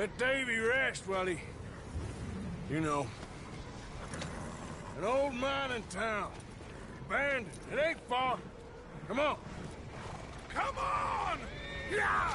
Let Davy rest while he... You know. An old mining town. Abandoned. It ain't far. Come on. Come on! Yeah!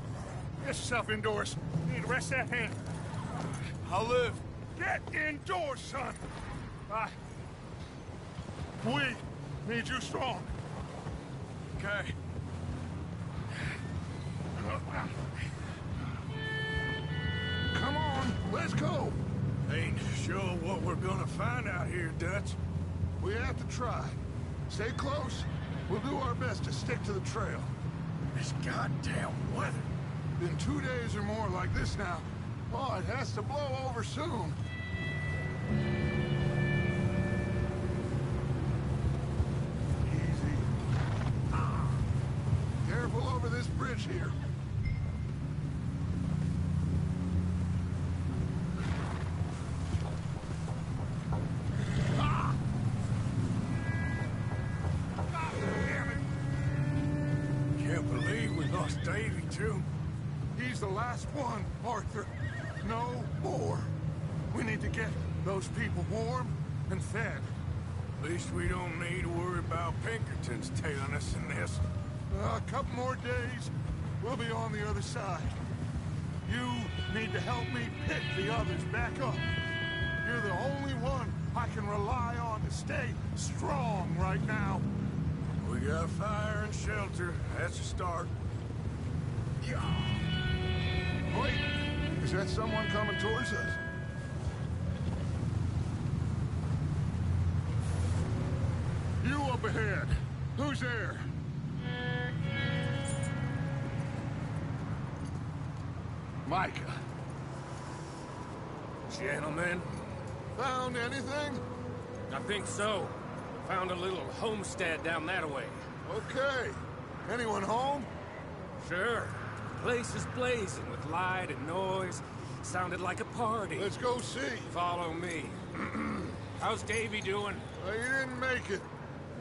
get yourself indoors. You need to rest that hand. I'll live. Get indoors, son. I. We need you strong. Okay. Come on, let's go. Ain't sure what we're gonna find out here, Dutch. We have to try. Stay close. We'll do our best to stick to the trail. This goddamn weather. Been two days or more like this now. Oh, it has to blow over soon. Easy. Ah. Careful over this bridge here. Least we don't need to worry about Pinkertons tailing us in this. Uh, a couple more days, we'll be on the other side. You need to help me pick the others back up. You're the only one I can rely on to stay strong right now. We got fire and shelter. That's a start. Yeah. Wait, is that someone coming towards us? You up ahead. Who's there? Micah. Gentlemen, Found anything? I think so. Found a little homestead down that way. Okay. Anyone home? Sure. Place is blazing with light and noise. Sounded like a party. Let's go see. Follow me. How's Davy doing? Uh, you didn't make it.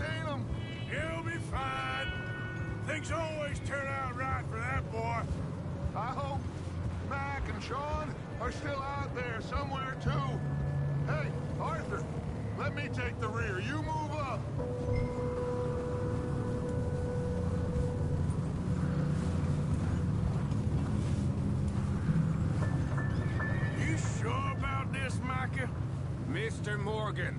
seen. He'll be fine. Things always turn out right for that boy. I hope Mac and Sean are still out there somewhere, too. Hey, Arthur, let me take the rear. You move up. You sure about this, Micah? Mr. Morgan,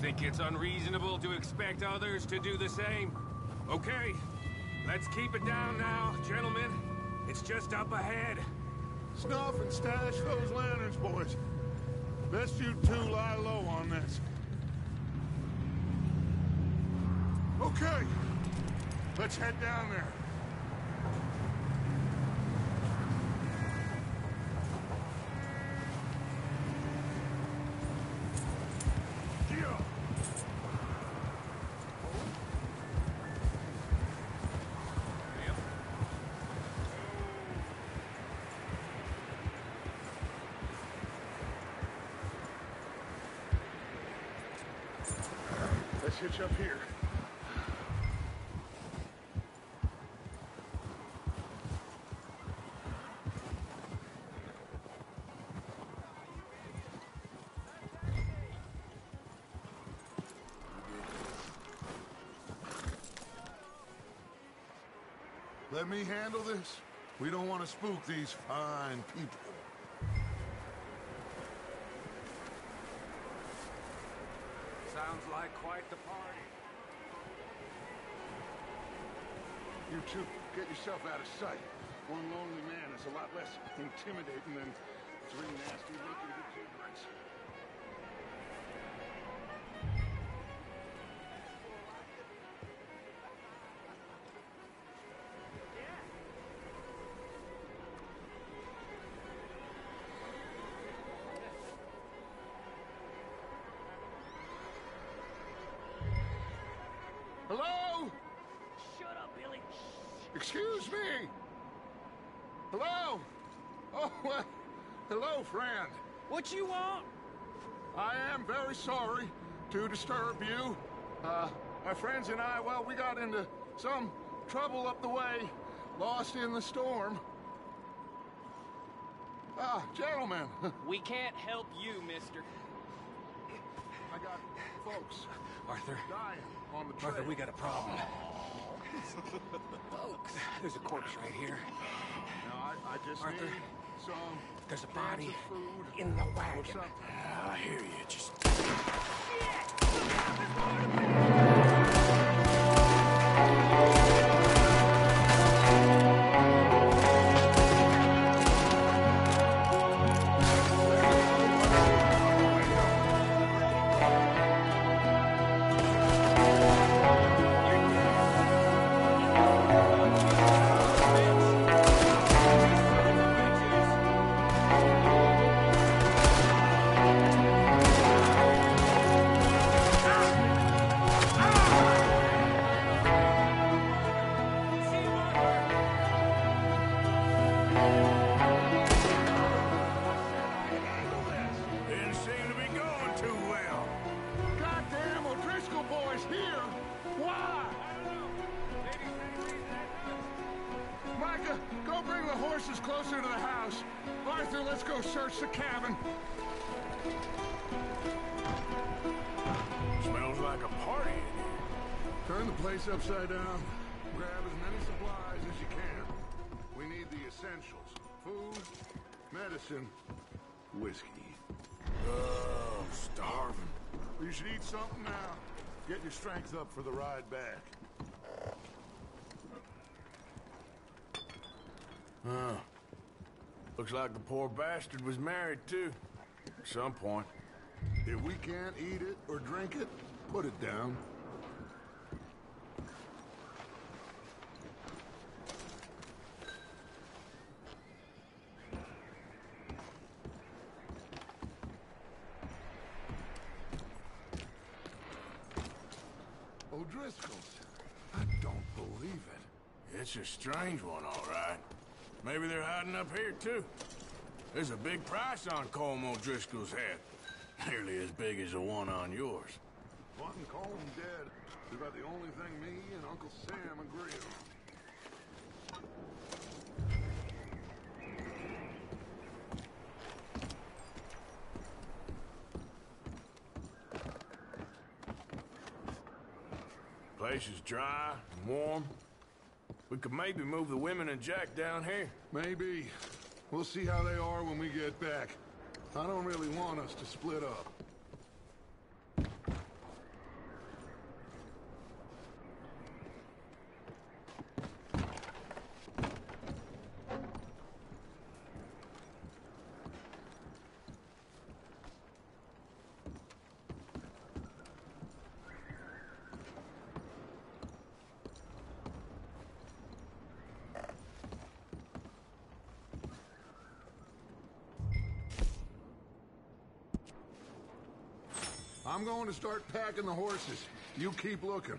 Think it's unreasonable to expect others to do the same? Okay, let's keep it down now, gentlemen. It's just up ahead. Snuff and stash those lanterns, boys. Best you two lie low on this. Okay, let's head down there. Let me handle this. We don't want to spook these fine people. Sounds like quite the party. You two, get yourself out of sight. One lonely man is a lot less intimidating than three nasty-looking degenerates. Hello? Shut up, Billy. Excuse me. Hello? Oh, well, hello, friend. What you want? I am very sorry to disturb you. Uh, my friends and I, well, we got into some trouble up the way, lost in the storm. Ah, gentlemen, We can't help you, mister. I got folks Arthur, dying on the trail. Arthur, we got a problem. There's a corpse right here. Now, I, I just Arthur, need some There's a body of food in the or wagon. something. Ah, I hear you. Just didn't upside down. Grab as many supplies as you can. We need the essentials. Food, medicine, whiskey. Oh, starving. You should eat something now. Get your strength up for the ride back. Huh. Looks like the poor bastard was married, too. At some point. If we can't eat it or drink it, put it down. I don't believe it. It's a strange one, all right. Maybe they're hiding up here, too. There's a big price on Colm O'Driscoll's head. Nearly as big as the one on yours. Wanting Colm dead is about the only thing me and Uncle Sam agree on. Place is dry and warm. We could maybe move the women and Jack down here. Maybe. We'll see how they are when we get back. I don't really want us to split up. I'm going to start packing the horses. You keep looking.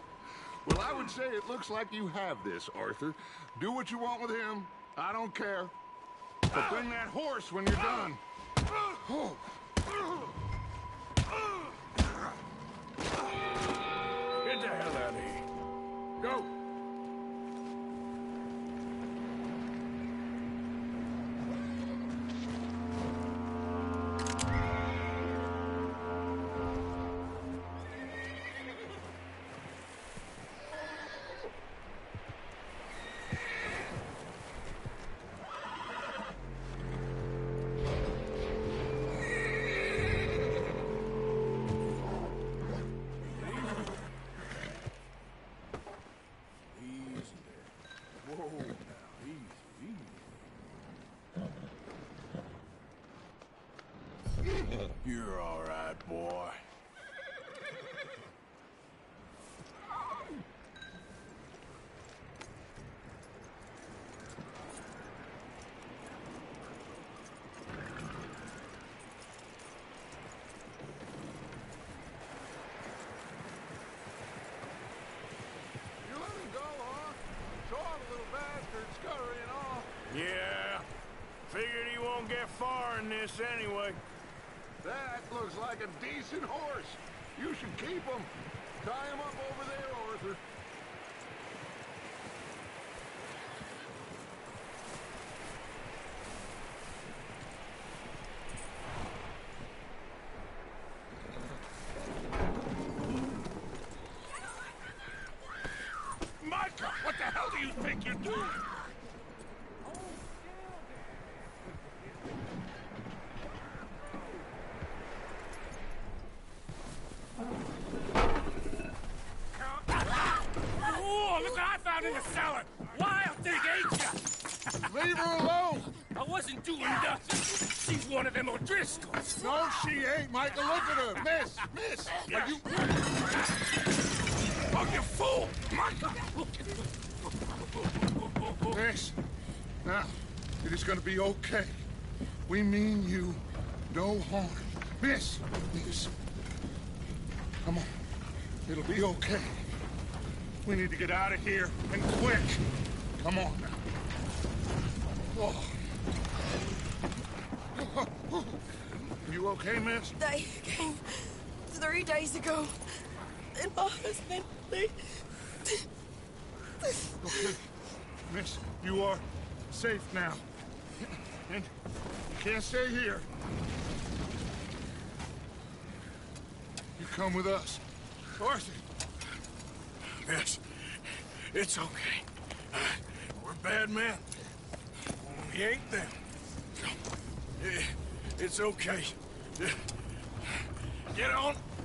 Well, I would say it looks like you have this, Arthur. Do what you want with him. I don't care. But bring that horse when you're done. Oh. Get the hell out of here. Go! You're all right, boy. You let him go, huh? Saw the little bastard scurrying off. Yeah. Figured he won't get far in this anyway. That looks like a decent horse. You should keep him. Tie him up over there, Arthur. Micah, what the hell do you think you're doing? Oh, look what I found in the cellar! Wild thing, ain't ya? Leave her alone. I wasn't doing nothing. She's one of them O'Driscolls. No, she ain't, Micah. Miss, miss. Are you... Oh, you fool! Miss. Now, it is gonna be okay. We mean you no harm. Miss, miss. Come on. It'll be okay. We need to get out of here, and quick. Come on now. Oh. You okay, miss? Came three days ago. And my husband, they... Okay. Miss, you are safe now. And you can't stay here. You come with us. Arthur. Yes, it's okay. Uh, we're bad men. We ain't them. It's okay. Get on.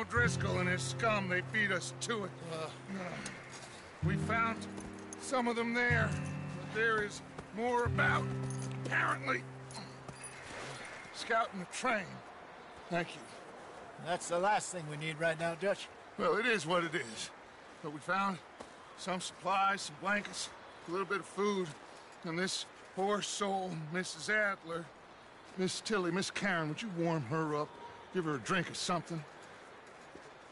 O'Driscoll and his scum, they beat us to it. Uh, we found some of them there. but There is more about, apparently. Scouting the train. Thank you. That's the last thing we need right now, Dutch. Well, it is what it is. But we found some supplies, some blankets, a little bit of food, and this poor soul, Mrs. Adler, Miss Tilly, Miss Karen, would you warm her up? Give her a drink or something?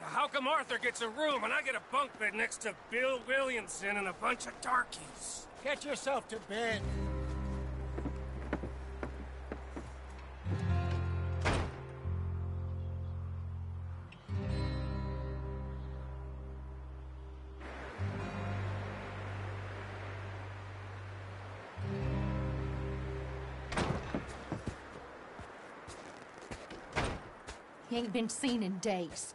Now how come Arthur gets a room and I get a bunk bed next to Bill Williamson and a bunch of darkies? Get yourself to bed. He ain't been seen in days.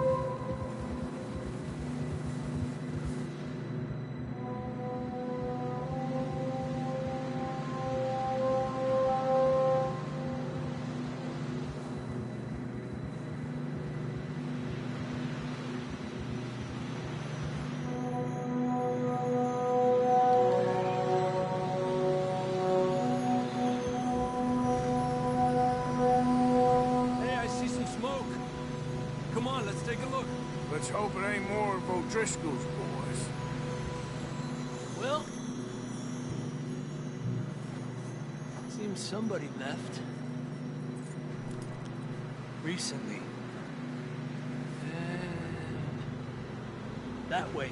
O'Driscoll's boys. Well, seems somebody left. Recently. And that way.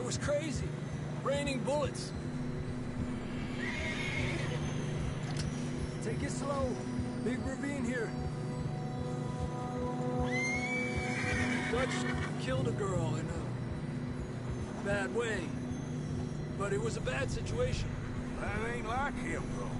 It was crazy. Raining bullets. Take it slow. Big ravine here. Dutch killed a girl in a bad way. But it was a bad situation. That ain't like him, though.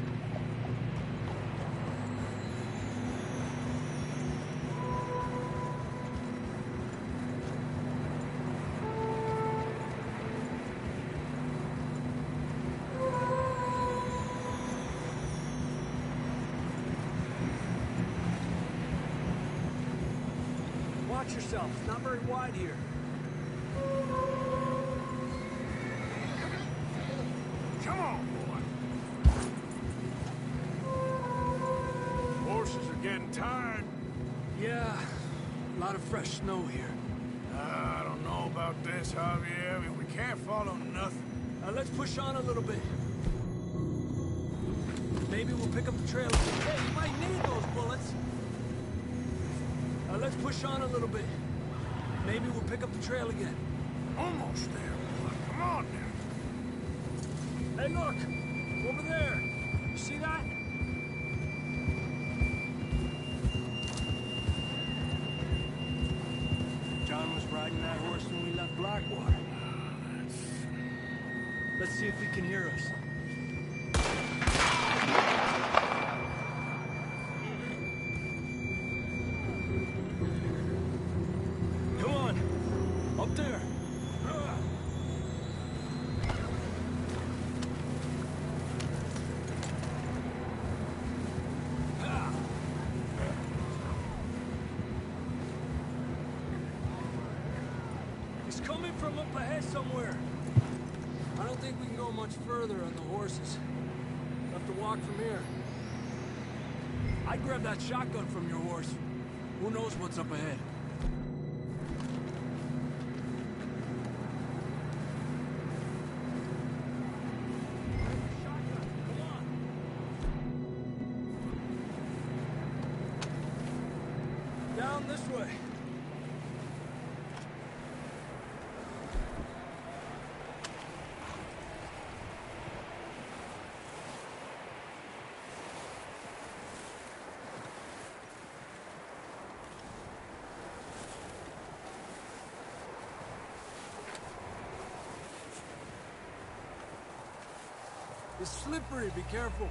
Yourself. It's not very wide here. Come on, boy. Horses are getting tired. Yeah, a lot of fresh snow here. I don't know about this, Javier. I mean, we can't follow nothing. Uh, let's push on a little bit. Maybe we'll pick up the trail. Hey, you might need those bullets. Uh, let's push on a little bit. Maybe we'll pick up the trail again. Almost there. Come on now. Hey, look! Over there! You see that? John was riding that horse when we left Blackwater. Ah, Let's see if he can hear us. Come on! Up there! He's coming from up ahead somewhere. I don't think we can go much further on the horses. Have to walk from here. I'd grab that shotgun from your horse. Who knows what's up ahead? It's slippery, be careful.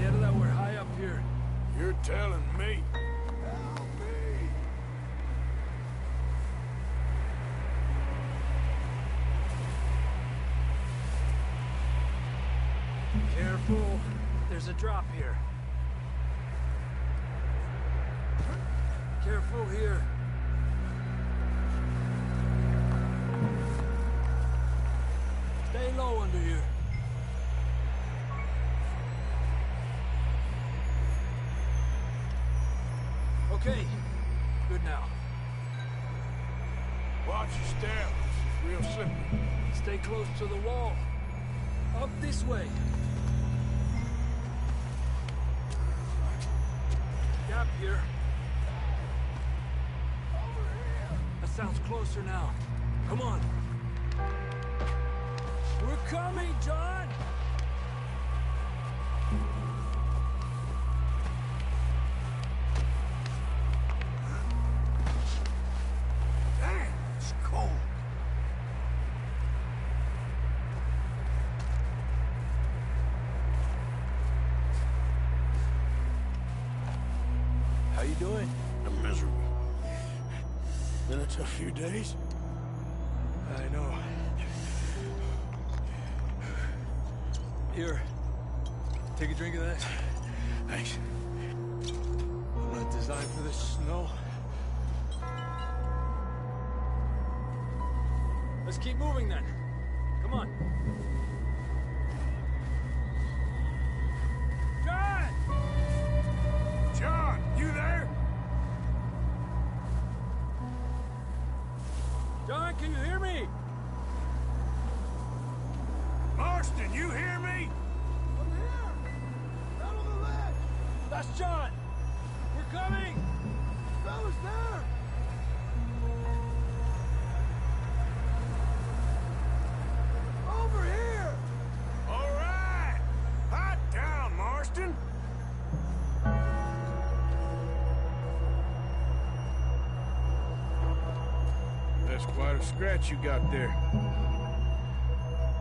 Yeah, that we're high up here. You're telling me. Careful. There's a drop here. Careful here. Under here. Okay. Good now. Watch your step. This is real slippery. Stay close to the wall. Up this way. Gap here. That sounds closer now. Come on. John. Dang, it's cold. How you doing? I'm miserable. Been a tough few days. keep moving then. Come on. Quite a scratch you got there.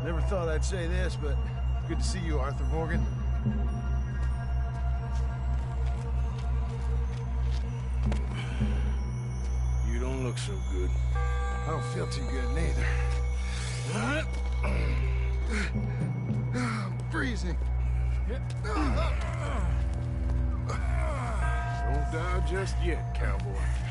Never thought I'd say this, but good to see you, Arthur Morgan. You don't look so good. I don't feel too good, neither. I'm freezing. Don't die just yet, cowboy.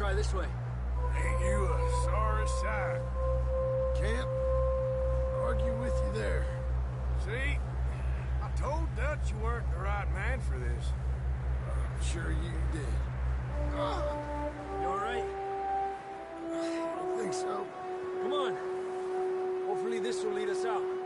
Try this way. Ain't you a sorry sight? Can't argue with you there. See? I told Dutch you weren't the right man for this. I'm sure you did. Uh, you alright? I don't think so. Come on. Hopefully this will lead us out.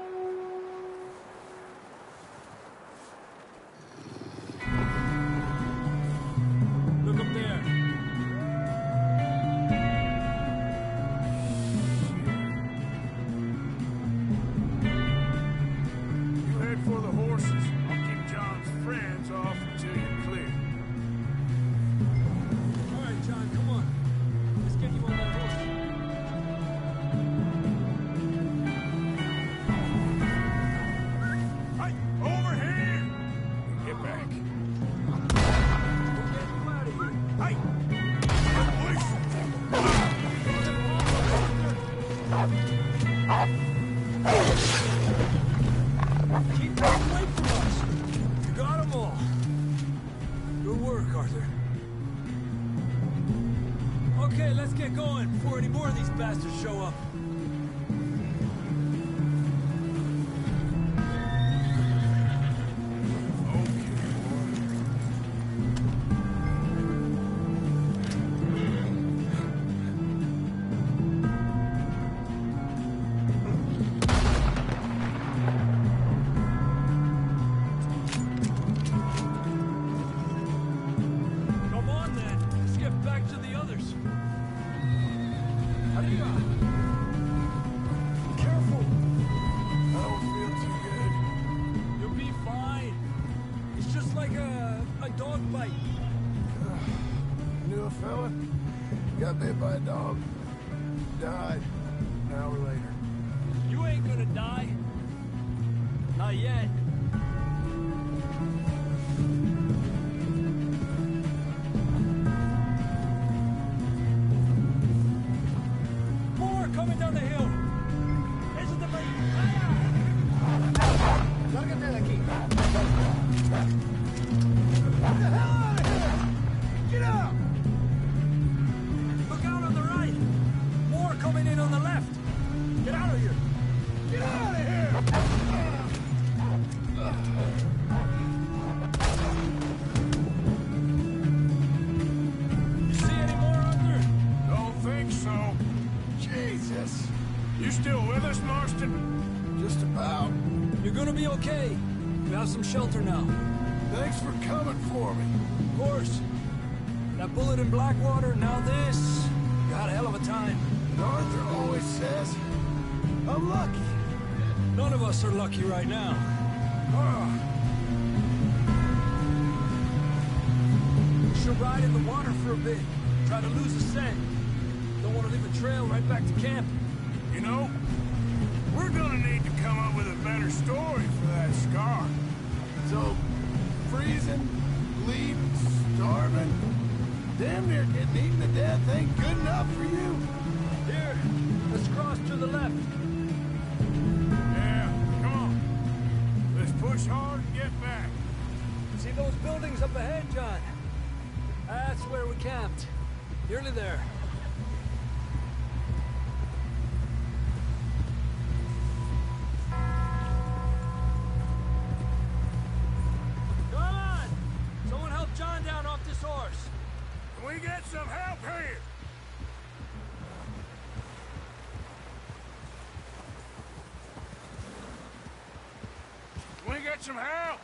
Some help?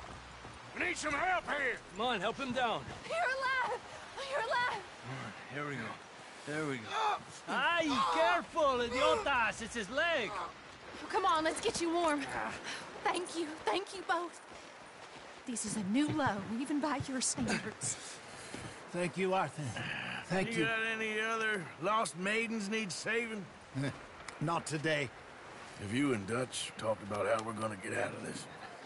We need some help here. Come on, help him down. You're alive! You're alive! Here we go. There we go. Ay, careful, idiotas! It's his leg. Oh, come on, let's get you warm. Thank you. Thank you both. This is a new low, even by your standards. Thank you, Arthur. Thank you. got any other lost maidens need saving? Not today. Have you and Dutch talked about how we're gonna get out of this?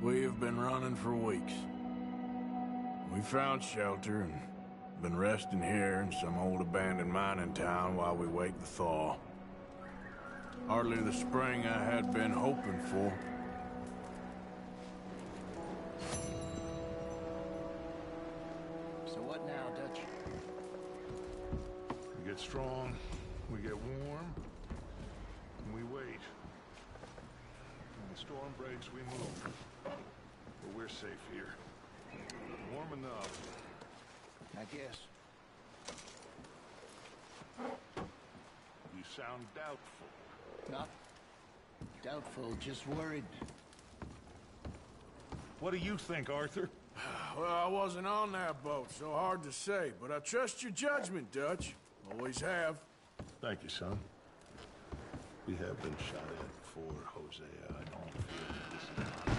We have been running for weeks. We found shelter and been resting here in some old abandoned mining town while we wait the thaw. Hardly the spring I had been hoping for. So what now, Dutch? We get strong, we get warm, and we wait. When the storm breaks, we move. But we're safe here. Warm enough. I guess. You sound doubtful. Not doubtful, just worried. What do you think, Arthur? Well, I wasn't on that boat, so hard to say, but I trust your judgment, Dutch. Always have. Thank you, son. We have been shot at before, Hosea. I don't feel that this is not...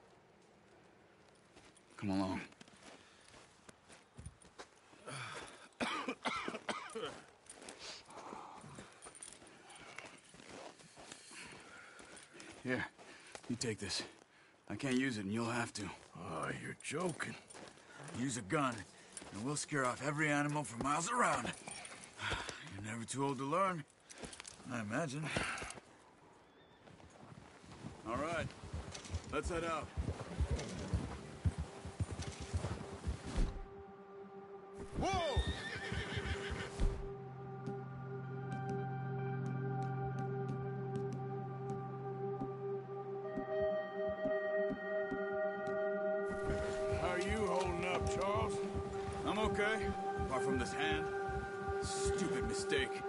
Come along. Here, you take this. I can't use it, and you'll have to. Oh, you're joking. Use a gun, and we'll scare off every animal for miles around. You're never too old to learn, I imagine. All right, let's head out. Okay, apart from this hand. Stupid mistake.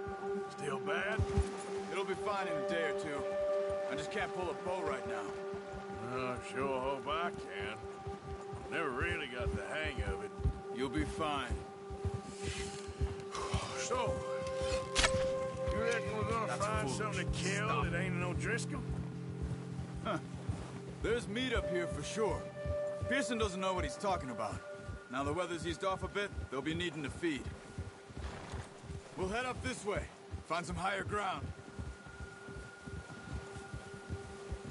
Still bad? It'll be fine in a day or two. I just can't pull a bow right now. I sure hope I can. Never really got the hang of it. You'll be fine. So, you reckon we're gonna find something to kill that ain't no Driscoll? Huh. There's meat up here for sure. Pearson doesn't know what he's talking about. Now the weather's eased off a bit, they'll be needing to feed. We'll head up this way, find some higher ground.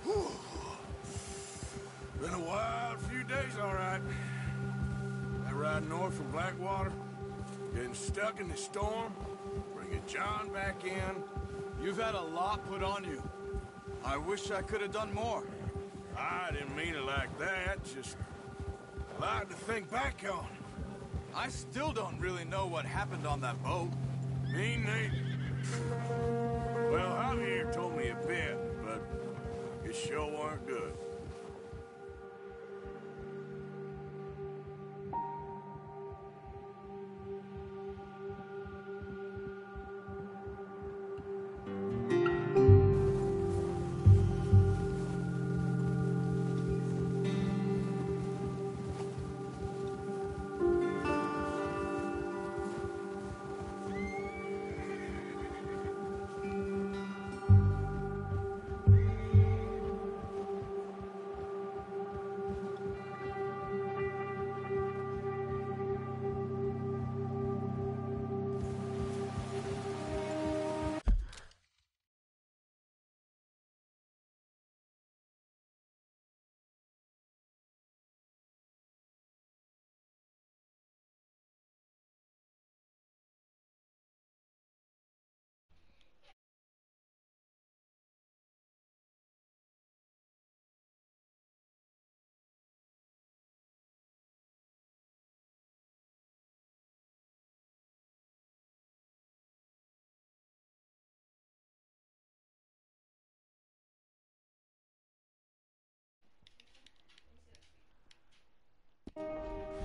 Whew. Been a wild few days, all right. That ride north from Blackwater, getting stuck in the storm, bringing John back in. You've had a lot put on you. I wish I could have done more. I didn't mean it like that, just a lot to think back on. I still don't really know what happened on that boat. Me neither. Well, Javier told me a bit, but it sure weren't good.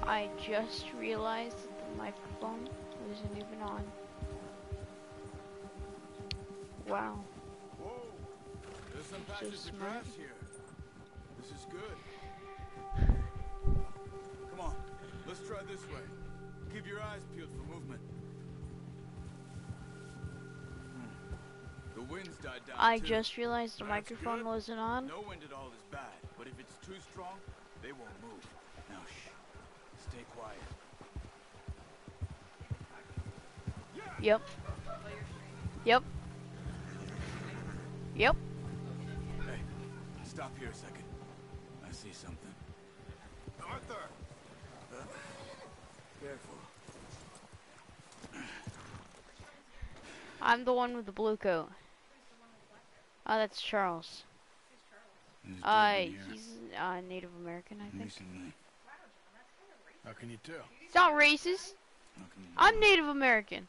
I just realized that the microphone wasn't even on. Wow. Whoa! There's some So patches of grass here. This is good. Come on, let's try this way. Keep your eyes peeled for movement. The wind's died down I too. just realized the That's microphone good. wasn't on. No wind at all is bad, but if it's too strong, they won't move. Now shh. Stay quiet. Yep. Yep. Yep. Hey, stop here a second. I see something. Arthur! Careful. I'm the one with the blue coat. Oh, that's Charles. Uh, doing here? he's uh, Native American, I think. Recently. How can you tell? It's not racist. How can you I'm Native American.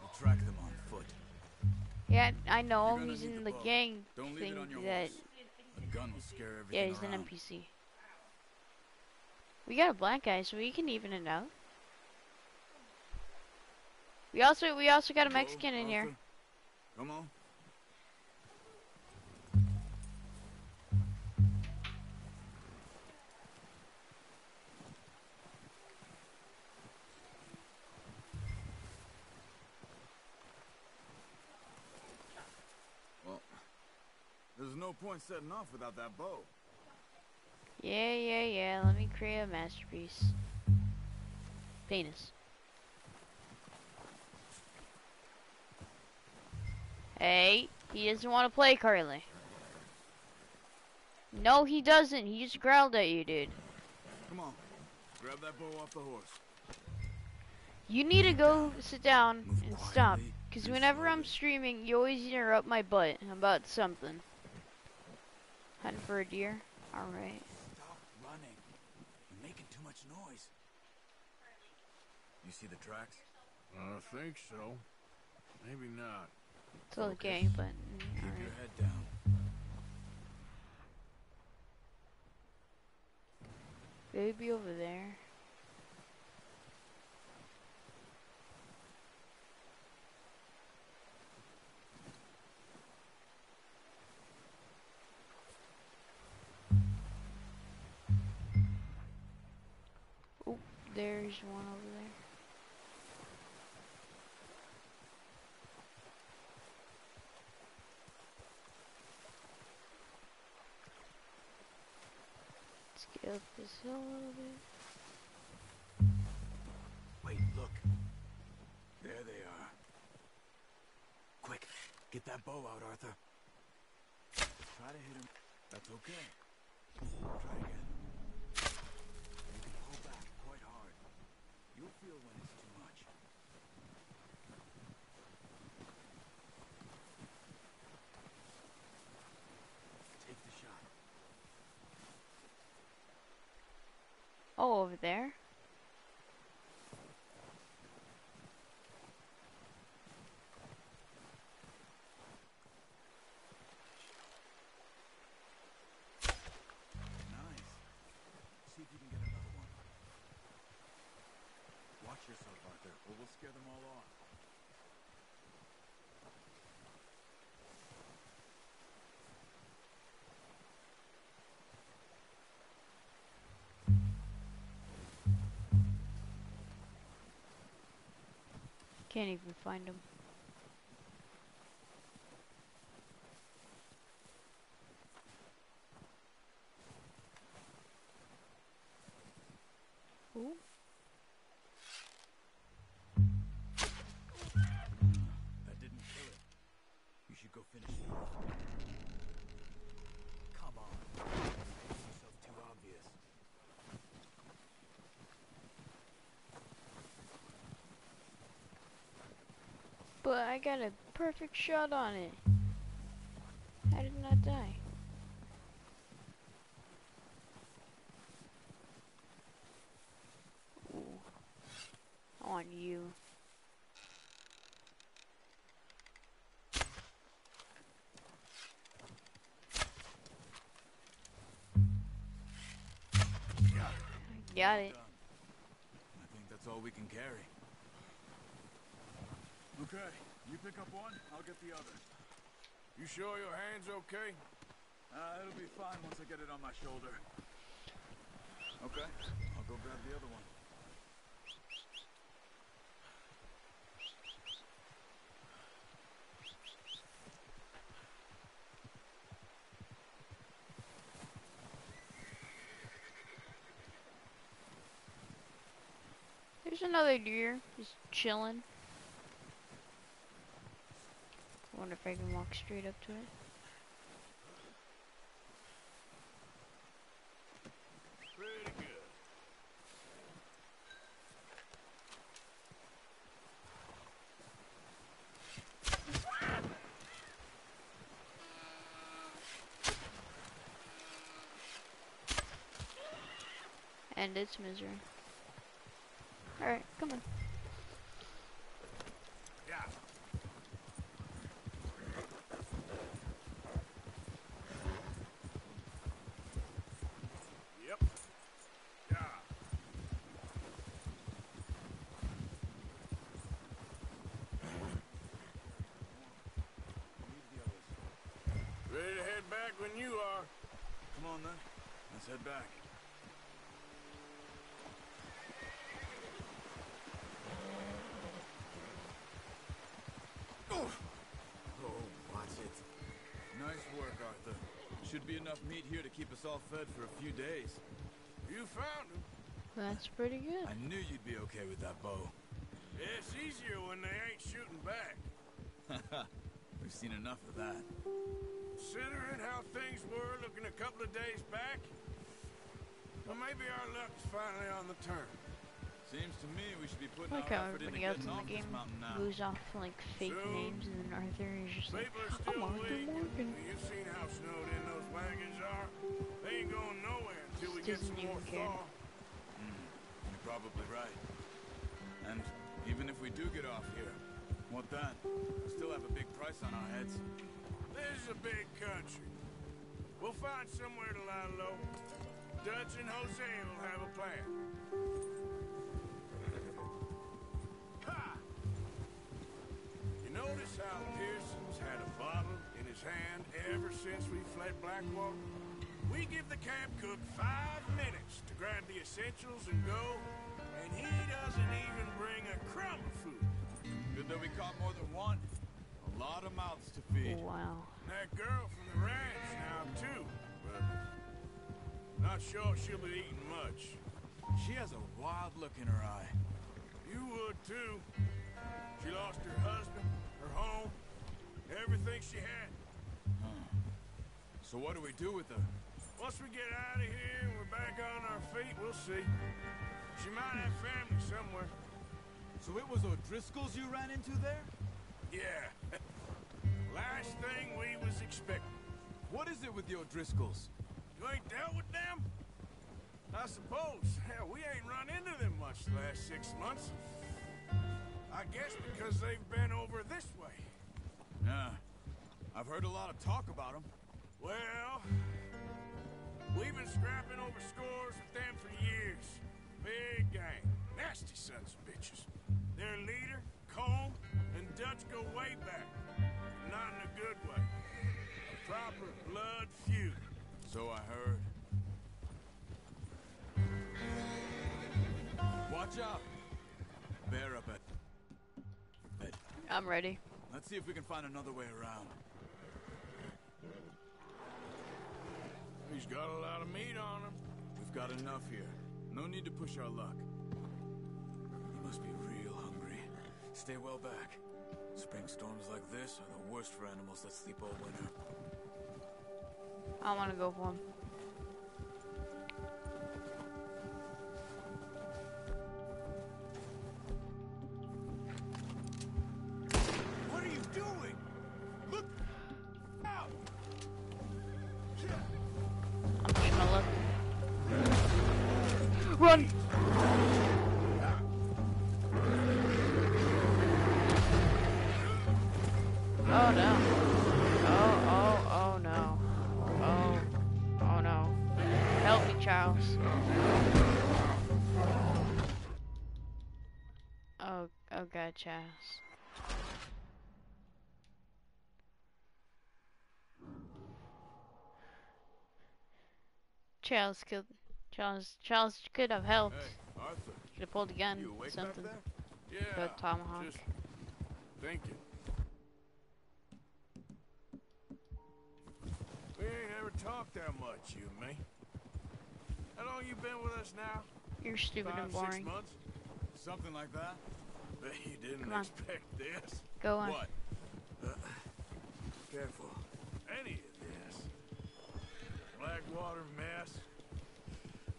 We'll track them on foot. Yeah, I know. He's in the the gang Don't leave thing it on your that. A gun will scare Yeah, he's around. an NPC. We got a black guy, so we can even it out. We also we also got a Mexican in here. Come on. There's no point setting off without that bow. Yeah, yeah, yeah. Let me create a masterpiece. Penis. Hey, he doesn't want to play Carly. No, he doesn't. He just growled at you, dude. Come on. Grab that bow off the horse. You need to go sit down and stop. Because whenever I'm streaming, you always interrupt my butt about something. Hunting for a deer? Alright. Stop running. You're making too much noise. You see the tracks? I think so. Maybe not. It's okay, but. Mm, Keep Alright. your head down. Baby over there. There's one over there. Let's get up this hill a little bit. Wait, look. There they are. Quick, get that bow out, Arthur. Try to hit him. That's okay. Try again. You can pull back quite hard. You'll feel when it's too much. Take the shot. Oh, over there. Can't even find him. I got a perfect shot on it. How did not die? Ooh. On you. Got it. I think that's all we can carry. Okay, you pick up one, I'll get the other. You sure your hand's okay? Uh, it'll be fine once I get it on my shoulder. Okay, I'll go grab the other one. There's another deer just chilling. I wonder if I can walk straight up to it. and its misery. Alright, come on. Yeah. Yep. Yeah. Ready to head back when you are. Come on then, let's head back. Oh, watch it. Nice work, Arthur. Should be enough meat here to keep us all fed for a few days. You found him. That's pretty good. I knew you'd be okay with that bow. Yeah, it's easier when they ain't shooting back. We've seen enough of that. Considering how things were looking a couple of days back, well, maybe our luck's finally on the turn. Seems to me we should be putting I like our how effort into everybody else getting in off the this game mountain now. goes off like fake Soon. names, and then Arthur is just like, I'm still Arthur weak. Morgan. You've seen how snowed in those wagons are. They ain't going nowhere until we get some more even care. thaw. Hmm, You're probably right. And even if we do get off here, what then? We still have a big price on our heads. This is a big country. We'll find somewhere to lie low. Dutch and Hosea will have a plan. Ha! You notice how Pearson's had a bottle in his hand ever since we fled Blackwater? We give the camp cook five minutes to grab the essentials and go, and he doesn't even bring a crumb of food. Good that we caught more than one. A lot of mouths to feed. Wow. That girl from the ranch now, too. But not sure she'll be eating much. She has a wild look in her eye. You would, too. She lost her husband, her home, everything she had. So what do we do with her? Once we get out of here and we're back on our feet, we'll see. She might have family somewhere. So it was O'Driscoll's you ran into there? Yeah. Last thing we was expecting. What is it with the O'Driscolls? You ain't dealt with them? I suppose. Hell, we ain't run into them much the last six months. I guess because they've been over this way. Yeah. I've heard a lot of talk about them. Well, we've been scrapping over scores with them for years. Big gang. Nasty sons of bitches. Their leader, Colm, and Dutch go way back. Not in a good way. A proper blood feud. So I heard. Watch out! Bear up at. I'm ready. Let's see if we can find another way around. He's got a lot of meat on him. We've got enough here. No need to push our luck. You must be real hungry. Stay well back. Spring storms like this are the worst for animals that sleep all winter. I want to go for him. Oh god, Charles. Charles killed. Charles. Charles could have helped. Hey, Arthur. Could have pulled a gun. You awake something. Yeah. Got tomahawk. Just thinking. We ain't ever talked that much, you and me. How long you been with us now? You're stupid Five, and boring. Six months? Something like that? Bet you didn't Come on. expect this. Go on. What? Uh, careful. Any of this. Blackwater mess.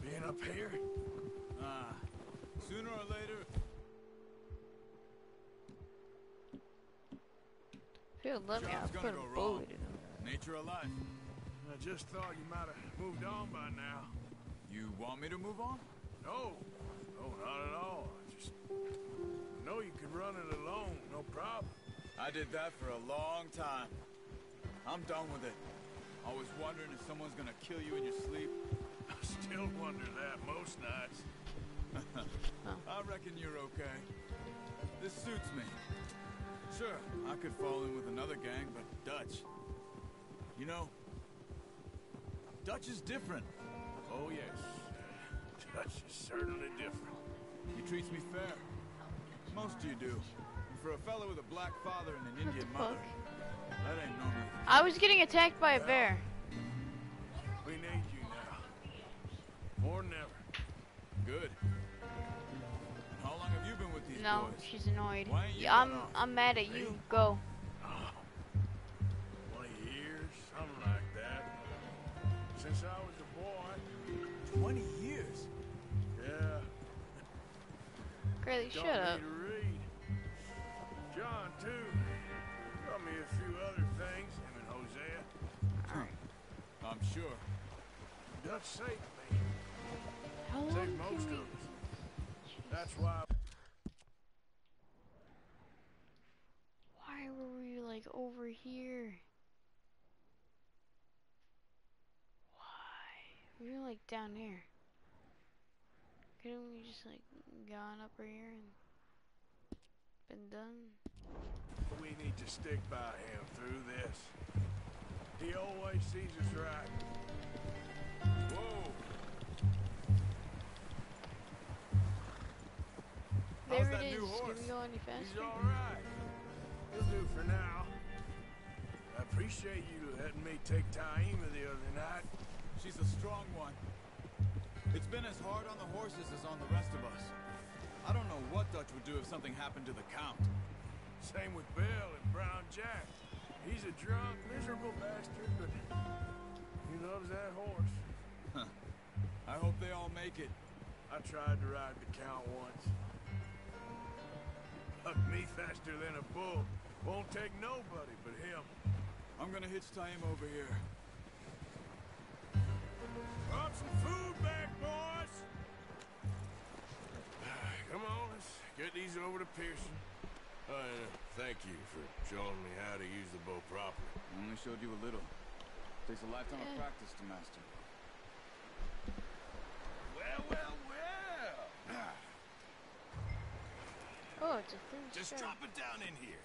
Being up here. Ah. Sooner or later, If he'll let me, I'll put gonna a go bullet in him. Nature of life. I just thought you might have moved on by now. You want me to move on? No. No, not at all. I just know you could run it alone, no problem. I did that for a long time. I'm done with it. I was wondering if someone's gonna kill you in your sleep. I still wonder that most nights. I reckon you're okay. This suits me. Sure, I could fall in with another gang, but Dutch. You know, Dutch is different. Oh, yes. Dutch is certainly different. He treats me fair. Most of you do. And for a fellow with a black father and an Indian mother, that ain't normally the I was getting attacked by a bear. We need you now. More than ever. Good. How long have you been with these No, boys? she's annoyed. Why ain't you Yeah, I'm off? I'm mad at you. Go. 20 years, something like that. Since I was a boy. 20 years? Yeah. Taught shut up. To read. John, too. Taught me a few other things, him and Hosea. I'm sure. Dutch saved me. How long Saved most we- of us. That's why Why were we like over here? Why? We were like down here. Couldn't we just like gone up here and been done? we need to stick by him through this. He always sees us right. Whoa. There How's it that is. new Can we go any faster? He's all right. He'll do for now. I appreciate you letting me take Taima the other night. She's a strong one. It's been as hard on the horses as on the rest of us. I don't know what Dutch would do if something happened to the Count. Same with Bill and Brown Jack. He's a drunk, miserable bastard, but he loves that horse. Huh. I hope they all make it. I tried to ride the Count once. Huck me faster than a bull. Won't take nobody but him. I'm gonna hitch Taim over here. Brought some food back, boys. Come on, let's get these over to Pearson. Uh, thank you for showing me how to use the bow properly. I only showed you a little. Takes a lifetime of practice to master. Well, well, well. Oh, it's a third Just star. drop it down in here.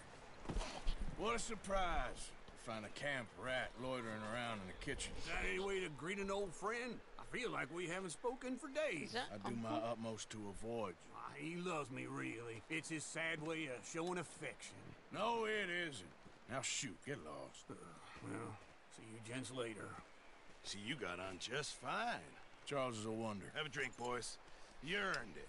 What a surprise. Find a camp rat loitering around in the kitchen. Is that any way to greet an old friend? I feel like we haven't spoken for days. I do my utmost to avoid you. He loves me, really. It's his sad way of showing affection. No, it isn't. Now shoot, get lost. Uh, well, see you gents later. See, you got on just fine. Charles is a wonder. Have a drink, boys. You earned it.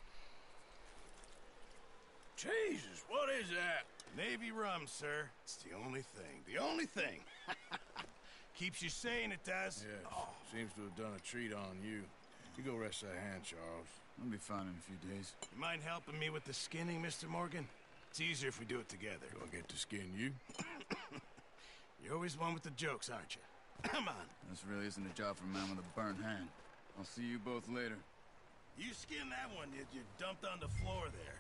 Jesus, what is that? Navy rum, sir. It's the only thing. The only thing. Keeps you sane, it does. Yes, oh. seems to have done a treat on you. You go rest that hand, Charles. I'll be fine in a few days. You mind helping me with the skinning, Mr. Morgan? It's easier if we do it together. Do I get to skin you? You're always one with the jokes, aren't you? Come on. This really isn't a job for a man with a burnt hand. I'll see you both later. You skinned that one that you dumped on the floor there.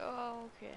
Oh, okay.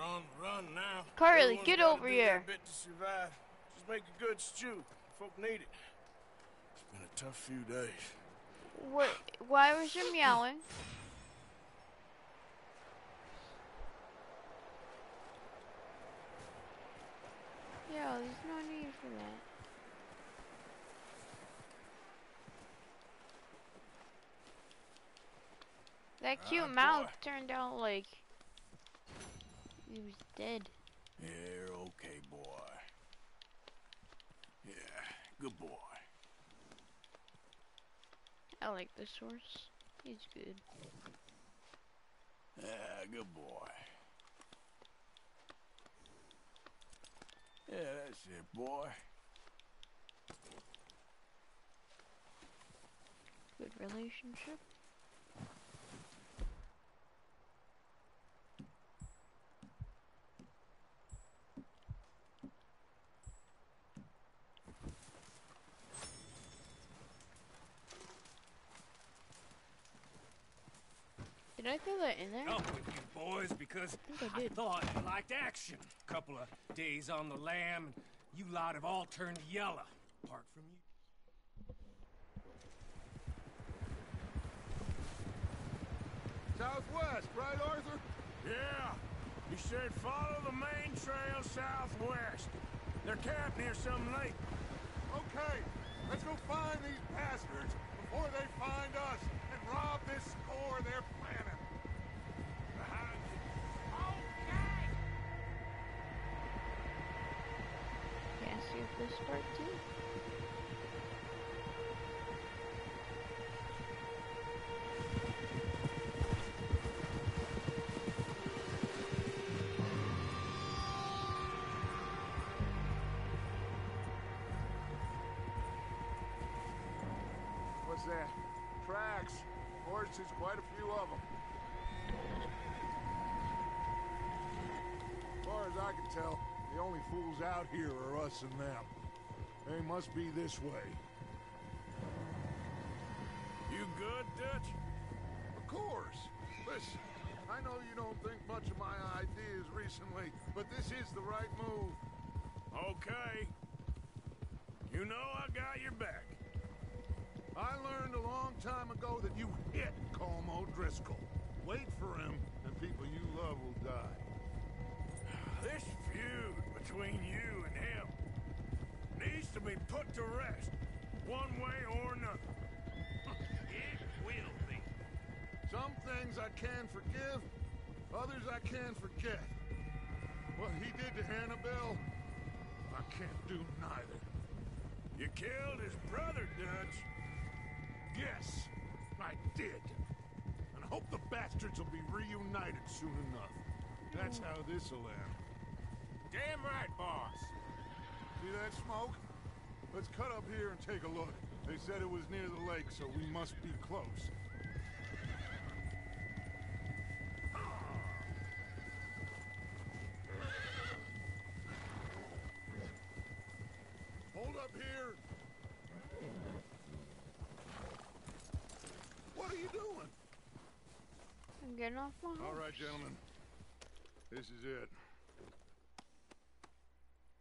the run now. Carly, get over here. Bit to survive. Just make a good stew. Folk need it. It's been a tough few days. What? Why was you meowing? Yo, there's no need for that. That cute Ah, boy. mouth turned out like he was dead. Yeah, okay, boy. Yeah, good boy. I like this horse. He's good. Yeah, good boy. Yeah, that's it, boy. Good relationship. That in there? Up with you boys because I I, did. thought you liked action. Couple of days on the lam, and you lot have all turned yellow. Apart from you. Southwest, right, Arthur? Yeah. He said follow the main trail southwest. They're camped near some lake. Okay, let's go find these bastards before they find us and rob this store they're See if this part too. What's that? Tracks. Horses, quite a few fools out here are us and them. They must be this way. You good, Dutch? Of course. Listen, I know you don't think much of my ideas recently, but this is the right move. Okay. You know I got your back. I learned a long time ago that you hit Colm O'Driscoll. Wait for him, and people you love will die. This between you and him needs to be put to rest, one way or another. it will be. Some things I can forgive, others I can forget. What he did to Annabelle, I can't do neither. You killed his brother, Dutch. Yes, I did. And I hope the bastards will be reunited soon enough. That's hmm. how this'll end. Damn right, boss. See that smoke? Let's cut up here and take a look. They said it was near the lake, so we must be close. Hold up here. What are you doing? I'm getting off my horse. right, gentlemen. This is it.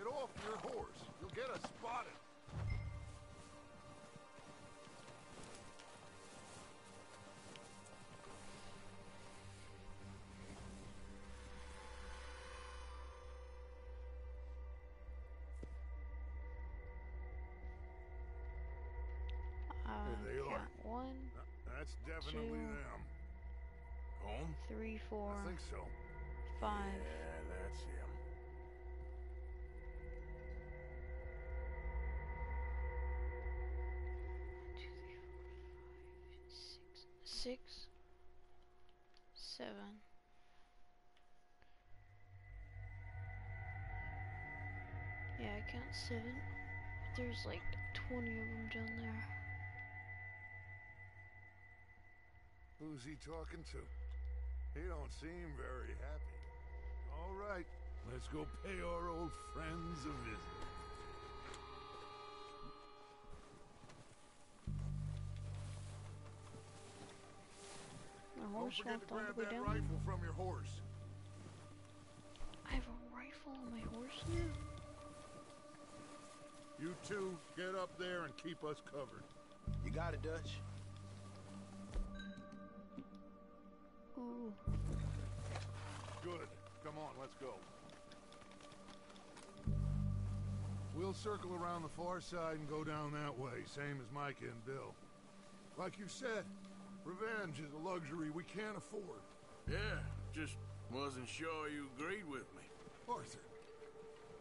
Get off your horse. You'll get us spotted. Uh, There they are. count one, That's definitely Two. them. Home? three, four, I think so. five. Yeah, that's him. Six, seven. Yeah, I count seven. But there's like 20 of them down there. Who's he talking to? He don't seem very happy. All right, let's go pay our old friends a visit. My Don't forget to grab that down. rifle from your horse. I have a rifle on my horse. Now? You two, get up there and keep us covered. You got it, Dutch. Ooh. Good. Come on, let's go. We'll circle around the far side and go down that way, same as Micah and Bill. Like you said, revenge is a luxury we can't afford. Yeah, just wasn't sure you agreed with me. Arthur.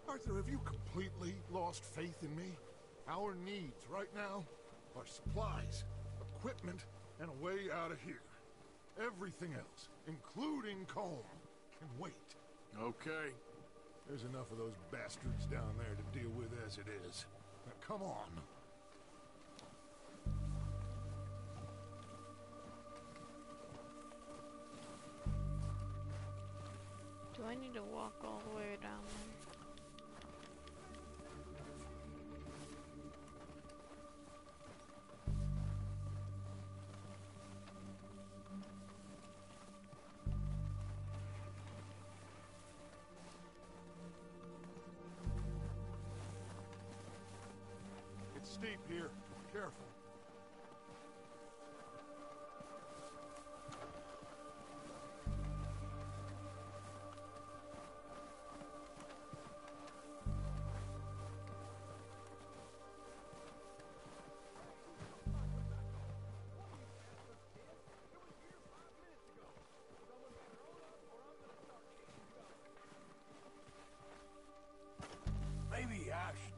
Arthur, have you completely lost faith in me? Our needs right now are supplies, equipment, and a way out of here. Everything else, including Colm, can wait. Okay. There's enough of those bastards down there to deal with as it is. Now come on. Do I need to walk all the way down there?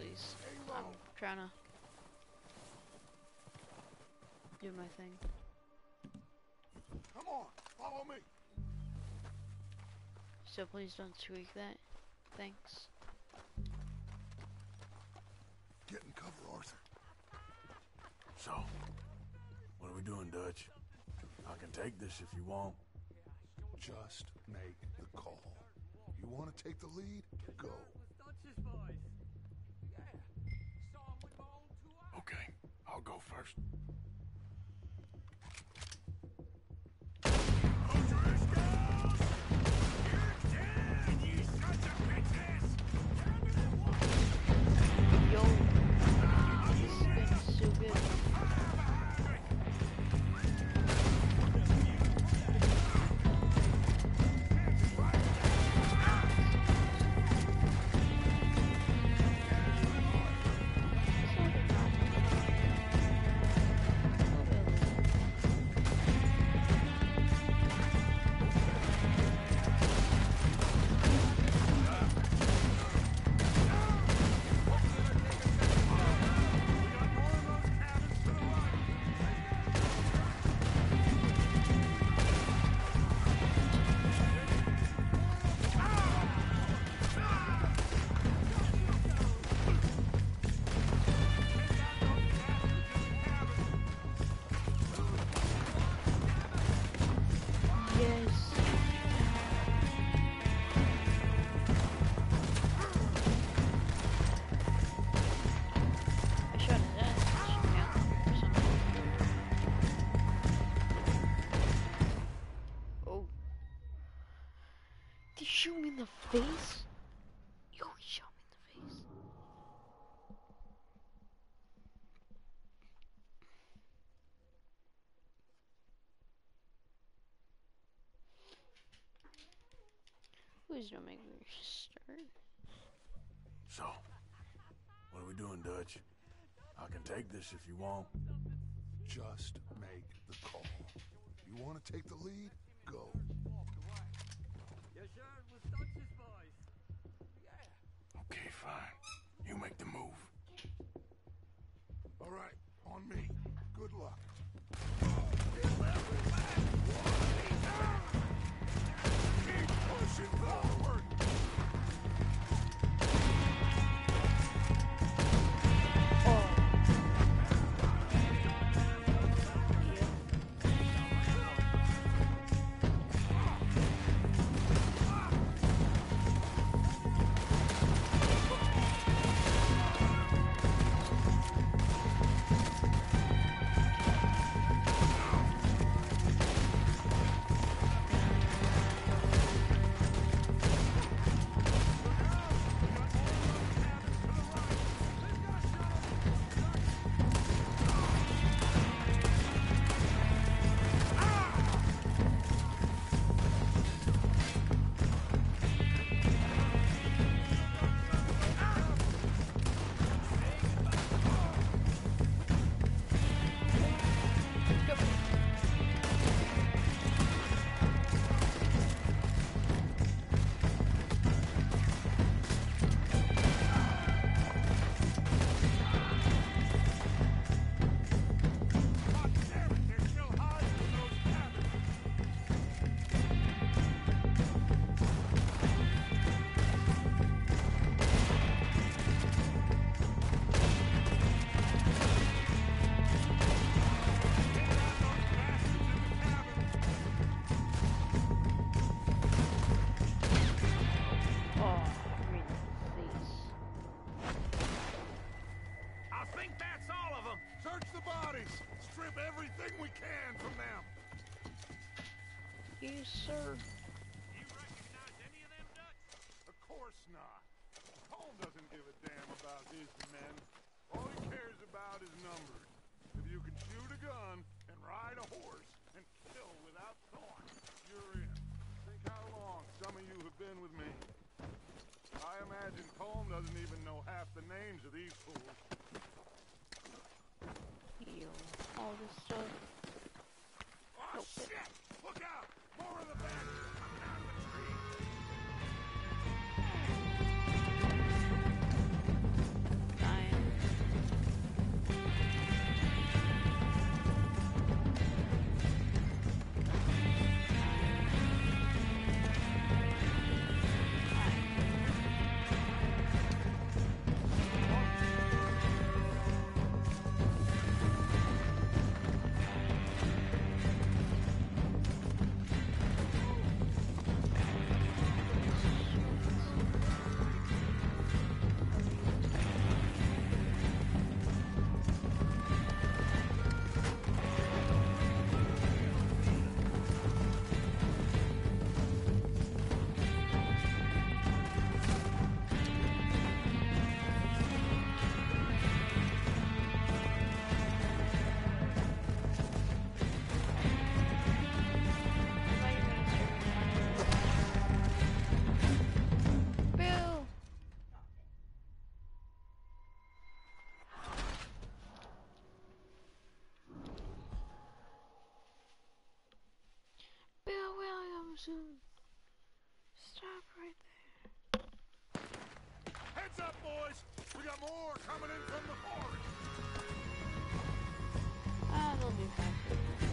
please. I'm trying to do my thing. Come on, follow me. So please don't tweak that. Thanks. Get in cover, Arthur. So, what are we doing, Dutch? I can take this if you want. Just make the call. You want to take the lead? Go. Okay, I'll go first. Please don't make me start. So, what are we doing, Dutch? I can take this if you want. Just make the call. You want to take the lead? Susan! Stop right there. Heads up, boys! We got more coming in from the forest! Ah, they'll be fine.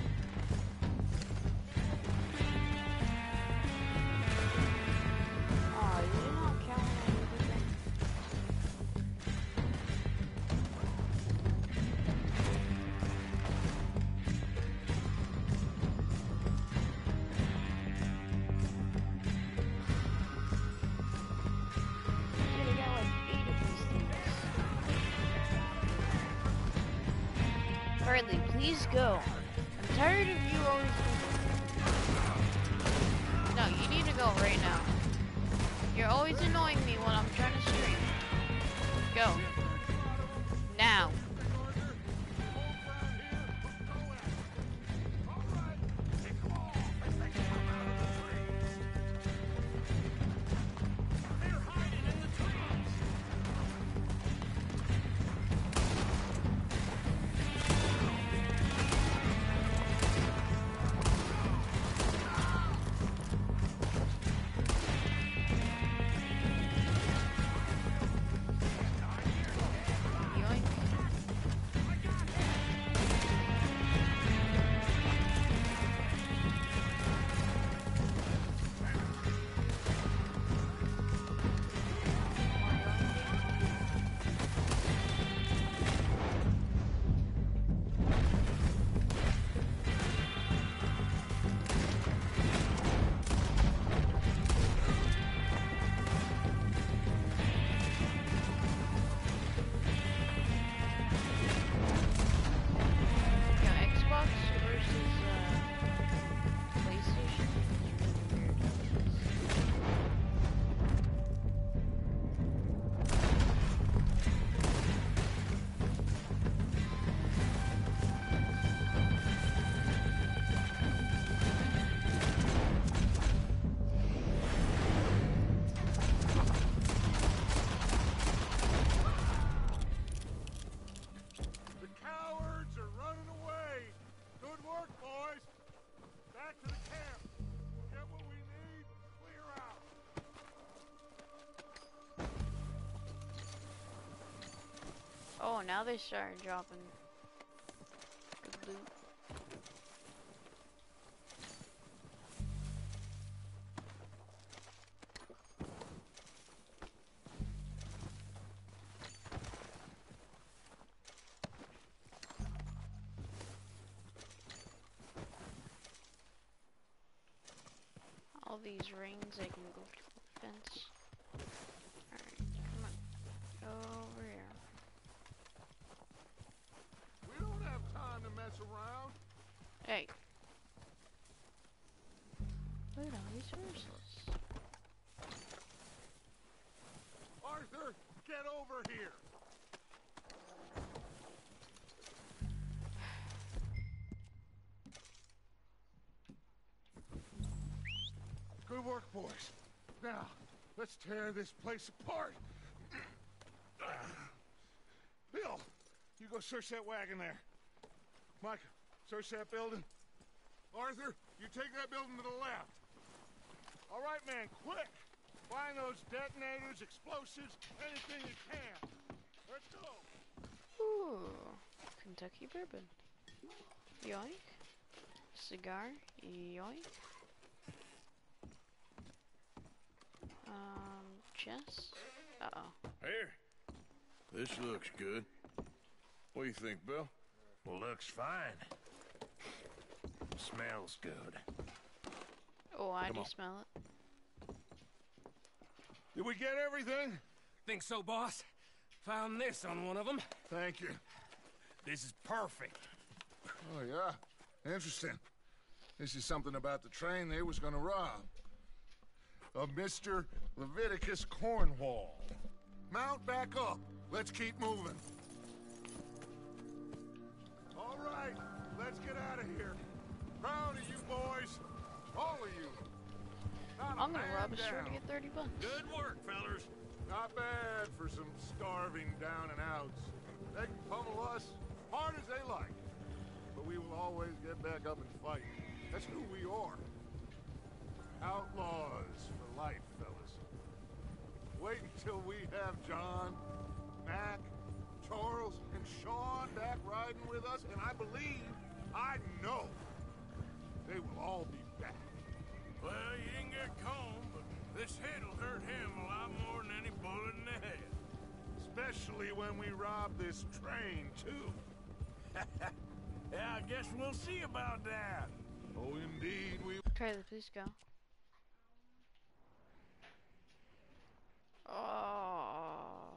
Oh, now they started dropping. All these rings, I can go to the fence. Alright, come on. Over here. Hey. Look at all these horses. Arthur, get over here! Good work, boys. Now, let's tear this place apart. Bill, you go search that wagon there. Mike, search that building. Arthur, you take that building to the left. All right, man, quick! Find those detonators, explosives, anything you can. Let's go. Ooh, Kentucky bourbon. Yoink. Cigar. Yoink. Um, chest. Uh oh. Here. This looks good. What do you think, Bill? Well, looks fine. Smells good. Oh, I Come do on. smell it. Did we get everything? Think so, boss? Found this on one of them. Thank you. This is perfect. Oh, yeah? Interesting. This is something about the train they was gonna rob. Of Mr. Leviticus Cornwall. Mount back up. Let's keep moving. Let's get out of here. Proud of you boys. All of you. Not I'm gonna man rob a store to get 30 bucks. Good work, fellers. Not bad for some starving down and outs. They can pummel us hard as they like. But we will always get back up and fight. That's who we are. Outlaws for life, fellas. Wait until we have John, Mac, Charles, and Sean back riding with us, and I believe, I know, they will all be back. Well, you didn't get Colm, but this hit'll hurt him a lot more than any bullet in the head. Especially when we rob this train, too. Yeah, I guess we'll see about that. Oh, indeed, we... Kylie, please go. Oh,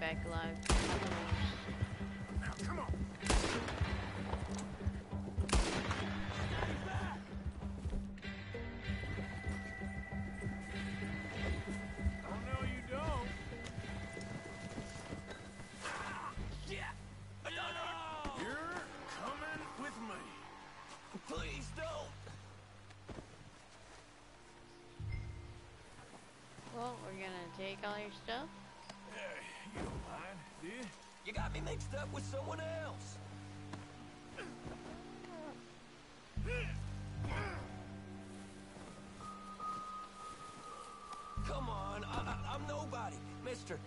Back alive. Now, come on. Well, we're gonna take all your stuff. You? You got me mixed up with someone else. Come on, I, I, I'm nobody, mister.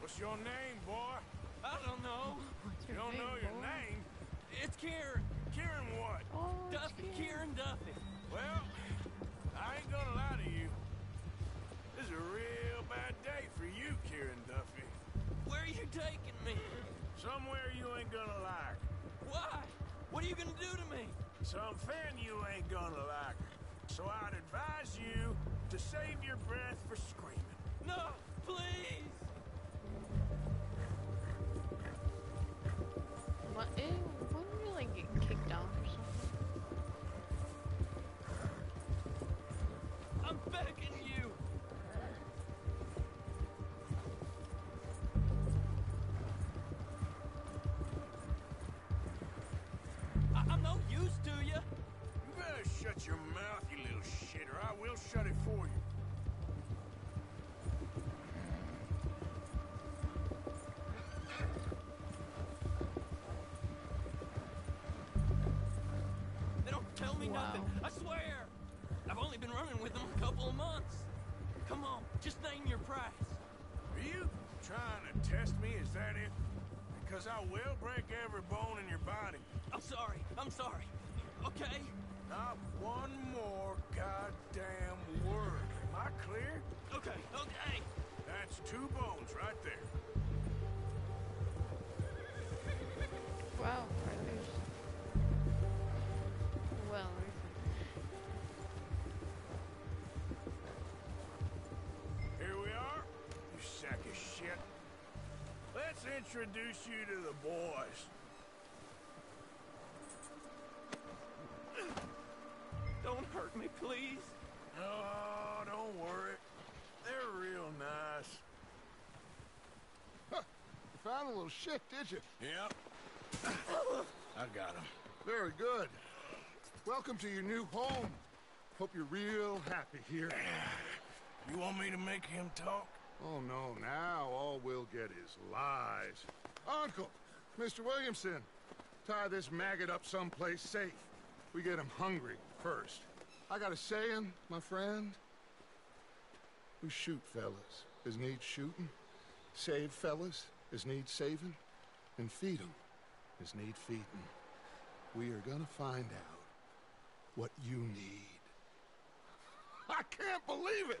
What's your name, boy? I don't know. You don't know your name? It's Kieran. Kieran Somewhere you ain't gonna like. Why? What are you gonna do to me? Something you ain't gonna like. So I'd advise you to save your breath tell me nothing. I swear. I've only been running with them a couple of months. Come on, just name your price. Are you trying to test me? Is that it? Because I will break every bone in your body. I'm sorry. I'm sorry. Okay? Not one more goddamn word. Am I clear? Okay, okay. That's two bones right there. Introduce you to the boys. Don't hurt me, please. Oh, don't worry. They're real nice. Huh. You found a little shit, did you? Yep. I got him. Very good. Welcome to your new home. Hope you're real happy here. You want me to make him talk? Oh, no. Now all we'll get is lies. Uncle, Mr. Williamson, tie this maggot up someplace safe. We get him hungry first. I got a saying, my friend. We shoot fellas as need shooting, save fellas as need saving, and feed 'em as need feeding. We are gonna find out what you need. I can't believe it!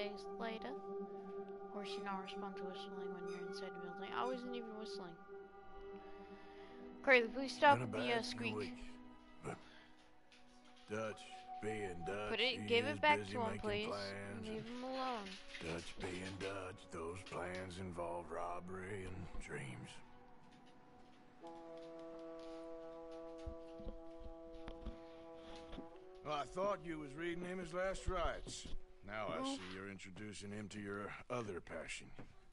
Days later. Of course, you not respond to whistling when you're inside the building. I wasn't even whistling. Crazy, please stop the uh, squeak. Dutch being Dutch. Put it, give it back to him, please. Leave him alone. Dutch being Dutch, those plans involve robbery and dreams. Well, I thought you was reading him his last rites. Now I see you're introducing him to your other passion.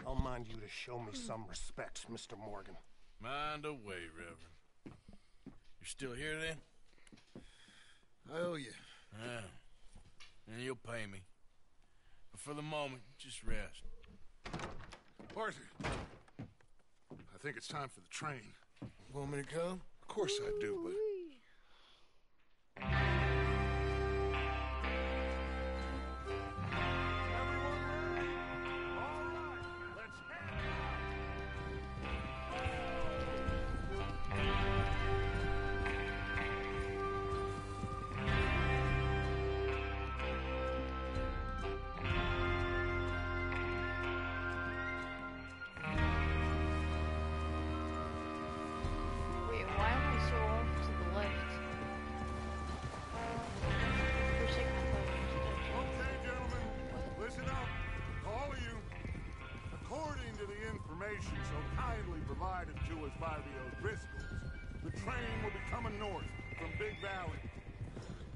I'll mind you to show me some respect, Mr. Morgan. Mind away, Reverend. You're still here then? I owe you. Yeah. Ah, and you'll pay me. But for the moment, just rest. Arthur, I think it's time for the train. Want me to come? Of course I do, but so kindly provided to us by the O'Driscolls, the train will be coming north from Big Valley.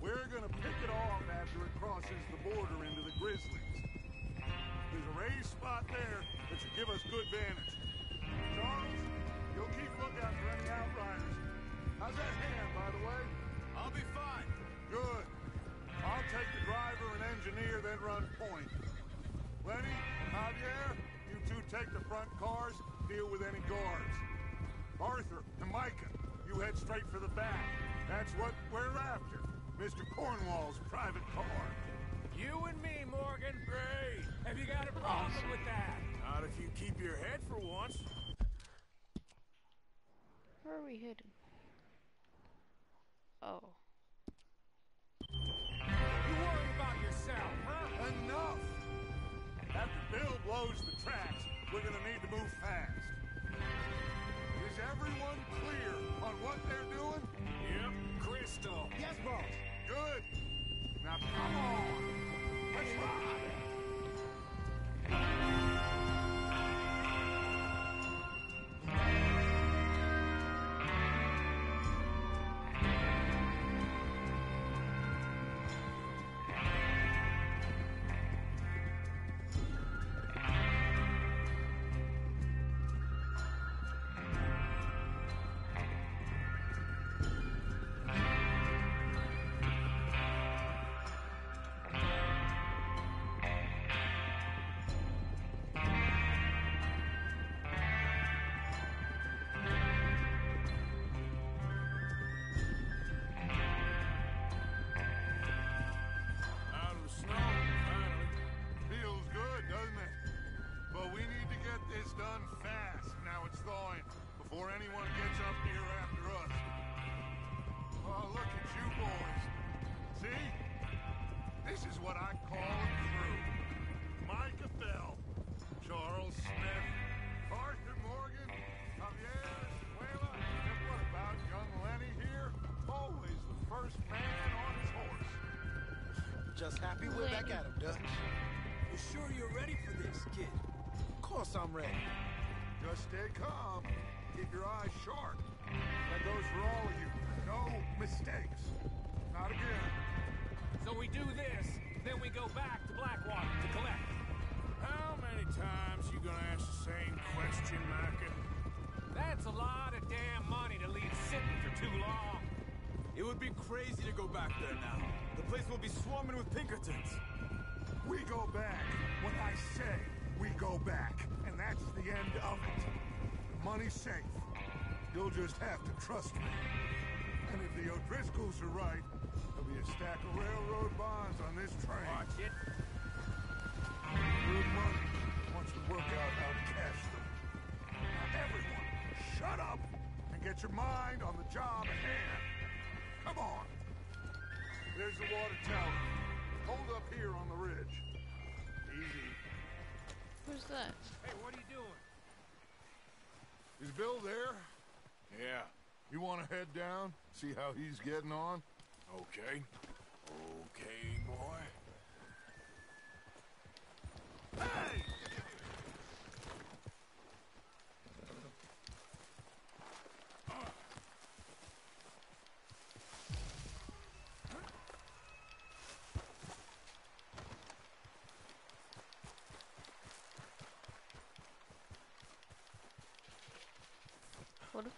We're gonna pick it off after it crosses the border into the Grizzlies. There's a raised spot there that should give us good vantage. Charles, you'll keep lookout for any outriders. How's that hand, Arthur and Micah, you head straight for the back. That's what we're after. Mr. Cornwall's private car. You and me, Morgan. Great. Have you got a problem with that? Not if you keep your head for once. Where are we headed? Oh. On. Let's ride. Back at him, Dutch. You sure you're ready for this, kid? Of course I'm ready. Just stay calm. Keep your eyes sharp. That goes for all of you. No mistakes. Not again. So we do this, then we go back to Blackwater to collect. How many times you gonna ask the same question, Micah? That's a lot of damn money to leave sitting for too long. It would be crazy to go back there now. The place will be swarming with Pinkertons. We go back when I say we go back, and that's the end of it. The money's safe. You'll just have to trust me. And if the O'Driscolls are right, there'll be a stack of railroad bonds on this train. Watch it. Good money once we work out how to cash them. Now everyone, shut up and get your mind on the job at hand. Come on. There's the water tower. Hold up here on the ridge. Easy. Who's that? Hey, what are you doing? Is Bill there? Yeah. You want to head down, see how he's getting on? Okay. Okay, boy. Hey!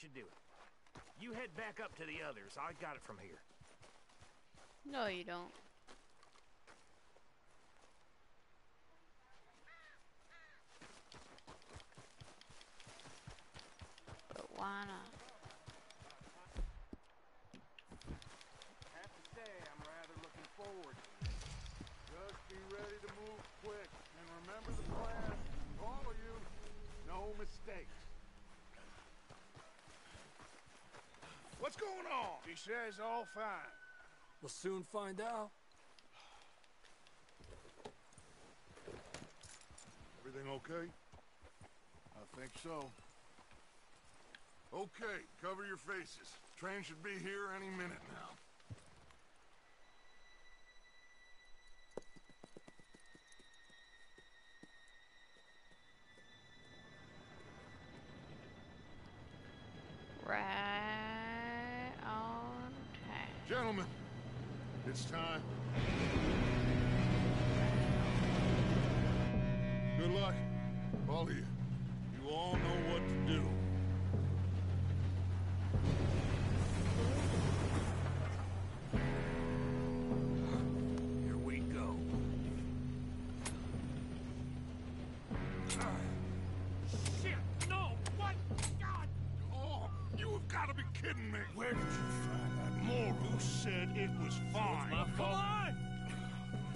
should do it. You head back up to the others. I got it from here. No, you don't. But why not? have to say, I'm rather looking forward to this. Just be ready to move quick. And remember the plan. All of you, no mistakes. What's going on? He says all fine. We'll soon find out. Everything okay? I think so. Okay, cover your faces. Train should be here any minute now. me? Where did you find that? Moru said it was fine. So Come on!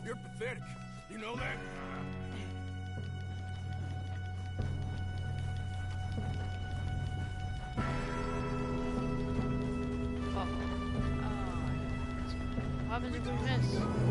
You're pathetic. You know that? Oh. Oh. What happens if we miss?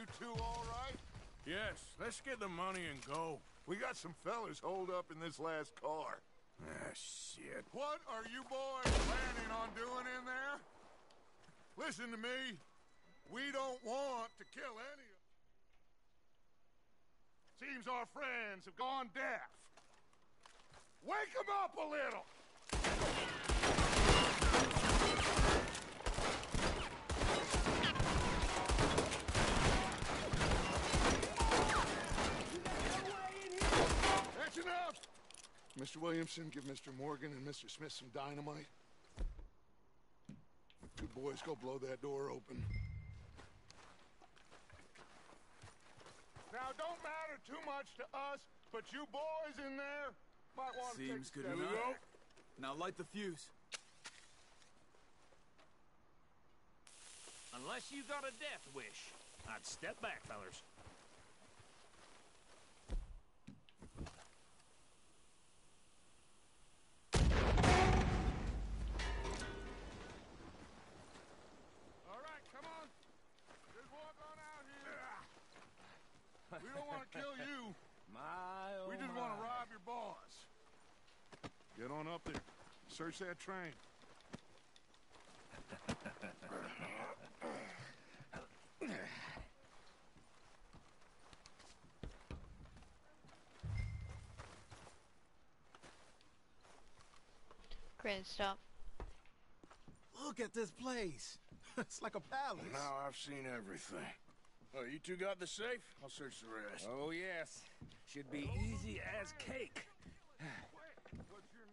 You two all right? Yes, let's get the money and go. We got some fellas holed up in this last car. Ah, shit. What are you boys planning on doing in there? Listen to me. We don't want to kill any of... Seems our friends have gone deaf. Wake them up a little! Mr. Williamson, give Mr. Morgan and Mr. Smith some dynamite. You boys go blow that door open. Now, don't matter too much to us, but you boys in there might want to Seems take good a step enough. back. Now light the fuse. Unless you got a death wish, I'd step back, fellers. Get on up there. Search that train. Great stop. Look at this place. it's like a palace. Now I've seen everything. Oh, you two got the safe? I'll search the rest. Oh, yes. Should be easy as cake.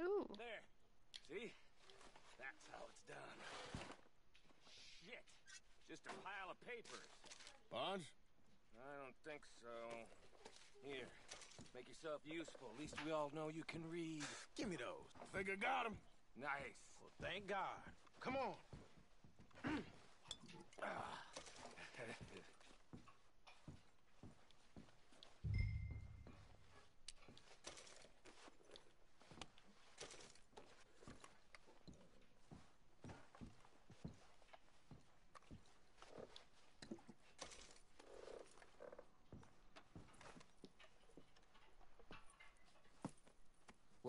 Ooh. there. See? That's how it's done. Shit. Just a pile of papers. Bonds? I don't think so. Here, make yourself useful. At least we all know you can read. Give me those. I think I got him. Nice. Well, thank God. Come on. Ah.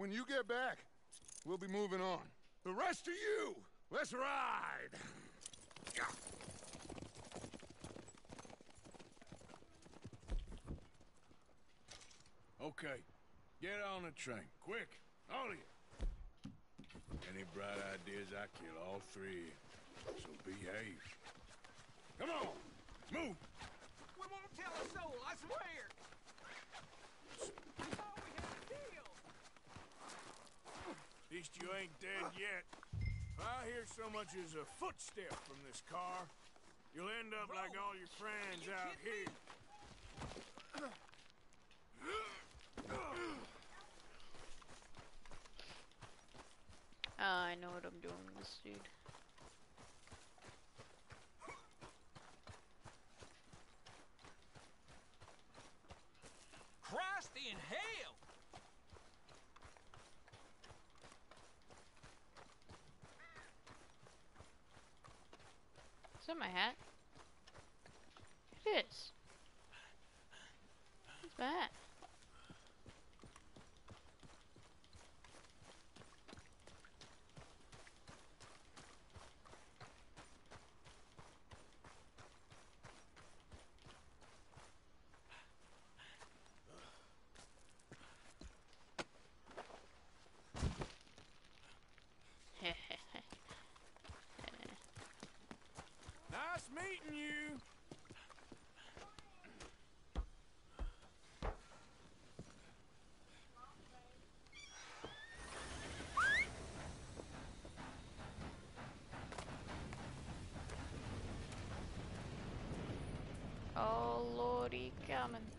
When you get back, we'll be moving on. The rest of you, let's ride! Okay. Get on the train. Quick. All of you. Any bright ideas, I kill all three. So behave. Come on. Move. We won't tell a soul, I swear. We thought we had a deal. At least you ain't dead yet. If I hear so much as a footstep from this car, you'll end up like all your friends out here. Oh, I know what I'm doing with this dude. Christ in hell! Is that my hat? coming.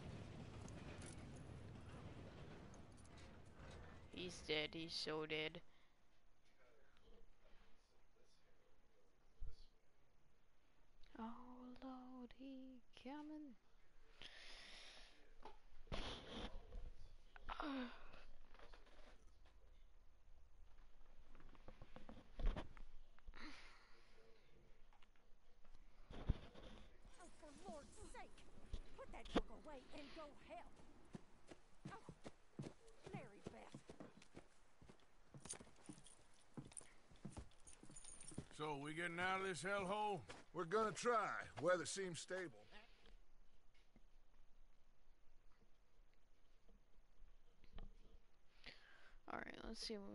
He's dead, he's so dead. We getting out of this hellhole? We're gonna try. Weather seems stable. Alright, let's see what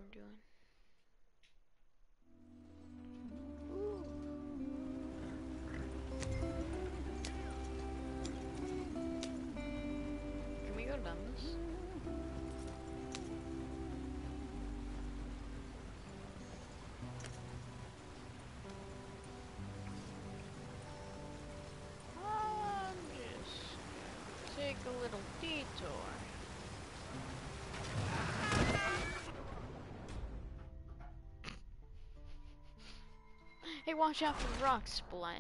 watch out for rock splat.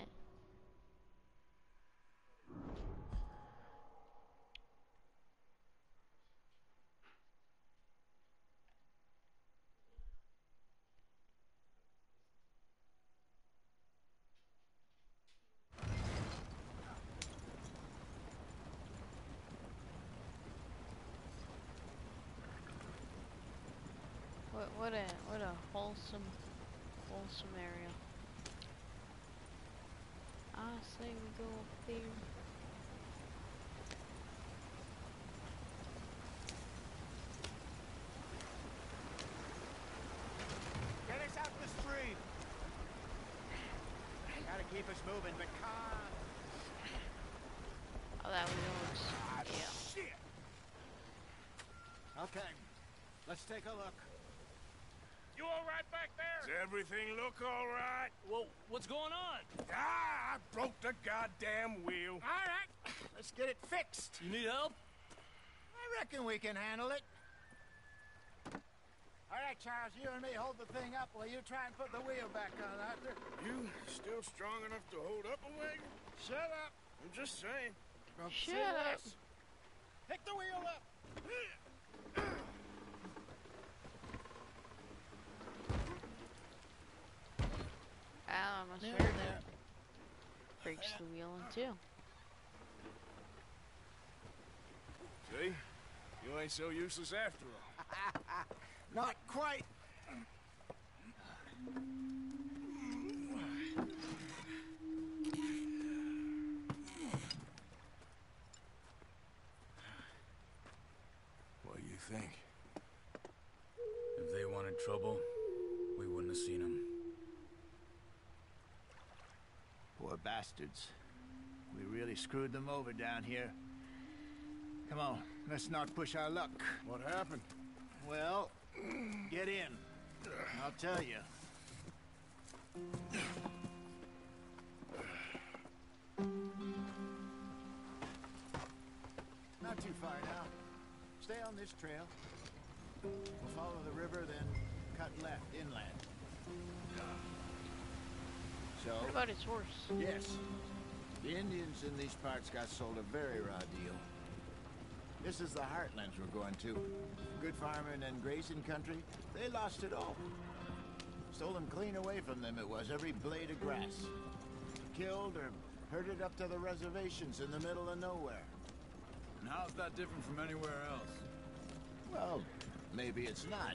What what a what a wholesome area. I say we go up there. Get us out the stream. Gotta keep us moving, but calm. Oh, that was Ah, yeah. shit. Okay, let's take a look. You all right back there? Does everything look all right? Well, what's going on? Ah, I broke the goddamn wheel. All right, let's get it fixed. You need help? I reckon we can handle it. All right, Charles, you and me hold the thing up while you try and put the wheel back on, Arthur. You still strong enough to hold up a wagon? Shut up. I'm just saying. Well, Shut up. less. Pick the wheel up. Ow, I'm There, sure there. That breaks the wheel in two. See? You ain't so useless after all. Not quite. What do you think? If they wanted trouble, we wouldn't have seen them. Poor bastards. We really screwed them over down here. Come on, let's not push our luck. What happened? Well, get in. I'll tell you. Not too far now. Stay on this trail. We'll follow the river, then cut left inland. So. What about his horse? Yes. The Indians in these parts got sold a very raw deal. This is the heartlands we're going to. Good farming and grazing country. They lost it all. Stole them clean away from them, it was, every blade of grass. Killed or herded up to the reservations in the middle of nowhere. And how's that different from anywhere else? Well, maybe it's not.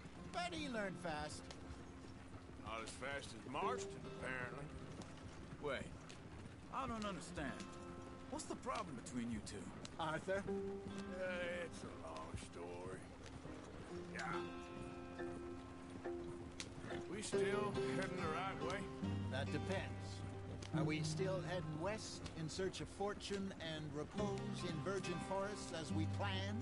But he learned fast. Not as fast as Marston, apparently. Wait, I don't understand. What's the problem between you two? Arthur? Uh, it's a long story. Yeah. We still heading the right way? That depends. Are we still heading west in search of fortune and repose in virgin forests as we planned?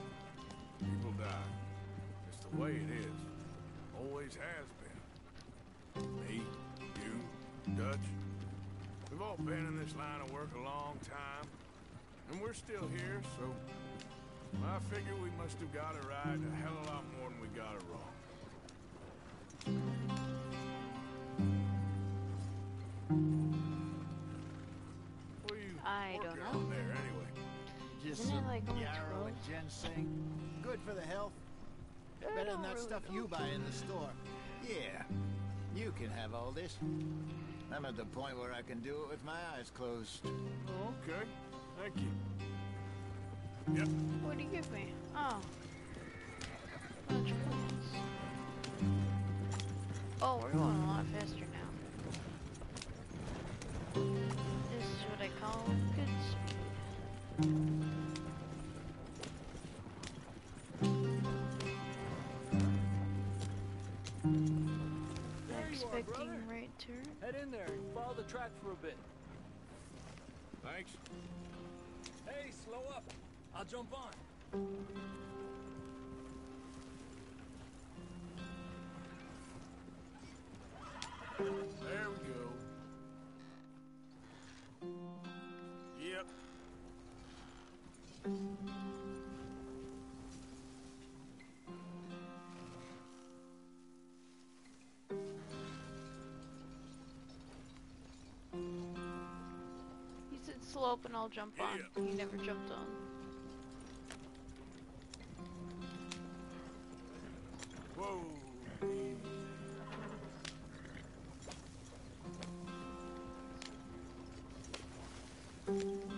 People die. It's the way it is. Always has been. Me, you, Dutch. We've all been in this line of work a long time. And we're still here, so... I figure we must have got it right a hell of a lot more than we got it wrong. What are you I don't know. there anyway? Just Isn't it some like only yarrow 12? And ginseng. Good for the health. Better than that stuff you buy in the store. Yeah, you can have all this. I'm at the point where I can do it with my eyes closed. Okay, thank you. Yep. What do you give me? Oh. Bunch of plants. Oh, we're going a lot faster now. This is what I call good speed. Expecting right turn. Head in there and follow the track for a bit. Thanks. Hey, slow up. I'll jump on. There we go. Yep. Slope and I'll jump on. He never jumped on. Whoa. Here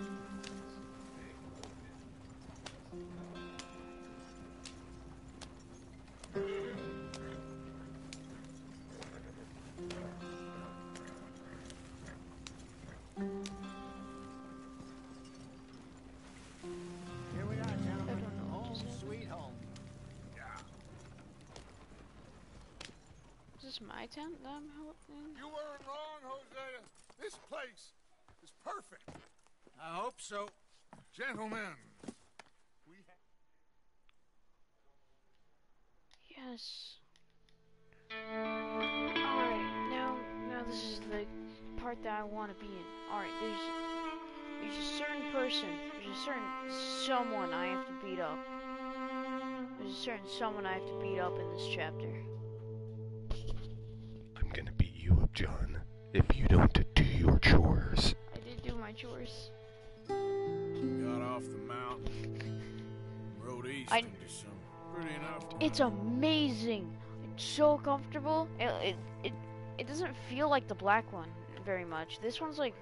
my tent that I'm helping? You weren't wrong, Hosea. This place is perfect. I hope so. Gentlemen, Yes. Alright, now now this is the part that I want to be in. Alright, there's there's a certain person, there's a certain someone I have to beat up. There's a certain someone I have to beat up in this chapter. John, if you don't do your chores. I did do my chores. Got off the mountain, rode east I- into some pretty enough. It's amazing. It's so comfortable. It, it it it doesn't feel like the black one very much. This one's like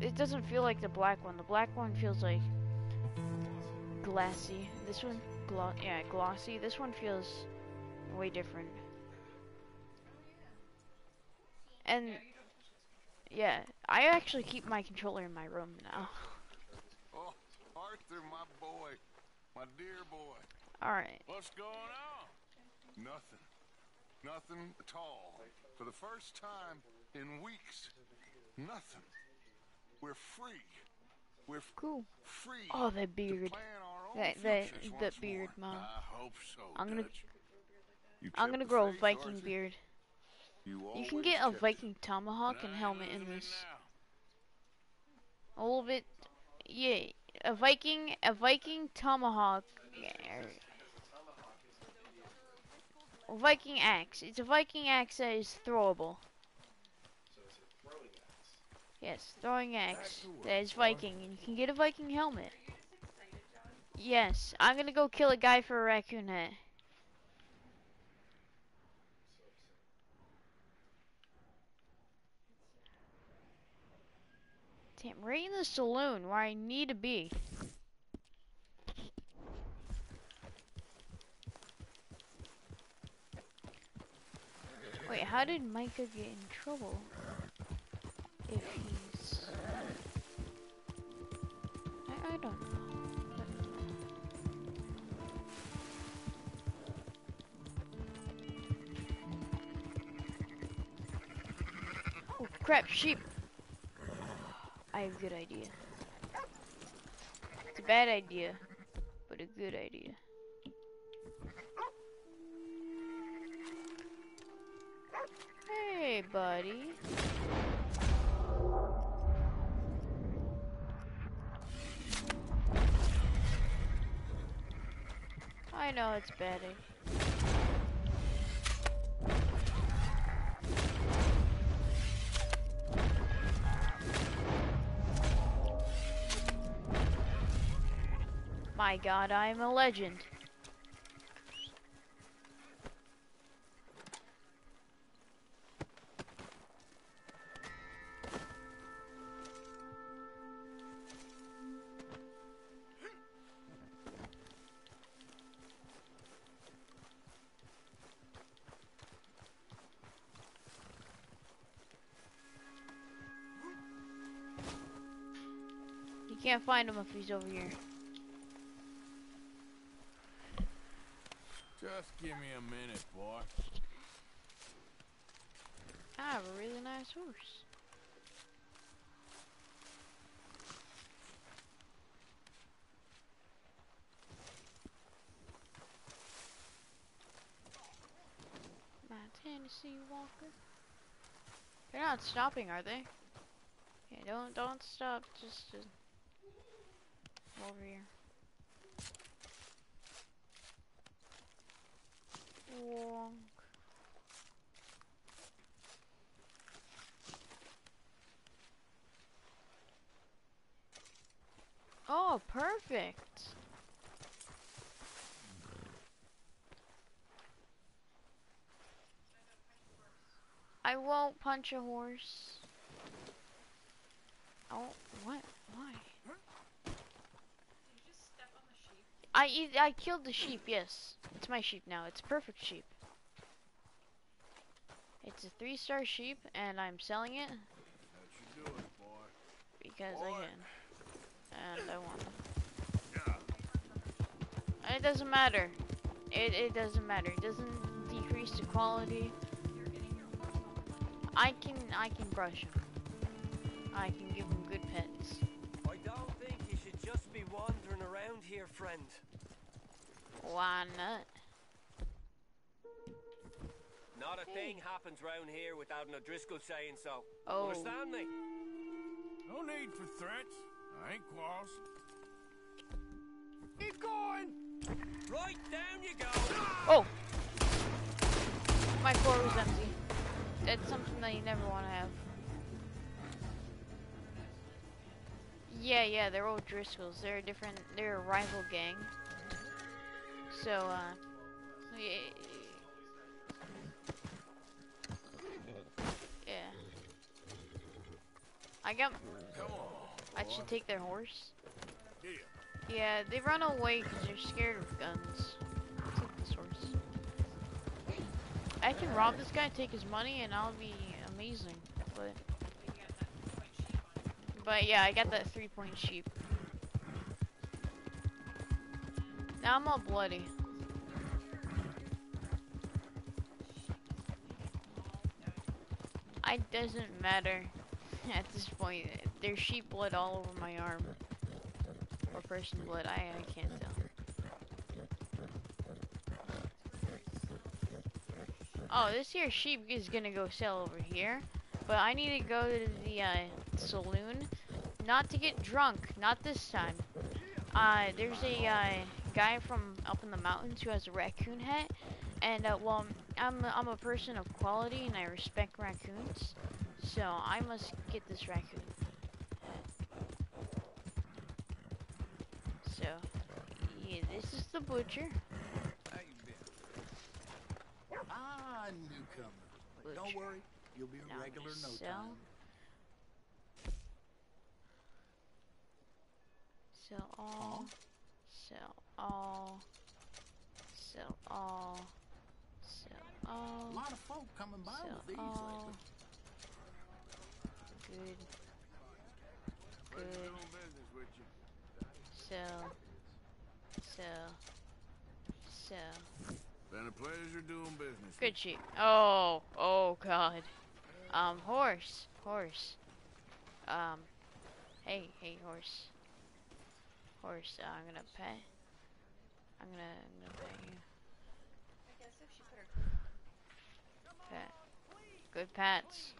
it doesn't feel like the black one. The black one feels like glassy. This one glo- yeah, glossy. This one feels way different. And yeah, I actually keep my controller in my room now. Oh, Arthur, my boy. My dear boy. Alright. What's going on? Nothing. Nothing at all. For the first time in weeks. Nothing. We're free. We're cool. free. Oh, that beard. plan That that futures that beard, more. mom. I hope so. I'm gonna You I'm gonna grow a Viking Arthur. beard. You, You can get a it. Viking tomahawk and helmet in this. A little bit, yeah. A Viking, a Viking tomahawk, a Viking axe. It's a Viking axe that is throwable. Yes, throwing axe. That is Viking, and you can get a Viking helmet. Yes, I'm gonna go kill a guy for a raccoon head. Damn, right in the saloon where I need to be. Wait, how did Micah get in trouble? If he's... I, I don't know. Oh crap, sheep! I have a good idea. It's a bad idea, but a good idea. Hey, buddy. I know it's bad. My god, I am a legend. You can't find him if he's over here. Give me a minute, boy. I have a really nice horse. My Tennessee Walker. They're not stopping, are they? Yeah, don't don't stop. Just, just over here. Wonk. Oh, perfect. I won't punch a horse. Oh, what? Why? I I killed the sheep. Yes, it's my sheep now. It's a perfect sheep. It's a three-star sheep, and I'm selling it doing, boy? because I can, and I want. It doesn't matter. It it doesn't matter. It doesn't decrease the quality. I can I can brush him. I can give him good pets. I don't think you should just be wandering around here, friend. Why not? Not a thing happens round here without an O'Driscoll saying so. Oh. Understand me? No need for threats. I ain't quarrels. Keep going! Right, down you go! Oh! my core was empty. That's something that you never want to have. Yeah, yeah, they're all Driscolls. They're a different, they're a rival gang. So, uh, yeah. Yeah. I got, I should take their horse. Yeah, they run away because they're scared of guns. Take this horse. I can rob this guy, take his money, and I'll be amazing. But, but yeah, I got that three-point sheep. Now I'm all bloody. It doesn't matter at this point. There's sheep blood all over my arm. Or person blood, I, I can't tell. Oh, this here sheep is gonna go sell over here. But I need to go to the uh, saloon. Not to get drunk, not this time. Uh, there's a uh, guy from up in the mountains who has a raccoon hat. And, uh, well, I'm, I'm a person of quality and I respect raccoons. So I must get this raccoon. So, yeah, this is the butcher. How you been? Ah, newcomer. Don't worry, you'll be a Now regular no sell. time. Sell all. Sell all. Sell all. Sell all. A lot of folk coming by Sell with these all. lately. Good. Good. doing business with. Sell. Sell. Sell. Been a pleasure doing business. Good sheep. Oh, oh god. Um, horse, horse. Um, hey, hey, horse. Horse, uh, I'm gonna pet. I'm gonna, I'm gonna pet you. Pet. Good pets.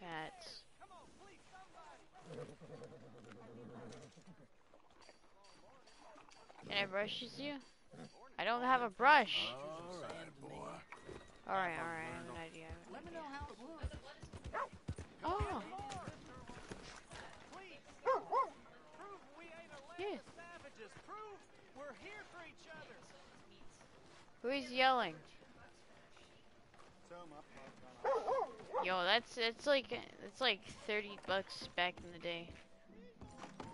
Pets. Can I brush you? I don't have a brush. All right, boy. Alright, alright, I have an idea. I have an idea. Oh. Yeah. Who is yelling? Yo, that's it's like it's like 30 bucks back in the day.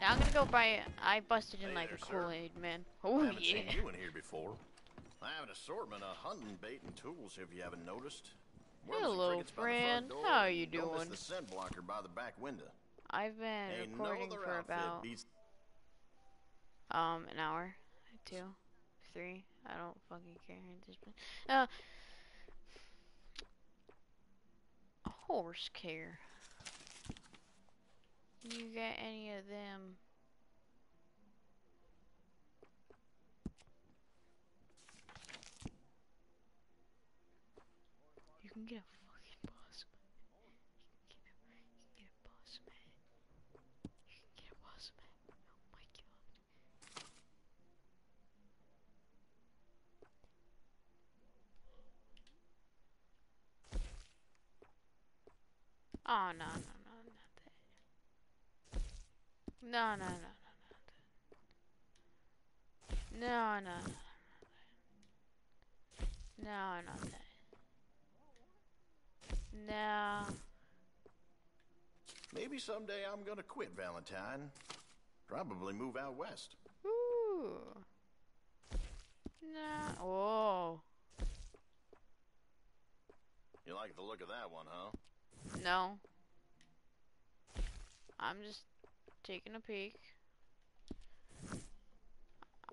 Now I'm gonna go buy. I busted in Hey like there, a sir. Kool-Aid man. I Oh haven't yeah. seen you in here before. I have an assortment of hunting bait and tools if you haven't noticed. Worms Hello, crickets by the front friend. How are you doing? the scent blocker by the back window. I've been Ain't recording other for about um an hour, two, three. I don't fucking care at this point. Uh, horse care. You got any of them? You can get a fucking boss man. You can get a, you can get a boss man. You can get a boss man. Oh my god. Oh no no no not that. No no no no not that. No no no no not that. No. Maybe someday I'm gonna quit Valentine. Probably move out west. Ooh. No. Oh. You like the look of that one, huh? No. I'm just taking a peek.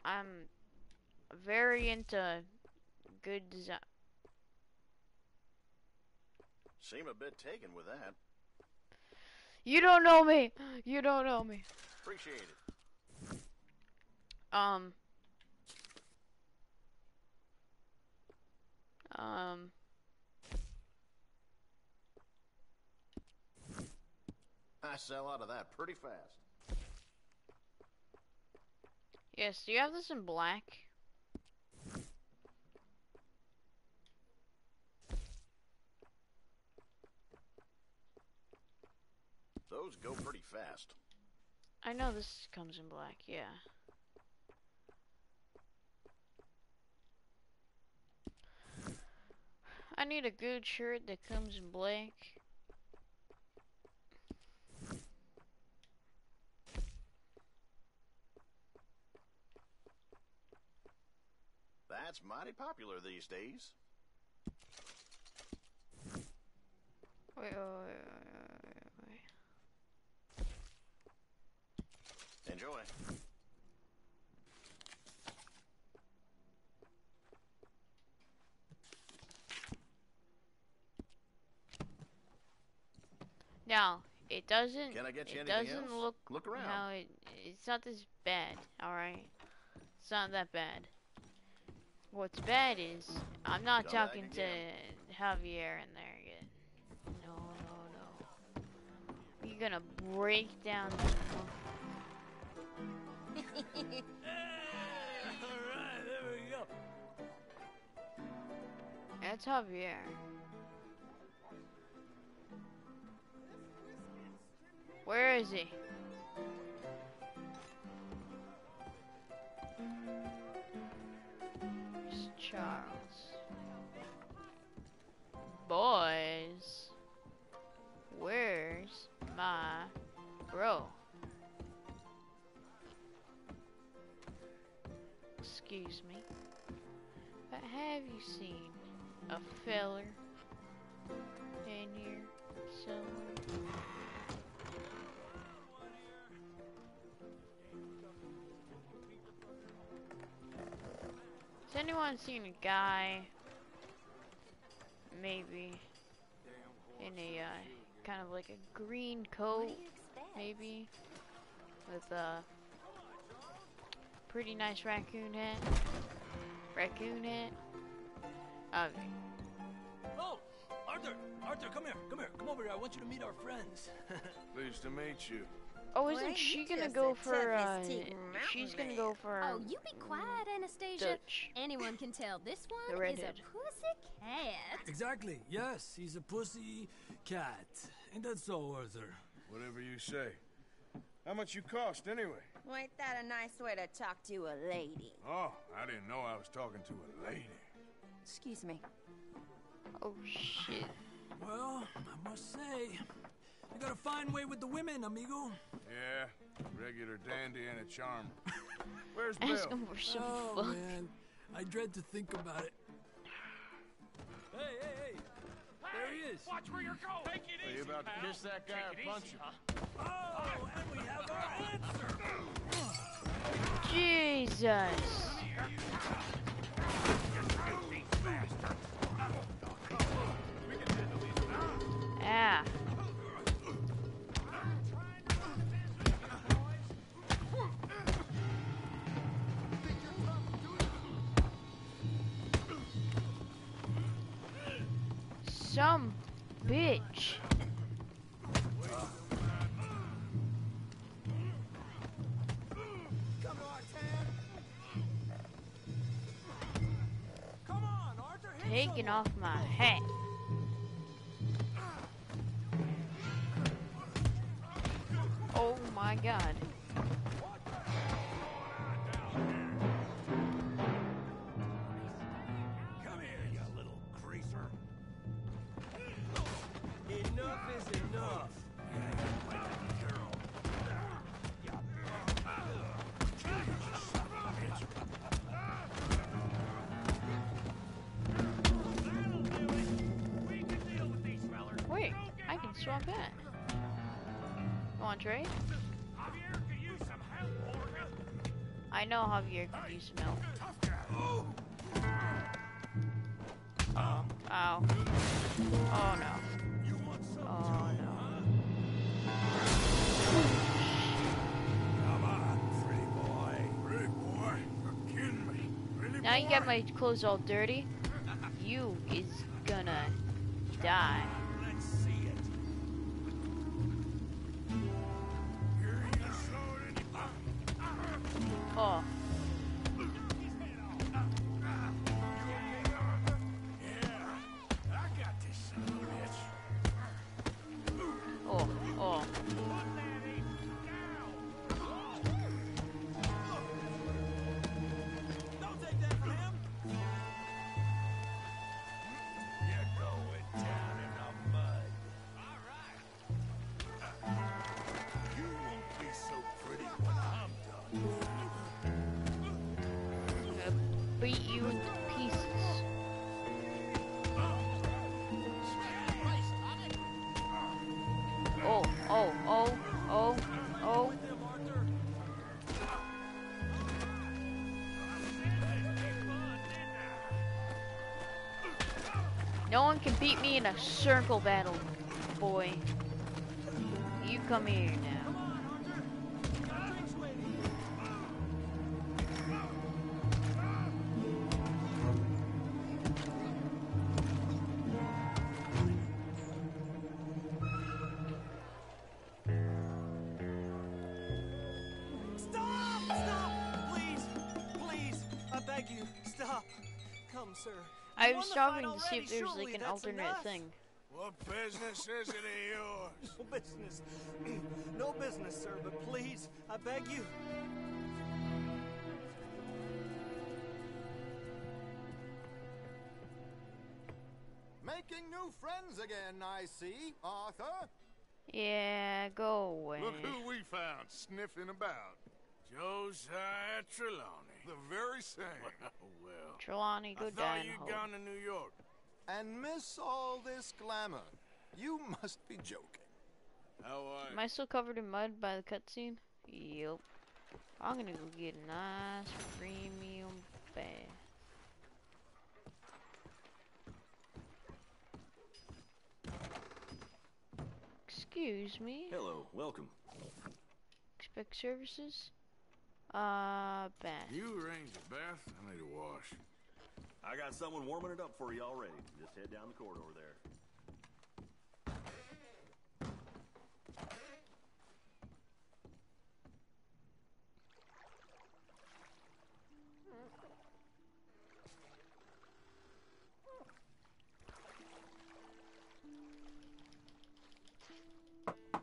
I'm very into good design. Seem a bit taken with that. You don't know me. You don't know me. Appreciate it. Um. Um. I sell out of that pretty fast. Yes, do you have this in black? Those go pretty fast. I know this comes in black, yeah. I need a good shirt that comes in black. That's mighty popular these days. Wait, wait, wait, wait, wait. Enjoy. Now, it doesn't. Can I get you it anything doesn't else? look. Look around. No, it, it's not this bad. All right, it's not that bad. What's bad is I'm not Come back talking to Javier in there yet. No, no, no. You're gonna break down. this mo- Alright, there we go. That's Javier. Where is he? Boys. Where's my bro? Excuse me. But have you seen a feller in here somewhere? Has anyone seen a guy, maybe, in a uh, kind of like a green coat, maybe, with a pretty nice raccoon hat? Raccoon hat? Okay. Oh, Arthur! Arthur, come here, come here, come over here. I want you to meet our friends. Pleased to meet you. Oh, isn't she gonna go for, uh, toughest she's gonna go for, Oh, you be quiet, Anastasia. Dutch. Anyone can tell this The one is a pussy cat. exactly. Yes, he's a pussy cat. Ain't that so, Arthur? Whatever you say. How much you cost, anyway? Well, ain't that a nice way to talk to a lady? Oh, I didn't know I was talking to a lady. Excuse me. Oh, shit. Well, I must say, you got a fine way with the women, amigo. Yeah, regular dandy and a charm. Where's Ask him for some oh, fuck. man. I dread to think about it. Hey, hey, hey! There he is! Watch where you're going. Take it Are you about to kiss that guy or punch him? Oh, and we have our answer! Jesus. Ah. Some bitch. Taking off my hat. Oh my god. Use. Ow. Oh no. Oh no. Come on, pretty boy. Pretty boy, you're kidding me. Really, Now you got my clothes all dirty. You is gonna die. Beat me in a circle battle, boy. You come here now. See already, if there's like an alternate enough. thing. What business is it of yours? No business. no business, sir, but please, I beg you. Making new friends again, I see, Arthur. Yeah, go away. Look who we found sniffing about. Josiah Trelawney. The very same. well, Trelawney, go I down. thought you'd gone to New York. And miss all this glamour. You must be joking. How are Am I still covered in mud by the cutscene? Yep. I'm gonna go get a nice premium bath. Excuse me. Hello, welcome. Expect services? Uh, bath. You arranged a bath? I need a wash. I got someone warming it up for you already. Just head down the corridor there.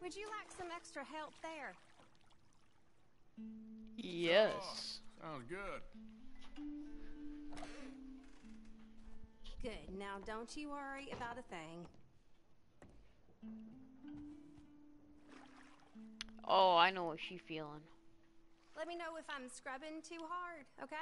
Would you like some extra help there? Yes. Oh, sounds good. Good. Now don't you worry about a thing. Oh, I know what she's feeling. Let me know if I'm scrubbing too hard, okay?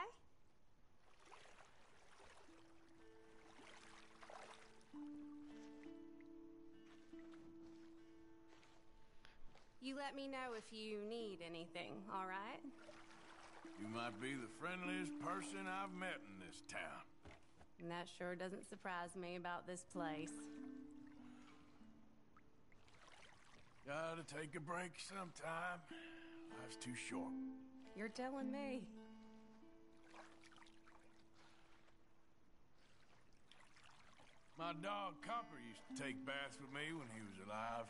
You let me know if you need anything, all right? You might be the friendliest person I've met in this town. And that sure doesn't surprise me about this place. Gotta take a break sometime. Life's too short. You're telling me. My dog Copper used to take baths with me when he was alive.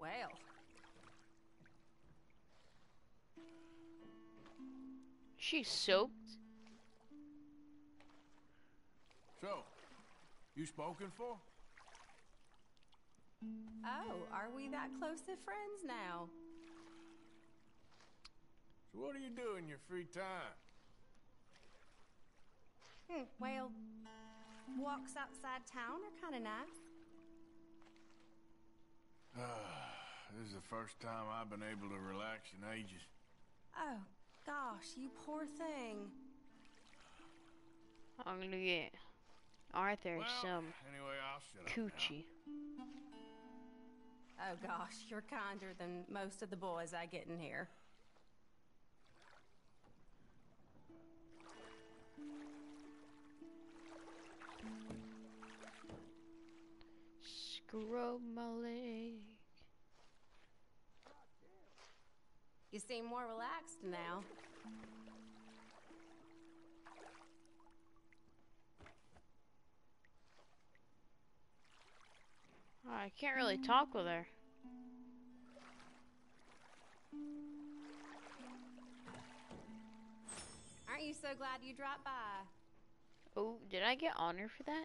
Well, She's soaked. So, you spoken for? oh, are we that close of friends now? So what do you do in your free time? Hmm, well, walks outside town are kind of nice. this is the first time I've been able to relax in ages. Oh, gosh, you poor thing. I'm gonna get Arthur Well, some anyway, I'll shut up now. coochie. Oh, gosh, you're kinder than most of the boys I get in here. Scrub my leg. You seem more relaxed now. Oh, I can't really talk with her. Aren't you so glad you dropped by? Oh, did I get honor for that?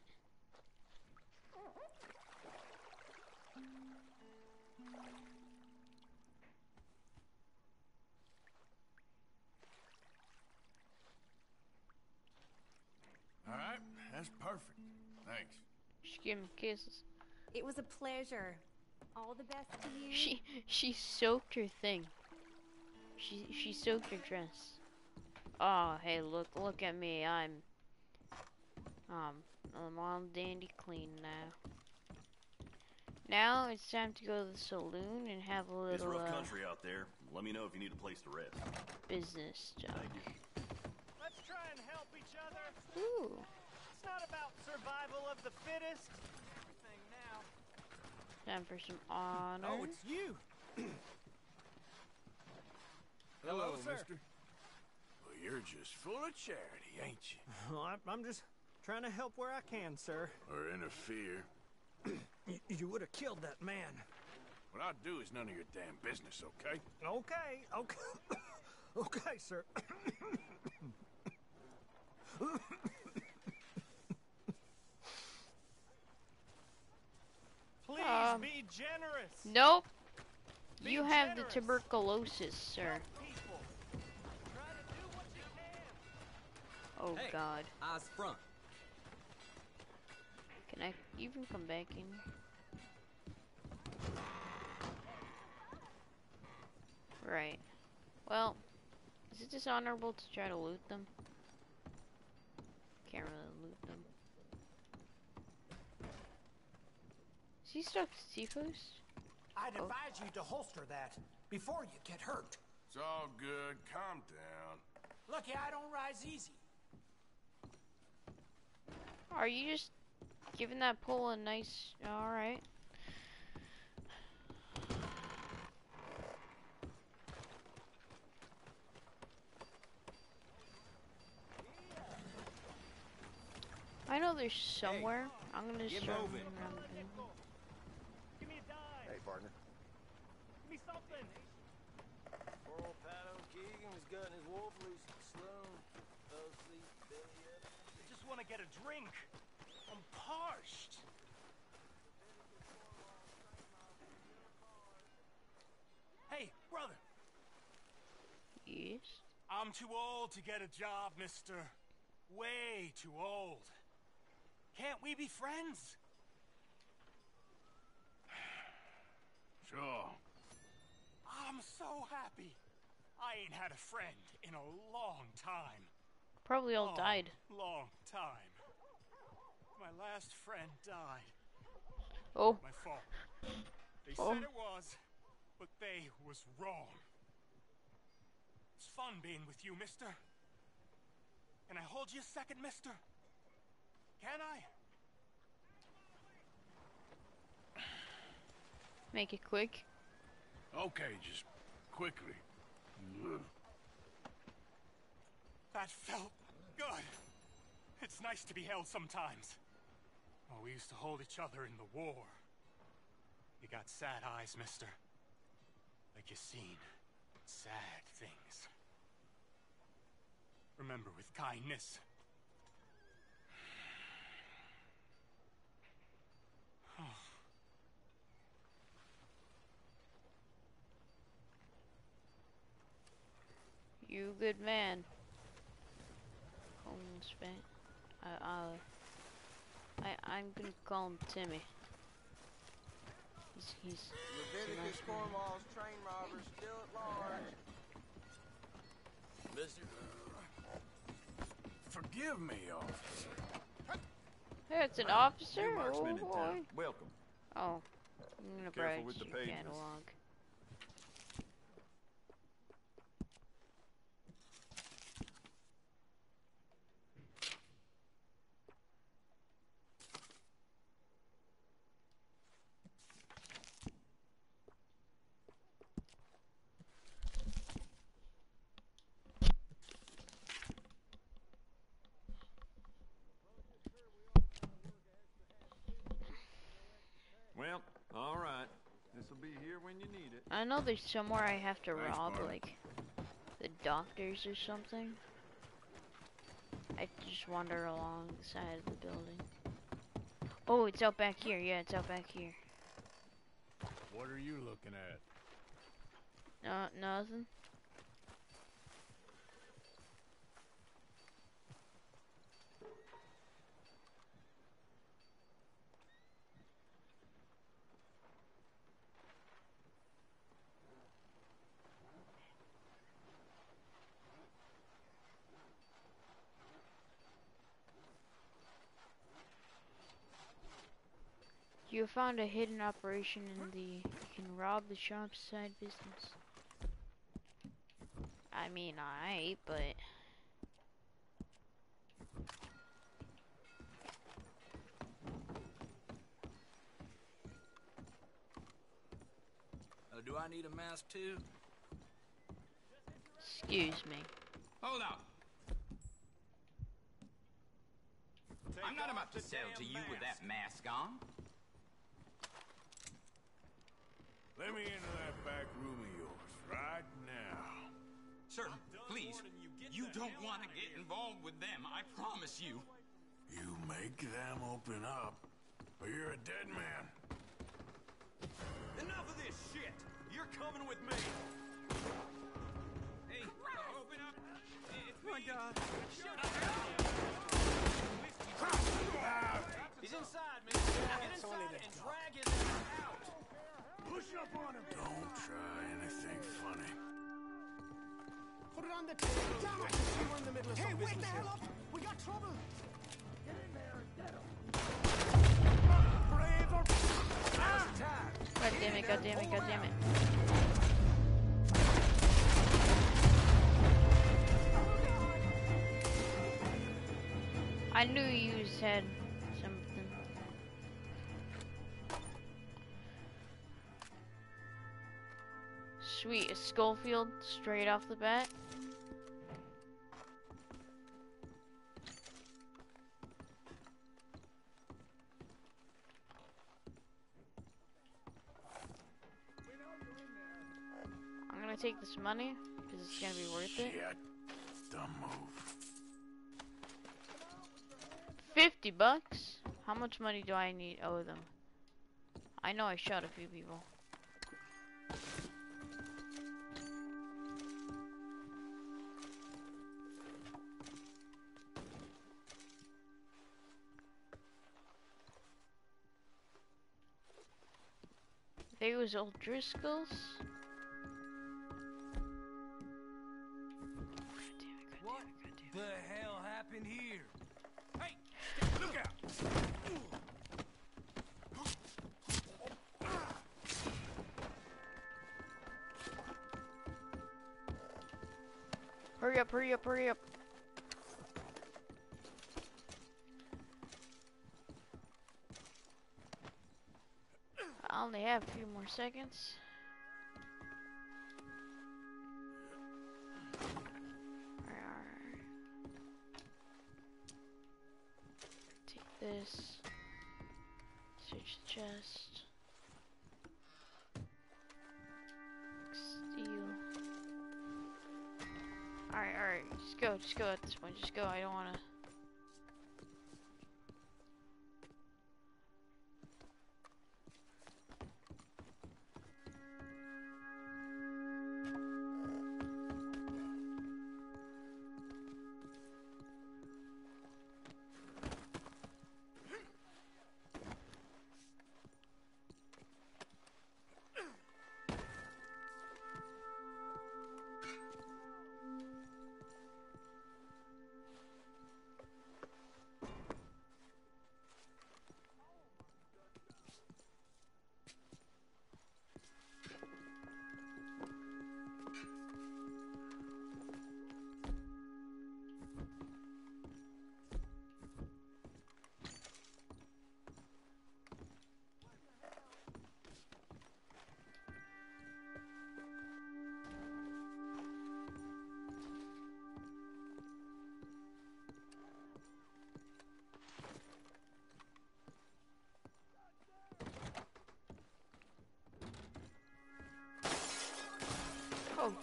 All right, that's perfect. Thanks. She gave me kisses. It was a pleasure. All the best to you. She she soaked her thing. She she soaked her dress. Oh, hey, look, look at me. I'm, um, I'm all dandy clean now. Now it's time to go to the saloon and have a It's little rough uh, country out there. Let me know if you need a place to rest. business job. Thank you. Let's try and help each other. Ooh. It's not about survival of the fittest. Everything now. Time for some honor. Oh, it's you. Hello, Hello, sir. mister. Well, you're just full of charity, ain't you? Well, I'm, I'm just trying to help where I can, sir. Or interfere. You, you would have killed that man. What I do is none of your damn business, okay? Okay, okay. okay, sir. Please Um, be generous. Nope. Be you have generous. the tuberculosis, sir. Try to do what you can. Oh Hey, God. Eyes front. Can I even come back in? Right. Well, is it dishonorable to try to loot them? Can't really loot them. Is he stuck to T-post? I'd oh. advise you to holster that before you get hurt. It's all good. Calm down. Lucky I don't rise easy. Are you just giving that pole a nice... Alright. I know there's somewhere. I'm gonna get start moving. moving around the building. Give me a dime. Hey, partner. Give me something. Poor old Pat O'Keegan was gutting his wolf loose at the saloon. Fell asleep, belly up. I just want to get a drink. I'm parched. Hey, brother. Yes? I'm too old to get a job, mister. Way too old. Can't we be friends? Sure. I'm so happy. I ain't had a friend in a long time. Probably all Long, died. Long time. My last friend died. Oh. My fault. They Oh. said it was, but they was wrong. It's fun being with you, mister. Can I hold you a second, mister? Can I? Make it quick. Okay, just quickly. That felt good. It's nice to be held sometimes. Oh, we used to hold each other in the war. You got sad eyes, mister. Like you've seen sad things. Remember with kindness. You good man. Coleman Span. I, uh, I, I'm gonna call him Timmy. He's, he's, he's Leviticus. Cornwall's train robbers still at large. Mister. Forgive me, officer. Hey, it's an officer? New marksman Oh, boy. Welcome. Oh, I'm gonna Careful brag with the you pavements. catalog. Well, all right. This'll be here when you need it. I know there's somewhere I have to Thanks, rob, Bart. like, the doctors or something. I just wander along the side of the building. Oh, it's out back here. Yeah, it's out back here. What are you looking at? No, nothing. Found a hidden operation in the. You can rob the shop's side business. I mean, I, but. Uh, do I need a mask too? Excuse me. Hold up. I'm not about to sell to you with that mask on. Let me into that back room of yours right now. Sir, please. You don't want to get involved with them, I promise you. You make them open up, or you're a dead man. Enough of this shit! You're coming with me! Hey, open up! It's my God! Shut up! He's inside, man. Get inside and drag his ass out. Push up on him. Don't try anything funny. Put it on the table. Damn it! See, we're in the middle of Hey, some wake the hell up! We got trouble! Get in there and get him! Brave or... Ah! God damn it, god damn it, god damn it. I knew you said Sweet, a Schofield straight off the bat. I'm gonna take this money because it's gonna be worth it. Shit. Dumb move. 50 bucks? How much money do I need owe them? I know I shot a few people. They was O'Driscoll's. What the hell happened here? Hey, look out! Hurry up, hurry up, hurry up. Have a few more seconds. Take this. Search the chest. Steal. Alright, alright. Just go, just go at this point. Just go. I don't wanna.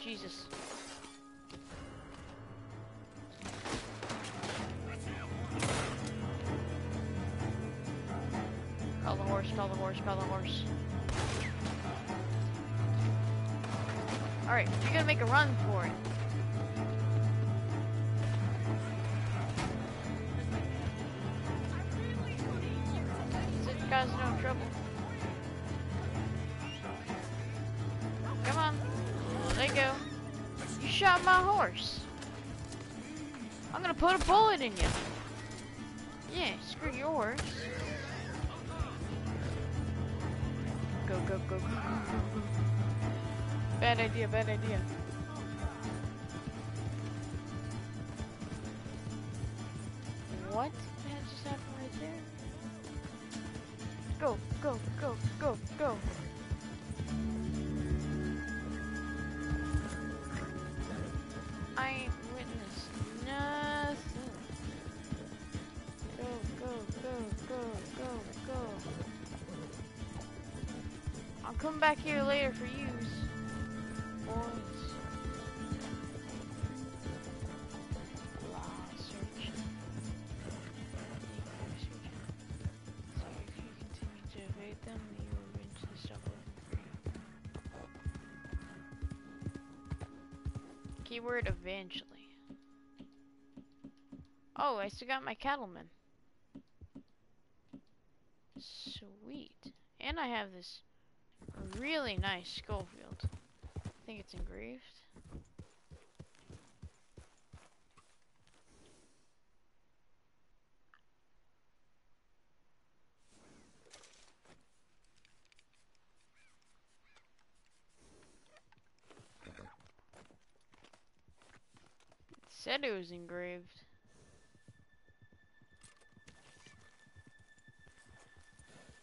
Jesus. Call the horse, call the horse, call the horse. Alright, you're gonna make a run for it. This guy's no trouble. Horse. I'm gonna put a bullet in you. Yeah, screw yours. Go, go, go, go, go, go. Bad idea, bad idea. Come back here later for use. Keyword eventually. Oh, I still got my cattleman. Sweet. And I have this really nice Schofield. I think it's engraved. It said it was engraved.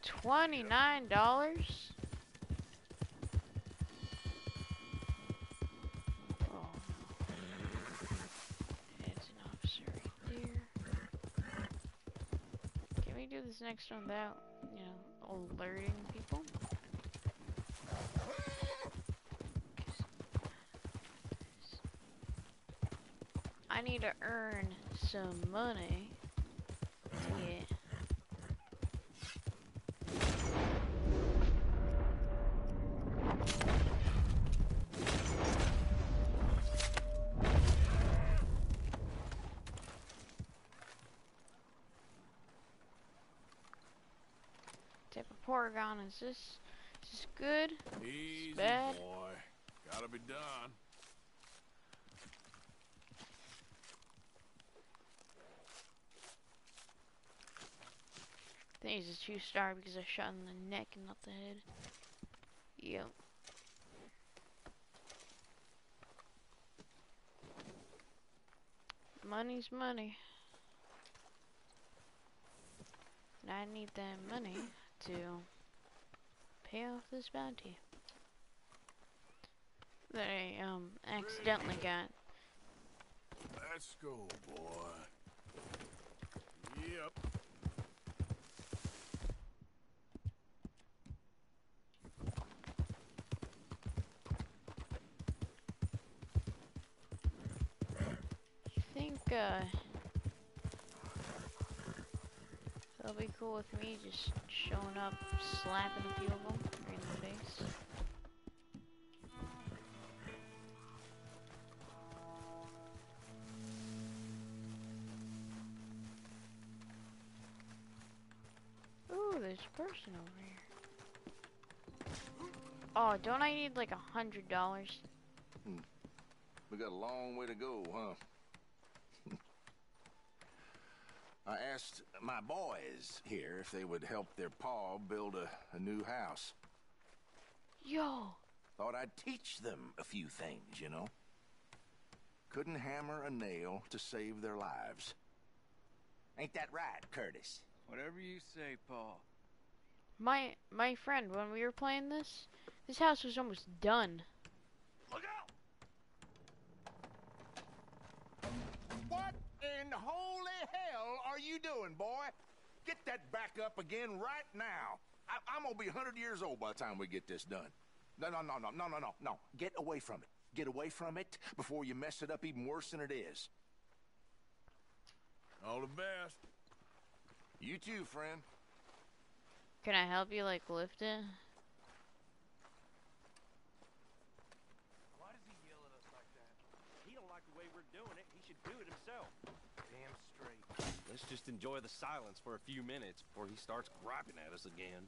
Twenty-nine dollars? Next one without, you know, alerting people? I need to earn some money type is this? Is this good? Easy, bad? boy. Gotta be done. I think he's a two star because I shot in the neck and not the head. Yep. Money's money. And I need that money to pay off this bounty. That I um accidentally got. Let's go, boy. Yep. think uh cool with me just showing up, slapping a few of them right in the face. Ooh, there's a person over here. Oh, don't I need like a hundred dollars? Hmm. We got a long way to go, huh? I asked my boys here if they would help their pa build a, a new house. Yo, Thought I'd teach them a few things, you know? Couldn't hammer a nail to save their lives. Ain't that right, Curtis? Whatever you say, Paul. my my friend, when we were playing this, this house was almost done. Look out! What in holy hell are you doing, boy? Get that back up again right now. I, I'm gonna be 100 years old by the time we get this done. No, no, no, no, no, no, no, no. Get away from it. Get away from it before you mess it up even worse than it is. All the best. You too, friend. Can I help you like lift it? Why does he yell at us like that? He don't like the way we're doing it. He should do it himself. Damn straight. Let's just enjoy the silence for a few minutes before he starts griping at us again.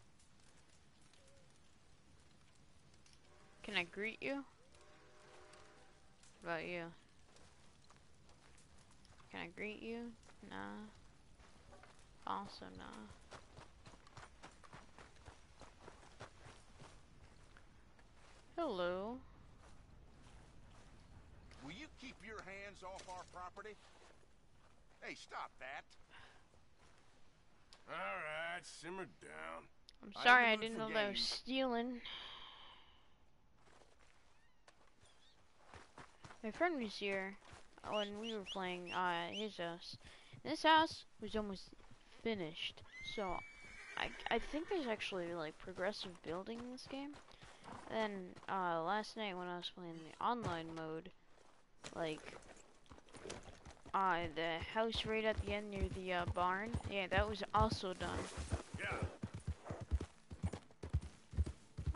Can I greet you? What about you? Can I greet you? Nah. Also nah. Hello. Will you keep your hands off our property? Hey, stop that. All right, simmer down. I'm I sorry, ain't I didn't know that was stealing. My friend was here when we were playing uh, his house. This house was almost finished, so I I think there's actually like progressive building in this game. Then uh, last night when I was playing the online mode, like uh, the house right at the end near the uh, barn, yeah, that was also done. Yeah.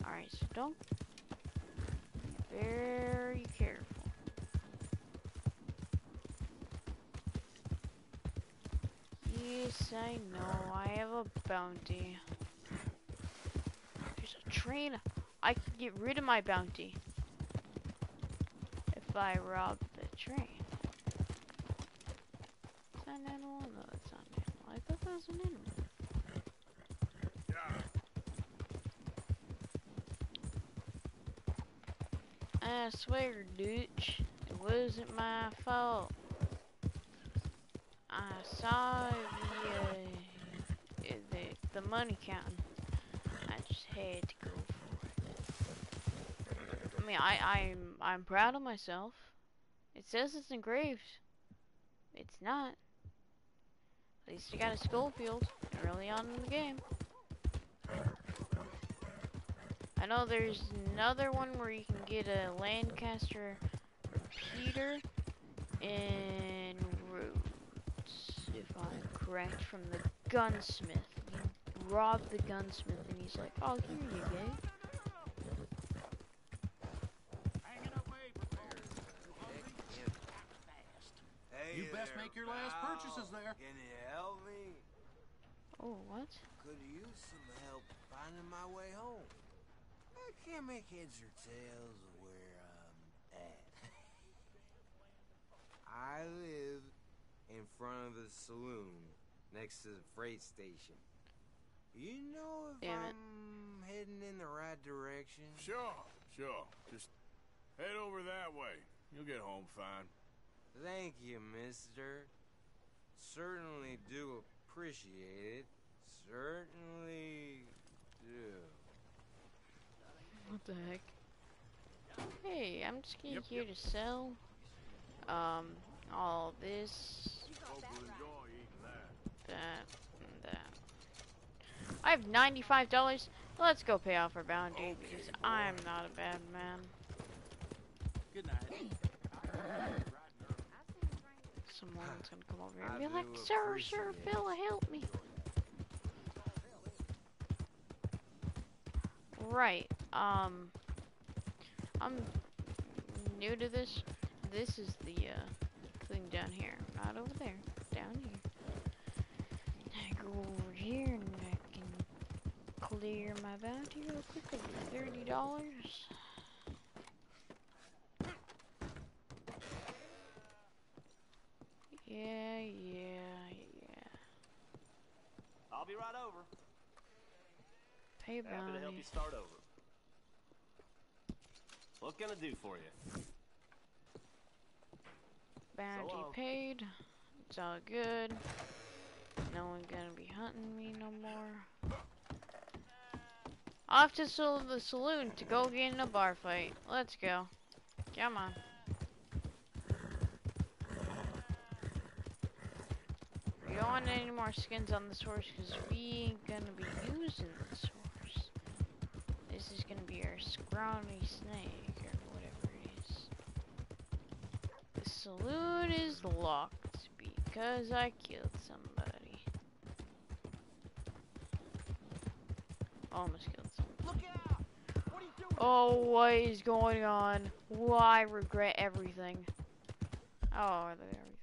Alright, so don't be very careful. Yes, I know. I have a bounty. There's a train. I can get rid of my bounty if I rob the train. An animal? No, that's not an animal. I thought that was an animal. I swear, Dutch, it wasn't my fault. I saw the, uh, the, the money counting. I just had to go for it. I mean, I, I'm, I'm proud of myself. It says it's engraved. It's not. At least I got a Schofield early on in the game. I know there's another one where you can get a Lancaster repeater in Rhodes, if I'm correct, from the gunsmith. You rob the gunsmith and he's like, oh, here you go. Hey You best make your last purchases there. Can you help me? Oh, what? Could use some help finding my way home. I can't make heads or tails of where I'm at. I live in front of the saloon next to the freight station. You know if Damn. I'm heading in the right direction? Sure, sure. Just head over that way. You'll get home fine. Thank you, mister. Certainly do appreciate it. Certainly do. What the heck? Hey, I'm just gonna here to sell um all this, that, and that. I have ninety-five dollars. Let's go pay off our bounty because I'm not a bad man. Good night. someone's gonna come over here and be like, Sir, Sir, Phil, help me. Right, um, I'm new to this. This is the, uh, thing down here. Not over there, down here. I go over here and I can clear my bounty real quick. $30. Yeah, yeah, yeah. I'll be right over. Pay Happy to help you start over. What can I do for you? Bounty long. paid. It's all good. No one gonna be hunting me no more. Off to the saloon to go get in a bar fight. Let's go. Come on. Don't want any more skins on this horse because we ain't gonna be using this horse. This is gonna be our scrawny snake or whatever it is. The saloon is locked because I killed somebody. Almost killed somebody. Oh, what is going on? Why regret everything? Oh, there we go.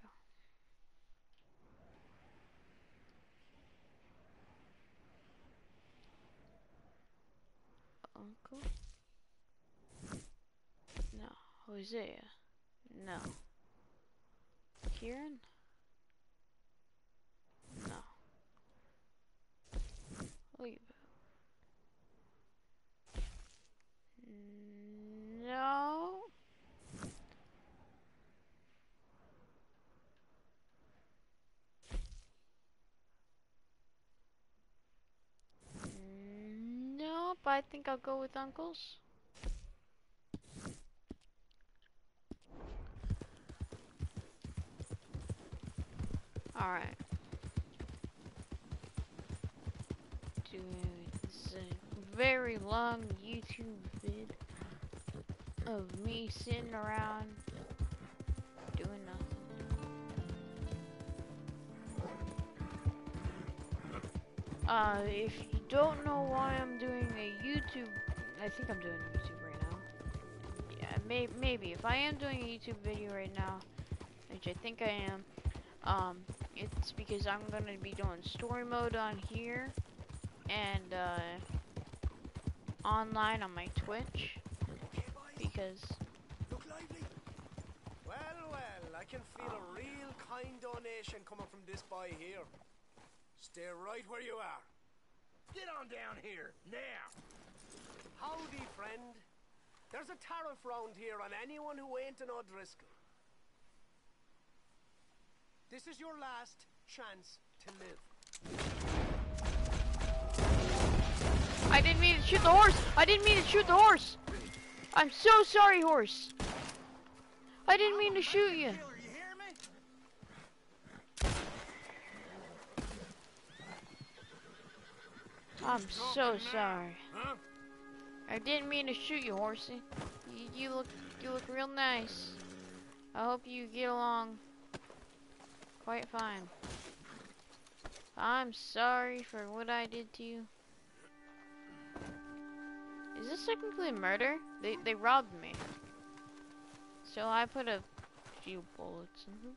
Hosea. No. Kieran? No. Leave. No. Nope, I think I'll go with uncles. Alright. This a very long YouTube vid of me sitting around doing nothing. Uh, if you don't know why I'm doing a YouTube, I think I'm doing a YouTube right now. Yeah, may maybe. If I am doing a YouTube video right now, which I think I am, um, it's because I'm gonna be doing story mode on here and uh, online on my Twitch because Well, well, I can feel a real kind donation coming from this boy here. Stay right where you are. Get on down here, now. Howdy, friend. There's a tariff round here on anyone who ain't an O'Driscoll. This is your last chance to live. I didn't mean to shoot the horse. I didn't mean to shoot the horse. I'm so sorry, horse. I didn't mean to shoot you. I'm so sorry. I didn't mean to shoot you, horsey. You, you look you look real nice. I hope you get along quite fine. I'm sorry for what I did to you. Is this technically murder? They they robbed me. So I put a few bullets in them.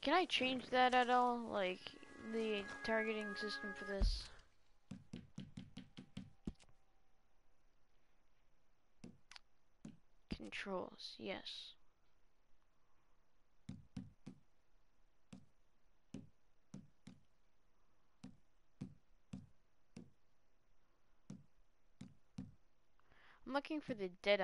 Can I change that at all? Like the targeting system for this? Controls, yes. I'm looking for the dead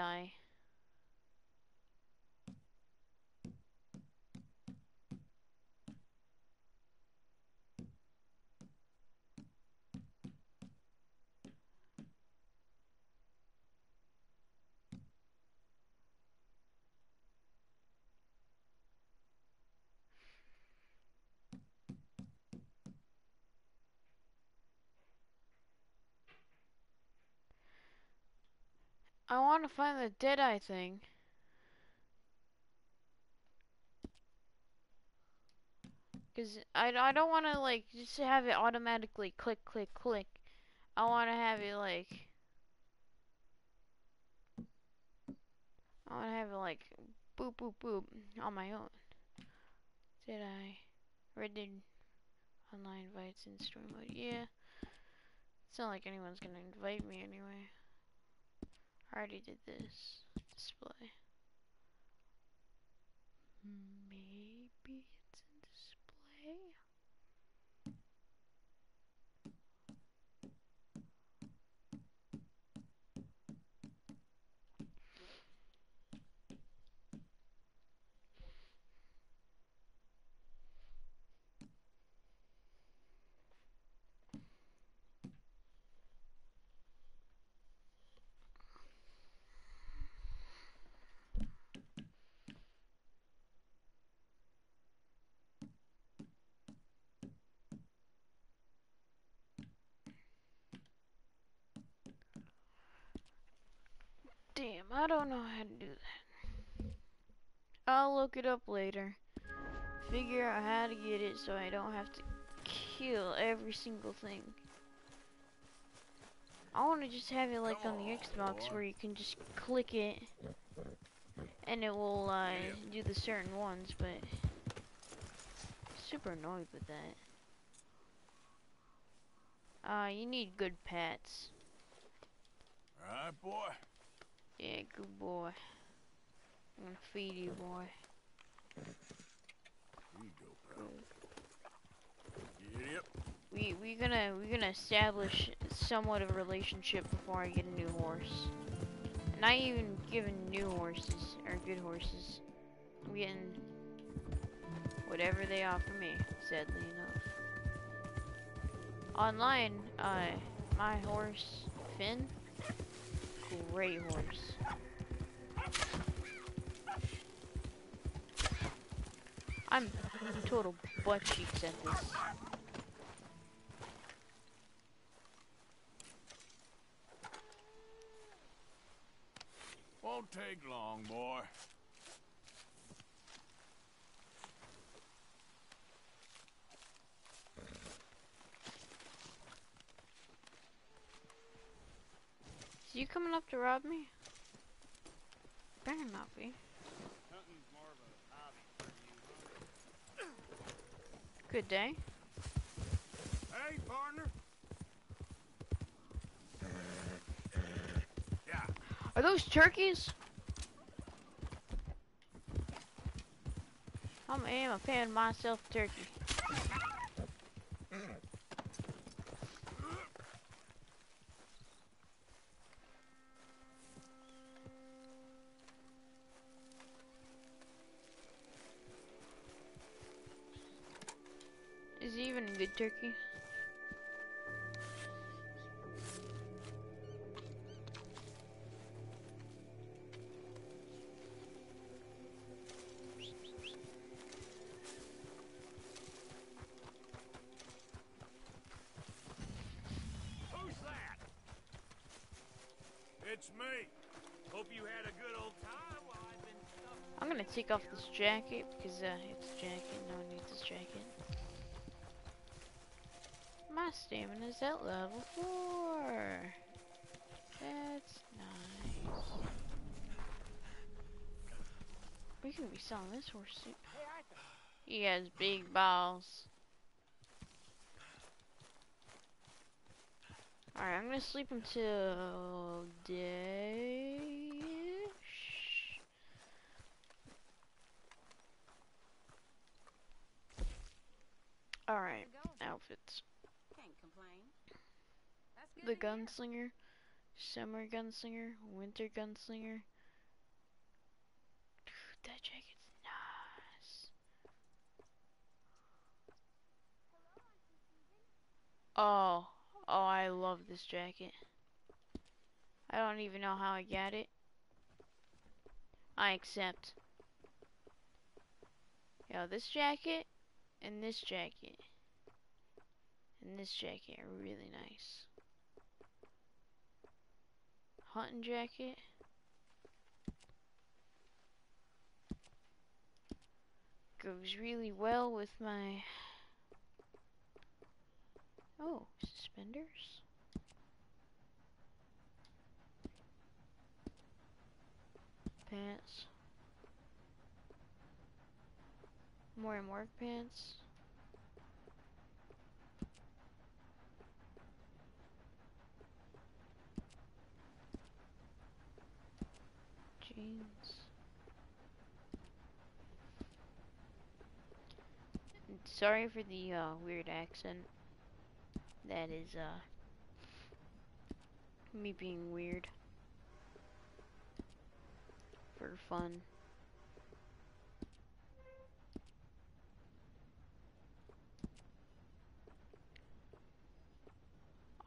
I want to find the Deadeye thing. Because I, I don't want to, like, just have it automatically click, click, click. I want to have it, like... I want to have it, like, boop, boop, boop on my own. Did I? Red Dead Online invites in story mode. Yeah. It's not like anyone's gonna invite me anyway. I already did this display. Maybe it's in display. Damn, I don't know how to do that. I'll look it up later. Figure out how to get it so I don't have to kill every single thing. I want to just have it like on the Xbox where you can just click it and it will uh, do the certain ones, but super annoyed with that. Uh, you need good pets. Alright, boy. Yeah, good boy. I'm gonna feed you, boy. Here you go, pal. Up. We we gonna we gonna establish somewhat of a relationship before I get a new horse. Not even giving new horses or good horses. I'm getting whatever they offer me. Sadly enough. online, uh, my horse, Finn, great horse. I'm total butt cheeks at this. Won't take long, boy. Is you coming up to rob me? Better not be. Good day. Hey, partner. Yeah. Are those turkeys? I am a fan of myself turkey. Is he even a good turkey? Who's that? It's me. Hope you had a good old time while I've been I'm gonna take off this jacket because uh, it's a jacket. No one needs this jacket. My stamina's at level four. That's nice. We can be selling this horse soon. He has big balls. Alright, I'm gonna sleep until day. Alright, outfits. Can't complain. That's good The gunslinger, summer gunslinger, winter gunslinger. Dude, that jacket's nice. Oh, oh, I love this jacket. I don't even know how I got it. I accept. Yo, this jacket and this jacket and this jacket are really nice. Hunting jacket. Goes really well with my Oh, suspenders. Pants. More and work pants. Jeans. And Sorry for the uh, weird accent. That is uh me being weird for fun.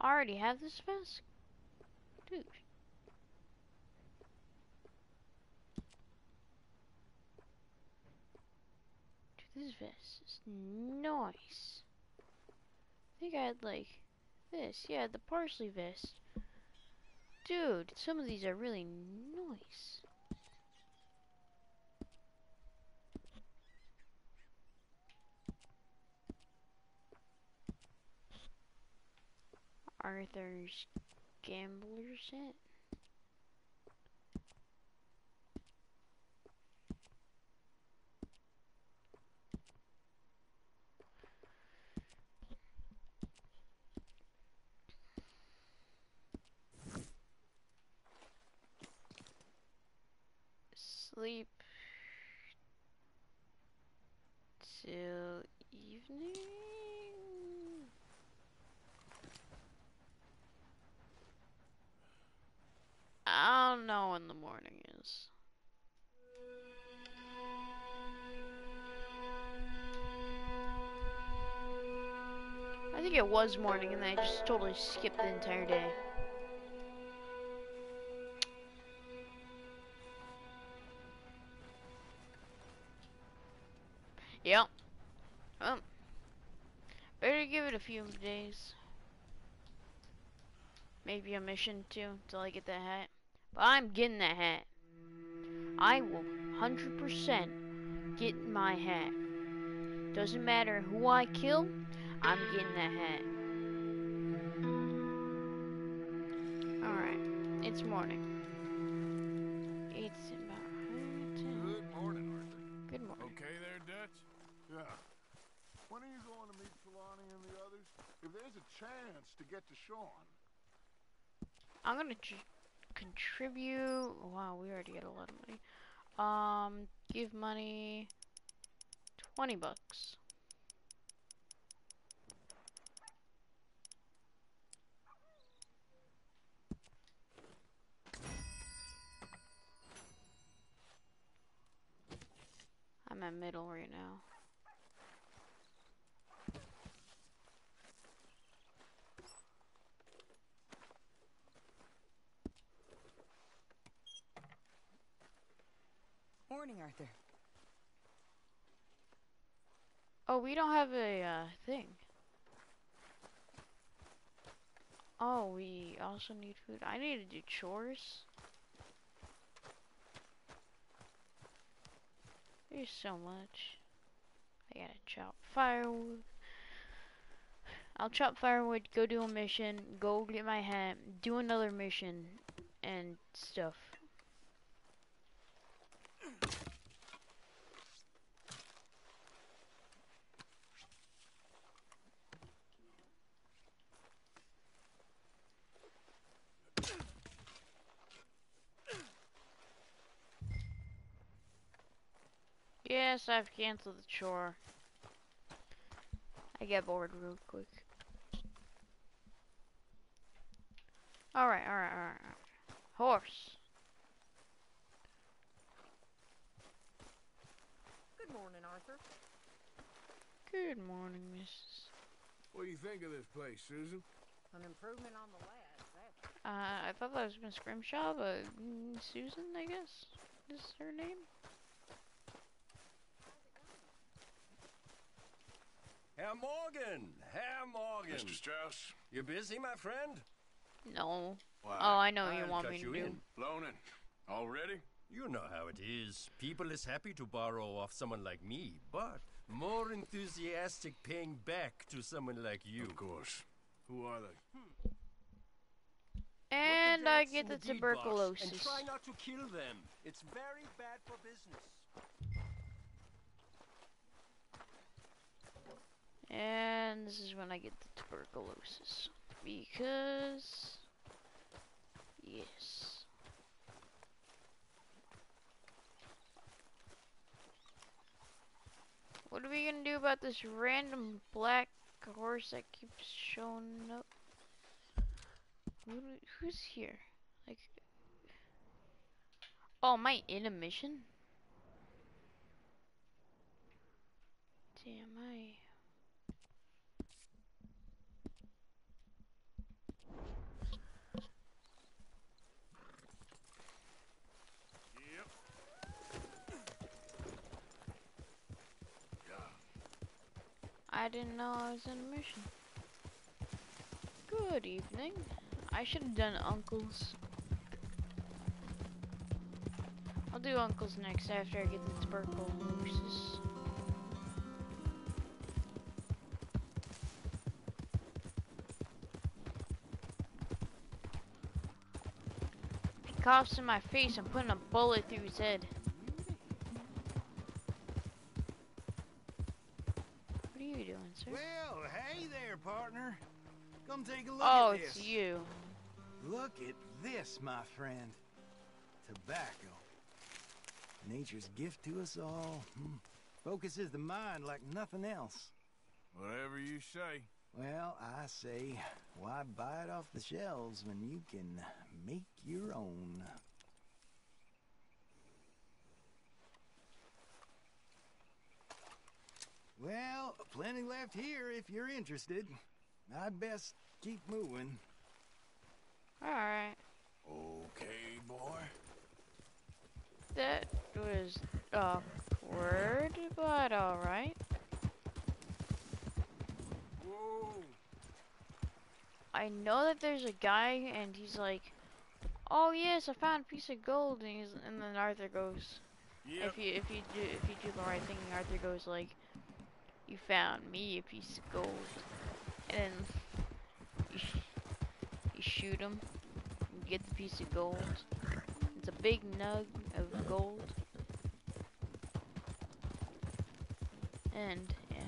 I already have this mask? Dude. This vest is nice. I think I had like this. Yeah, the parsley vest. Dude, some of these are really nice. Arthur's gambler set. Sleep till evening. I don't know when the morning is. I think it was morning and I just totally skipped the entire day. Few days. Maybe a mission too, till I get that hat. But I'm getting that hat. I will 100% get my hat. Doesn't matter who I kill, I'm getting that hat. Alright, it's morning. If there's a chance to get to Sean. I'm gonna tr- contribute. Wow, we already get a lot of money. Um, give money. Twenty bucks. I'm at middle right now. Morning, Arthur. Oh, we don't have a uh, thing. Oh, we also need food. I need to do chores. There's so much. I gotta chop firewood. I'll chop firewood, go do a mission, go get my hat, do another mission, and stuff. Yes, I've canceled the chore. I get bored real quick. Alright, alright, alright. Horse. Good morning, Arthur. Good morning, missus. What do you think of this place, Susan? An improvement on the last, Uh, I thought that was Miss Grimshaw, but mm, Susan, I guess, is her name. Herr Morgan! Herr Morgan! Mr. Strauss? You busy, my friend? No. Why, oh, I know you I'll want cut me to you do. in. Loaning. Already? You know how it is. People is happy to borrow off someone like me, but more enthusiastic paying back to someone like you. Of course. Who are they? Hmm. And I get the deed box, tuberculosis. And try not to kill them. It's very bad for business. And this is when I get the tuberculosis. Because... Yes. What are we gonna do about this random black horse that keeps showing up? Who who's here? Like... Oh, am I in a mission? Damn, I... I didn't know I was in a mission. Good evening. I should have done uncles. I'll do uncles next after I get the tuberculosis. If he coughs in my face, I'm putting a bullet through his head. What are you doing, sir? Well, hey there, partner. Come take a look oh, at this. it's you. Look at this, my friend. Tobacco. Nature's gift to us all. Hmm. Focuses the mind like nothing else. Whatever you say. Well, I say, why buy it off the shelves when you can make your own? Well, plenty left here if you're interested. I'd best keep moving. Alright. Okay, boy. That was awkward, but alright. Whoa. I know that there's a guy and he's like, "Oh yes, I found a piece of gold," and, he's, and then Arthur goes, Yep. "If you if you do if you do the right thing," Arthur goes like, "You found me a piece of gold," and then you, shoot him, and get the piece of gold. It's a big nug of gold, and yeah.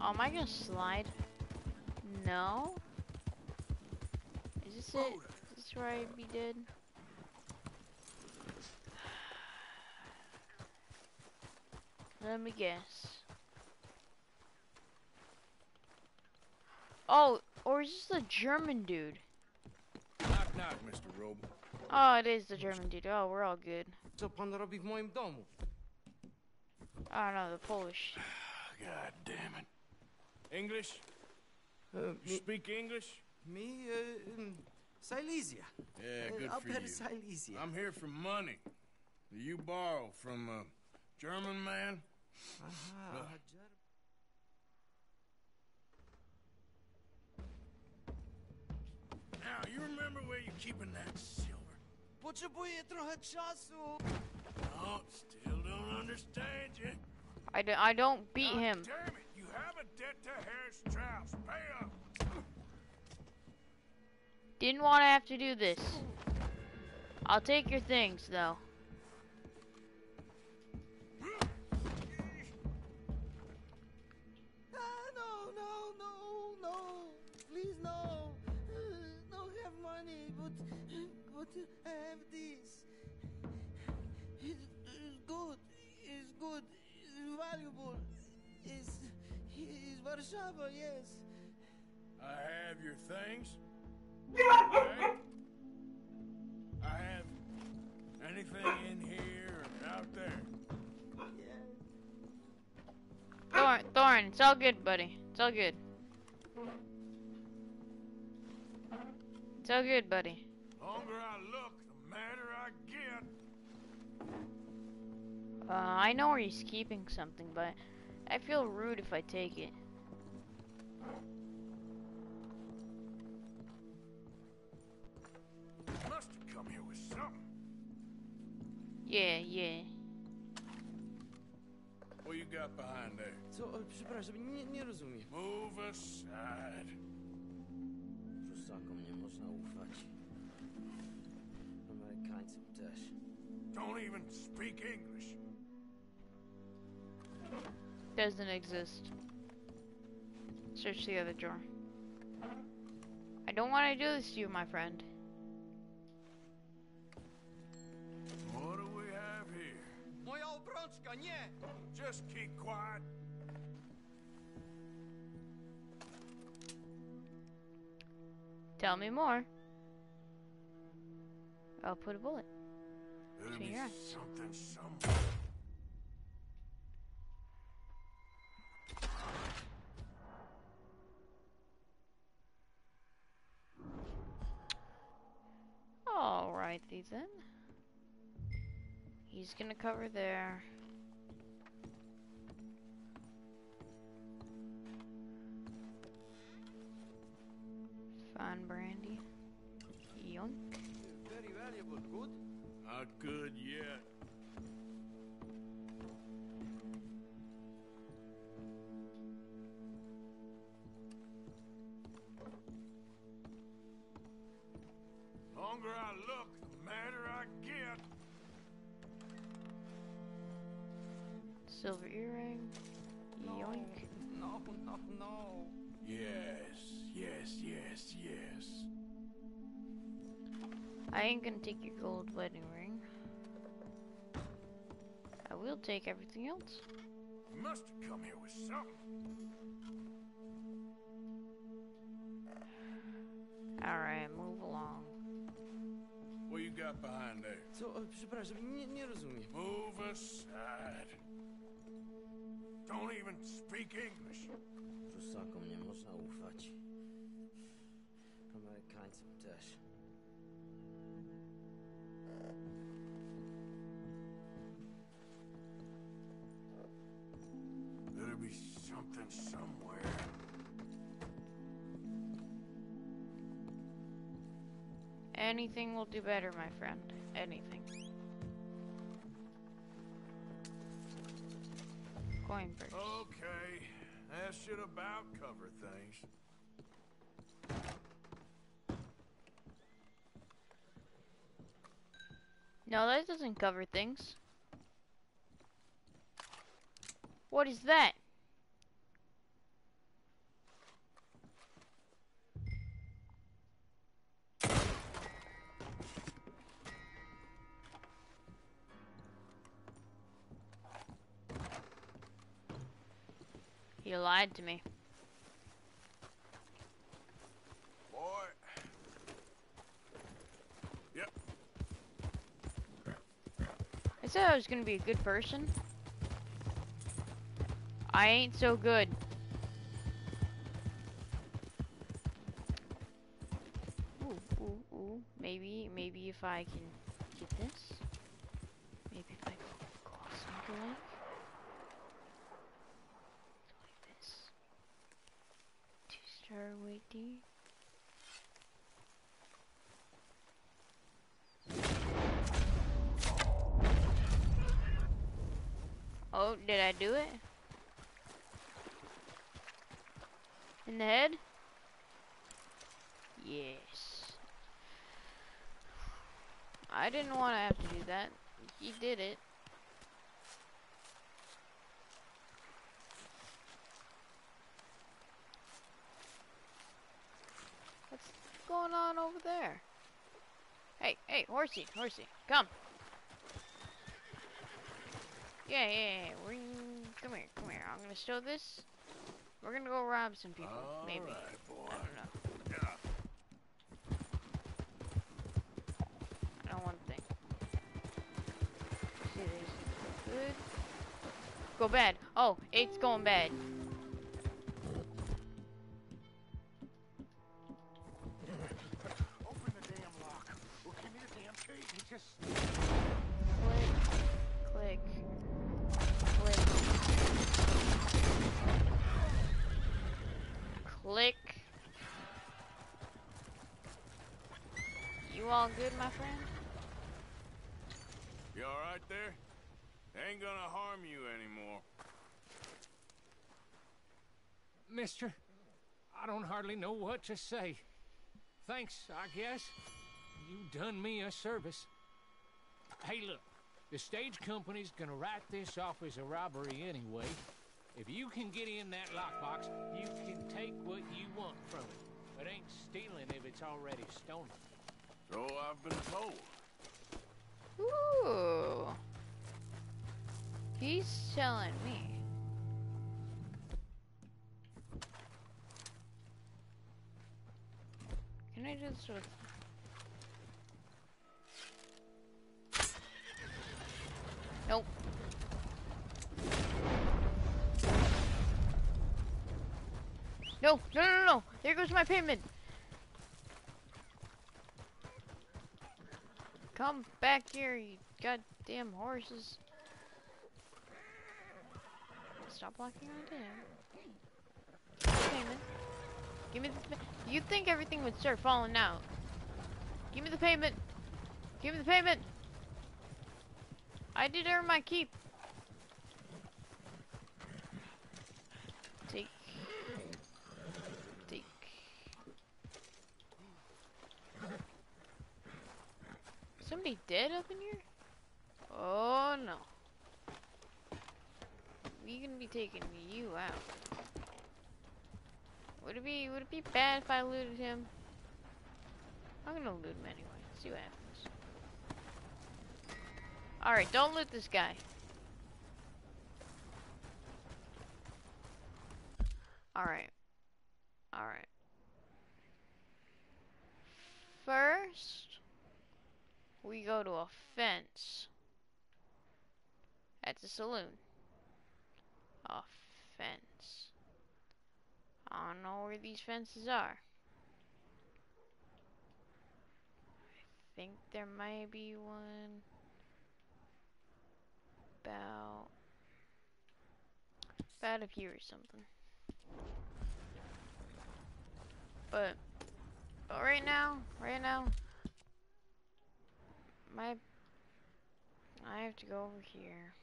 Oh, am I gonna slide? No. Is this it? Is this where I'd be dead? Let me guess. Oh, or is this a German dude? Knock, knock, Mr. Robe. Oh, it is the German dude. Oh, we're all good. Co pan robi w moim domu? Oh no, the Polish. God damn it. English? Uh, You speak English? Me, uh, um, Silesia. Yeah, Uh, good up for you. Silesia. I'm here for money. that You borrow from a German man? Aha, Look. aha, Ger- Now, you remember where you're keeping that silver? Potrzebuję trochę czasu. No, oh, still don't understand you. I, do, I don't beat God him. Damn it, you have a debt to Harris Strauss. Pay up. Didn't want to have to do this. I'll take your things though. But I have this. It's, it's good. It's good. It's valuable. It's, it's Warszawa, yes. I have your things. Okay? I have anything in here or out there. Thorn, Thorn, it's all good, buddy. It's all good. It's all good, buddy. Longer I look, the madder I get. Uh, I know where he's keeping something, but I feel rude if I take it. Must have come here with something. Yeah, yeah. What you got behind there? Co? E, Przepraszam, nie, nie rozumiem. Move aside. Prusakom nie można ufać. Amerykańcom też. Don't even speak English. Doesn't exist. Search the other drawer. I don't want to do this to you, my friend. What do we have here? Moja obrączka, nie! Just keep quiet. Tell me more. I'll put a bullet. There'll be your something somewhere. Alrighty then. He's gonna cover there. Fine brandy. Yoink. Very valuable, good? Not good yet. Longer I look, the madder I get. Silver earring. Yoink. No, no, no. Yes, I ain't gonna take your gold wedding ring. I will take everything else. You must have come here with something. Alright, move along. What you got behind there? Co? E, Przepraszam, nie, nie rozumiem. Move aside. Don't even speak English. Prusakom nie można ufać. find some Better be something somewhere. Anything will do better, my friend. Anything. Coin purse. Okay, that should about cover things. No, that doesn't cover things. What is that? You lied to me. Boy. Yep. I said I was gonna be a good person. I ain't so good. Ooh, ooh, ooh. Maybe, maybe if I can get this. Maybe if I go across and like. Like this. Two star waiting. It? In the head? Yes. I didn't want to have to do that. He did it. What's going on over there? Hey, hey, horsey, horsey, come. Yeah, yeah, yeah. Come here, come here. I'm gonna stow this. We're gonna go rob some people, All maybe. right. I don't know. I don't want to think. See, there's good. Go bad. Oh, it's going bad. Mister, I don't hardly know what to say. Thanks, I guess. You done me a service. Hey, look. The stage company's gonna write this off as a robbery anyway. If you can get in that lockbox, you can take what you want from it. But ain't stealing if it's already stolen. So I've been told. Ooh. He's telling me. Can I do this with... Nope. No, no, no, no! There goes my payment! Come back here, you goddamn horses. Stop blocking my damn. Payment. Give me pa- You'd think everything would start falling out. Give me the payment. Give me the payment. I did earn my keep. Take. Take. Somebody dead up in here? Oh no. We gonna be taking you out. Would it be would it be bad if I looted him? I'm gonna loot him anyway. See what happens. Alright, don't loot this guy. Alright. Alright. First, we go to a fence. At the saloon. A fence. I don't know where these fences are. I think there might be one about about up here or something. But but right now, right now, my I have to go over here.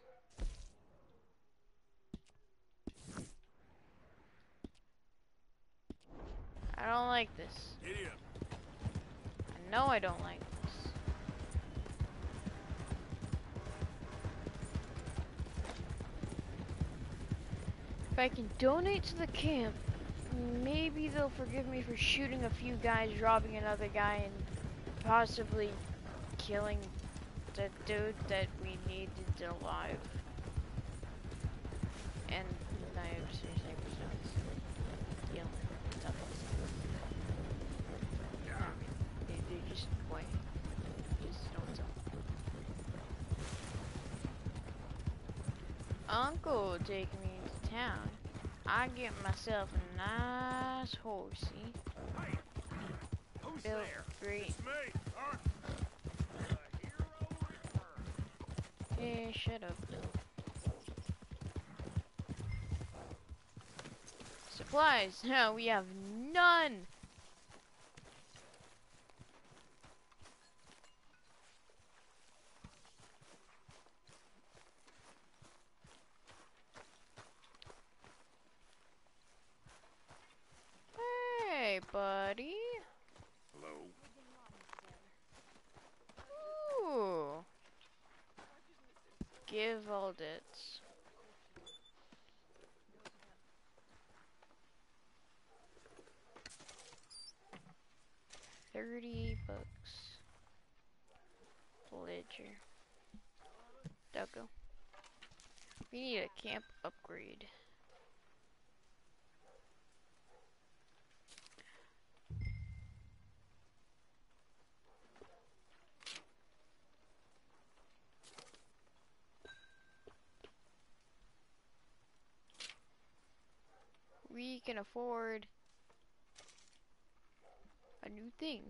I don't like this. Up. I know I don't like this. If I can donate to the camp, maybe they'll forgive me for shooting a few guys, robbing another guy, and possibly killing the dude that we needed alive. And I seriously was not killing something. They, they just wait. Just don't tell. Uncle take me to town. I get myself a nice horsey. Who's Built there? great. It's me. Yeah, shut up, Bill. Supplies. No, we have none. Hey, buddy. Hello. Ooh. Give all debts. Thirty bucks. Ledger. Duggo. We need a camp upgrade. We can afford a new thing.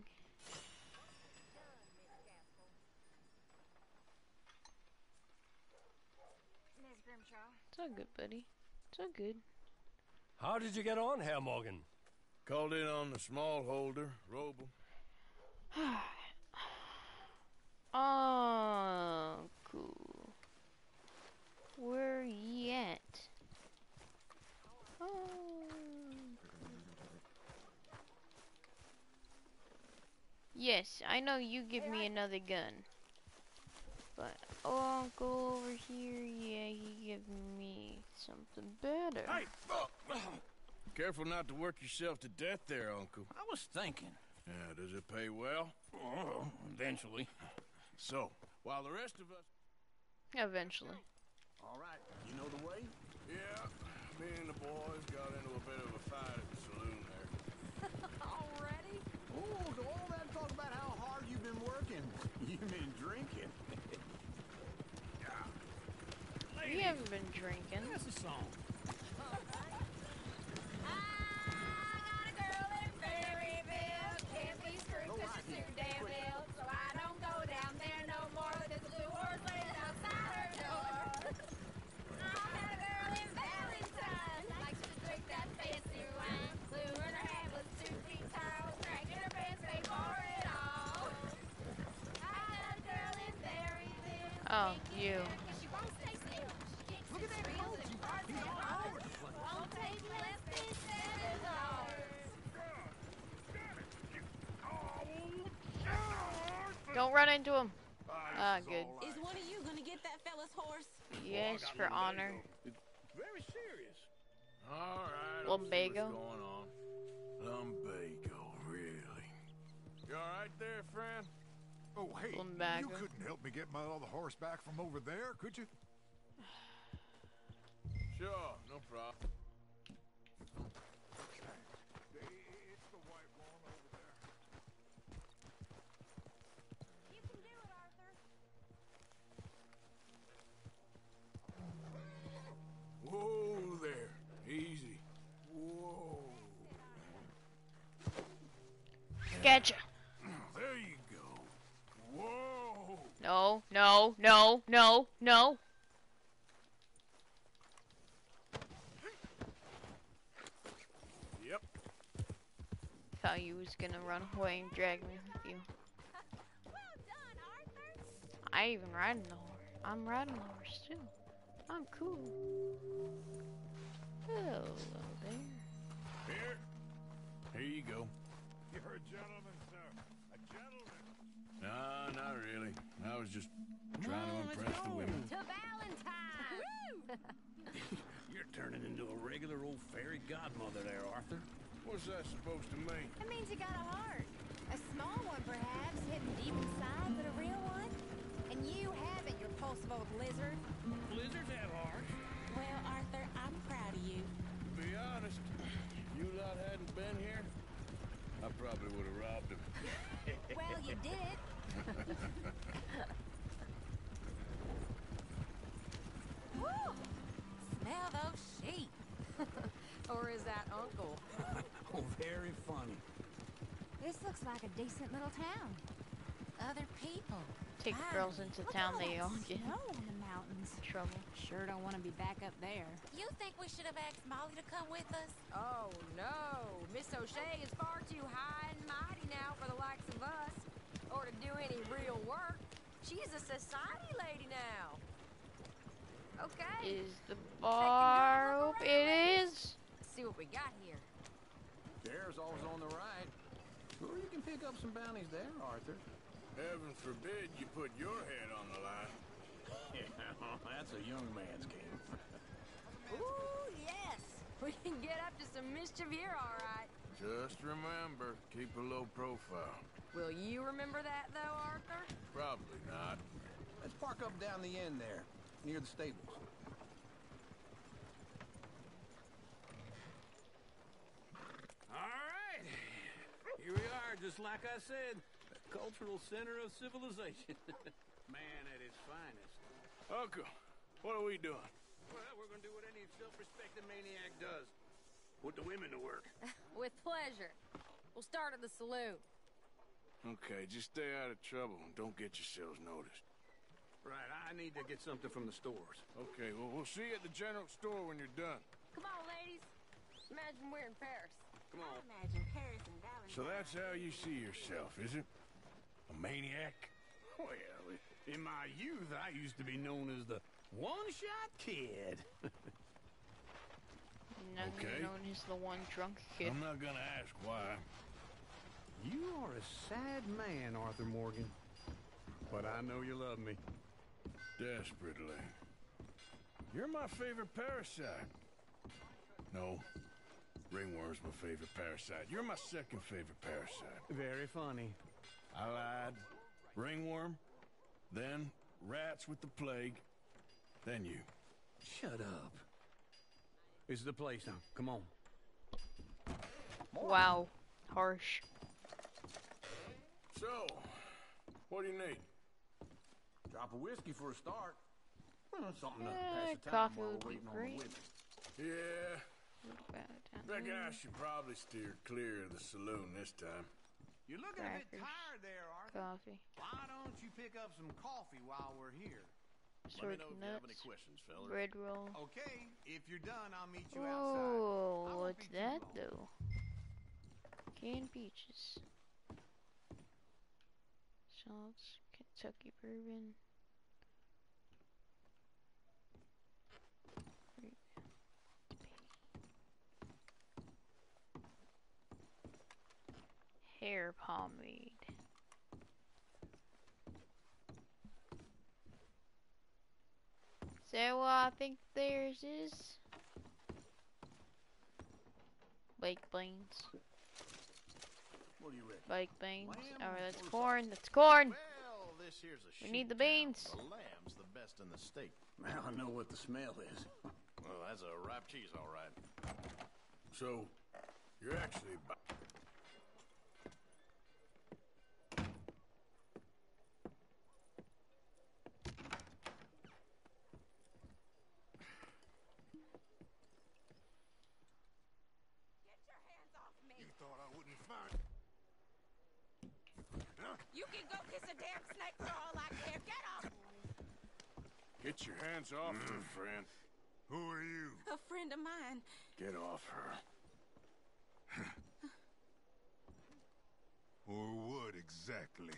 Miss Grimshaw. It's all good, buddy. It's all good. How did you get on, Herr Morgan? Called in on the small holder, Roble. oh, cool. Where ye at? Oh. Yes, I know you give me another gun. But oh, Uncle over here, yeah, he give me something better. Hey! Careful not to work yourself to death there, Uncle. I was thinking. Yeah, does it pay well? Oh, eventually. So, while the rest of us... Eventually. All right, you know the way? Yeah, me and the boys got into a bit of a fight at the saloon there. Already? Oh, so all that talk about how hard you've been working. You've been drinking. We haven't been drinking. That's a song. You. Don't run into him. Ah, good. Is one of you gonna get that fella's horse? Yes, for honor. Very serious. All right. Lumbago. What's going on? Lumbago, really? You all right there, friend? Oh, hey, you couldn't help me get my other horse back from over there, could you? Sure, no problem. It's the white one over there. You can do it, Arthur. Whoa there. Easy. Whoa. Gotcha. There you go. No, no, no, no. No. Yep. Thought you was gonna run away and drag me with you. well done, I even riding the horse. I'm riding the horse too. I'm cool. Hello there. Here. Here you go. You're a gentleman, sir. A gentleman. No, not really. I was just trying to impress the women. To Valentine! You're turning into a regular old fairy godmother there, Arthur. What's that supposed to mean? It means you got a heart. A small one, perhaps, hidden deep inside, but a real one. And you haven't, you repulsive old lizard. Lizards have hearts. Well, Arthur, I'm proud of you. To be honest, you lot hadn't been here, I probably would have robbed him. well, you did. Woo! Smell those sheep. or is that Uncle? oh, very funny. This looks like a decent little town. Other people. Take the girls into Look town, they all get snow on the mountains. trouble. Sure don't want to be back up there. You think we should have asked Molly to come with us? Oh, no. Miss O'Shea is far too high and mighty now for the likes of us. Or to do any real work. She's a society lady now. Okay. Is the bar open? It is. Let's see what we got here. There's always on the right. Or you can pick up some bounties there, Arthur. Heaven forbid you put your head on the line. Yeah, oh, that's a young man's game. Ooh, yes. We can get up to some mischief here, all right. Just remember, keep a low profile. Will you remember that, though, Arthur? Probably not. Let's park up down the end there, near the stables. All right. Here we are, just like I said. The cultural center of civilization. Man at his finest. Uncle, what are we doing? Well, we're gonna do what any self-respecting maniac does. Put the women to work. With pleasure. We'll start at the saloon. Okay, just stay out of trouble and don't get yourselves noticed. Right, I need to get something from the stores. Okay, well, we'll see you at the general store when you're done. Come on, ladies. Imagine we're in Paris. Come on. Imagine Paris and Valentine. So that's how you see yourself, is it? A maniac? Well, in my youth, I used to be known as the one-shot kid. Now Okay. you're known as the one drunk kid. I'm not gonna ask why. You are a sad man, Arthur Morgan. But I know you love me. Desperately. You're my favorite parasite. No. Ringworm's my favorite parasite. You're my second favorite parasite. Very funny. I lied. Ringworm, then rats with the plague, then you. Shut up. This is the place now. Come on. Wow. Harsh. So, what do you need? Drop of whiskey for a start. Well, something to pass the time coffee while we're be waiting on the great. women. Yeah, Bad down reckon there. I should probably steer clear of the saloon this time. You're looking a bit tired there, Arthur. Coffee. Why don't you pick up some coffee while we're here? Let me Sword know if you have any nuts. questions, fellas. Bread roll. Okay, if you're done, I'll meet you outside. I Oh, what's that though? Canned peaches. Kentucky bourbon. Hair pomade. So uh, I think theirs is baked beans. What do you reckon? Baked beans. Lamb Oh, that's corn. That's corn. Well, this here's a We need the beans. The lamb's the best in the state. Now I know what the smell is. Well, that's a ripe cheese, all right. So, you're actually. bu- Get your hands off me. You thought I wouldn't find. You can go kiss a damn snake for all I care. Get off. Get your hands off mm, her, friend. Who are you? A friend of mine. Get off her. Or what exactly?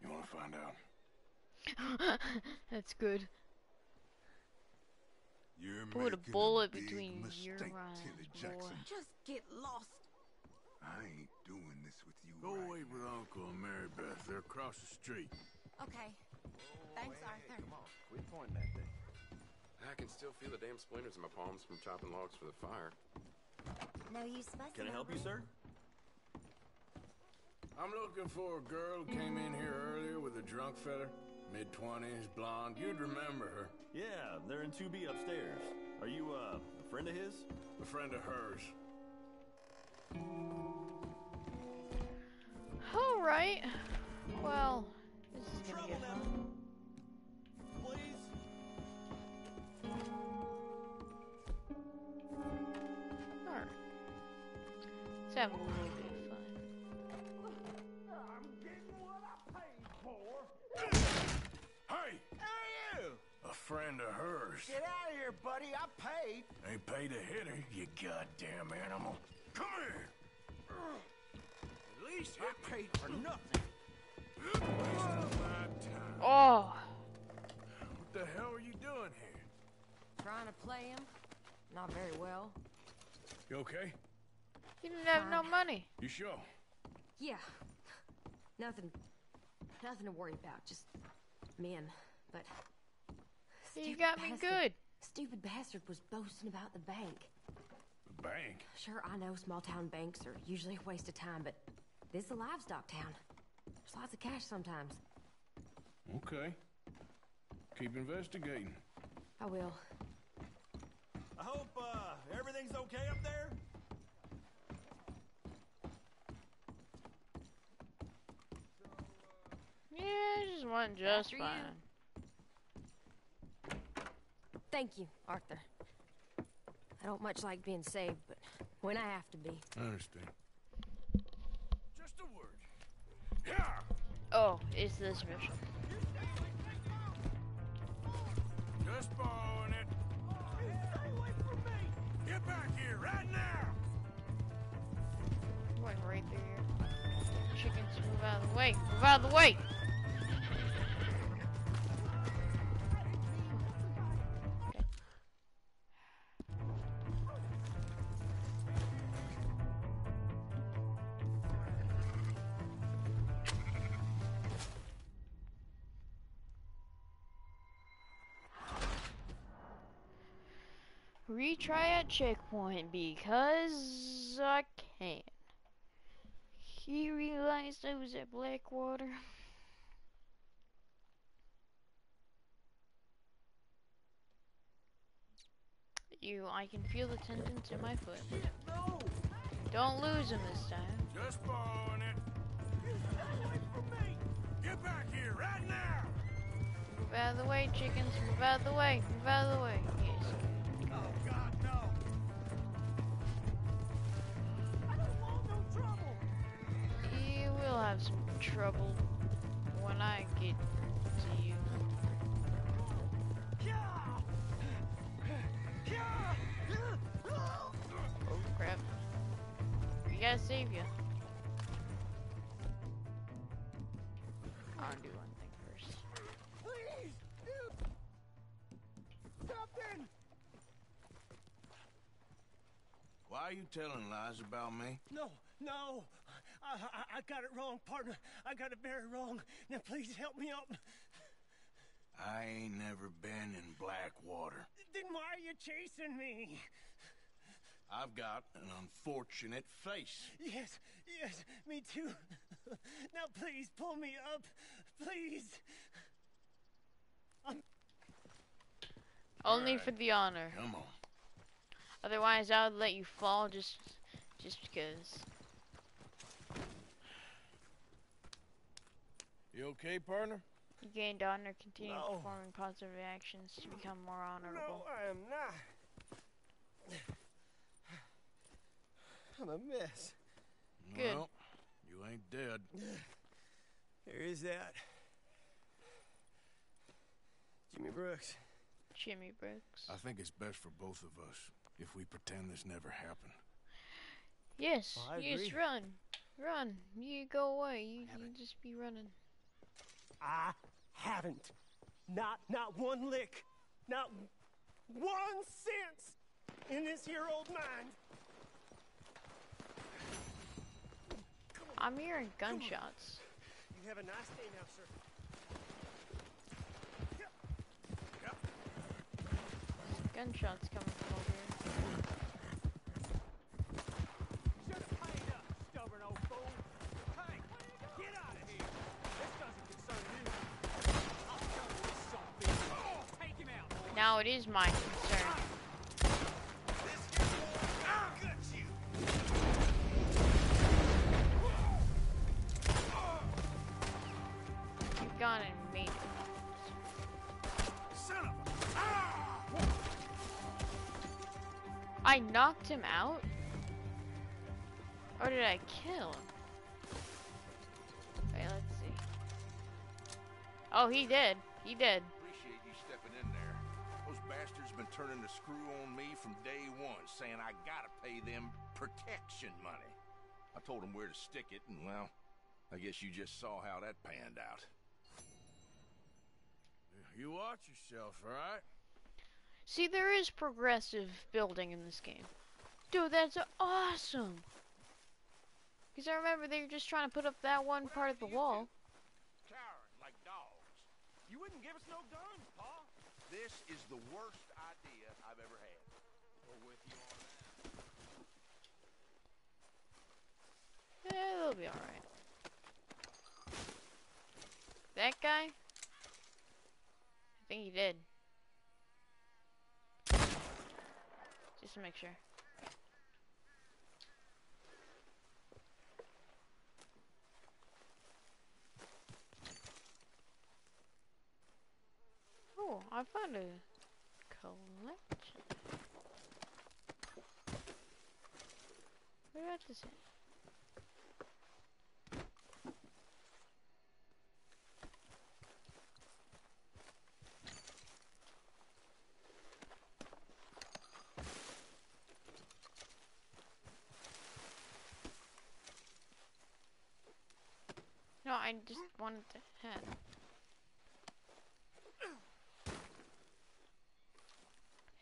You want to find out? That's good. You're Put a bullet big between your eyes, Tilly boy. Jackson. Just get lost. I ain't doing this with you Go right wait with Uncle and Mary Beth. They're across the street. Okay. Thanks, Arthur. Come on, quit pointing that thing. I can still feel the damn splinters in my palms from chopping logs for the fire. No use fussing Can I help you, sir? I'm looking for a girl who came in here earlier with a drunk fella. Mid-twenties, blonde. You'd remember her. Yeah, they're in 2B upstairs. Are you, uh, a friend of his? A friend of hers. Alright. Well, this is gonna get fun. Alright. Let's have a little bit of fun. Hey! Who are you? A friend of hers. Get out of here, buddy. I paid. Ain't paid to hit her, you goddamn animal. Come here! At least I paid for nothing. Wasting my time. Oh! What the hell are you doing here? Trying to play him? Not very well. You okay? You didn't have no money. You sure? Yeah. Nothing. Nothing to worry about. Just men. But. You stupid got me bastard- good. Stupid bastard was boasting about the bank. The bank? Sure, I know small town banks are usually a waste of time, but this is a livestock town. There's lots of cash sometimes. Okay. Keep investigating. I will. I hope, uh, everything's okay up there? Yeah, it just went just After you. fine. Thank you, Arthur. I don't much like being saved, but when I have to be. I understand. Just a word. Yeah! Oh, it's this mission. Just borrowing it. Stay away from me! Get back here right now! Right through here. Chickens, move out of the way. Move out of the way! Retry at checkpoint because I can. He realized I was at Blackwater. You, I can feel the tendons in my foot. No! Don't lose him this time. Just borrowing it. Stay away from me! Get back here right now! Move out of the way, chickens. Move out of the way. Move out of the way. Yes. Oh, God, will have some trouble when I get to you. Oh crap. We gotta save you. I'll do one thing first. Please! Something! Why are you telling lies about me? No, no. I, I, I got it wrong, partner. I got it very wrong. Now please help me up. I ain't never been in Blackwater. Then why are you chasing me? I've got an unfortunate face. Yes, yes, me too. now please pull me up. Please. Only for the honor. Come on. Otherwise, I would let you fall just, just because. You okay, partner? You gained honor, continue No. performing positive actions to become more honorable. No, I am not. I'm a mess. Good. Well, you ain't dead. There is that. Jimmy Brooks. Jimmy Brooks. I think it's best for both of us if we pretend this never happened. Yes, I you just agree. run. Run. You go away. You, you just be running. I haven't. Not not one lick. Not one cent in this here old mine. I'm hearing gunshots. You have a nice day now, sir. Gunshots coming from over here. Should have paid up, stubborn old fool. Hey, get out of here. This doesn't concern you. I'll show you this son of a bitch. Take him out. boy. Now it is my concern. You've gone and made it. Son of a... Ah! I knocked him out? Or did I kill him? Wait, let's see. Oh, he did. He did. Bastards been turning the screw on me from day one, saying I gotta pay them protection money. I told them where to stick it, and well, I guess you just saw how that panned out. You watch yourself, all right? See, there is progressive building in this game. Dude, that's awesome! Because I remember they were just trying to put up that one part of the wall. Cowering like dogs. You wouldn't give us no guns, Pa. This is the worst idea I've ever had. We're with you on that. Yeah, they'll be alright. That guy? I think he did. Just to make sure. Oh, I found a collection. Where about this No, I just wanted to head.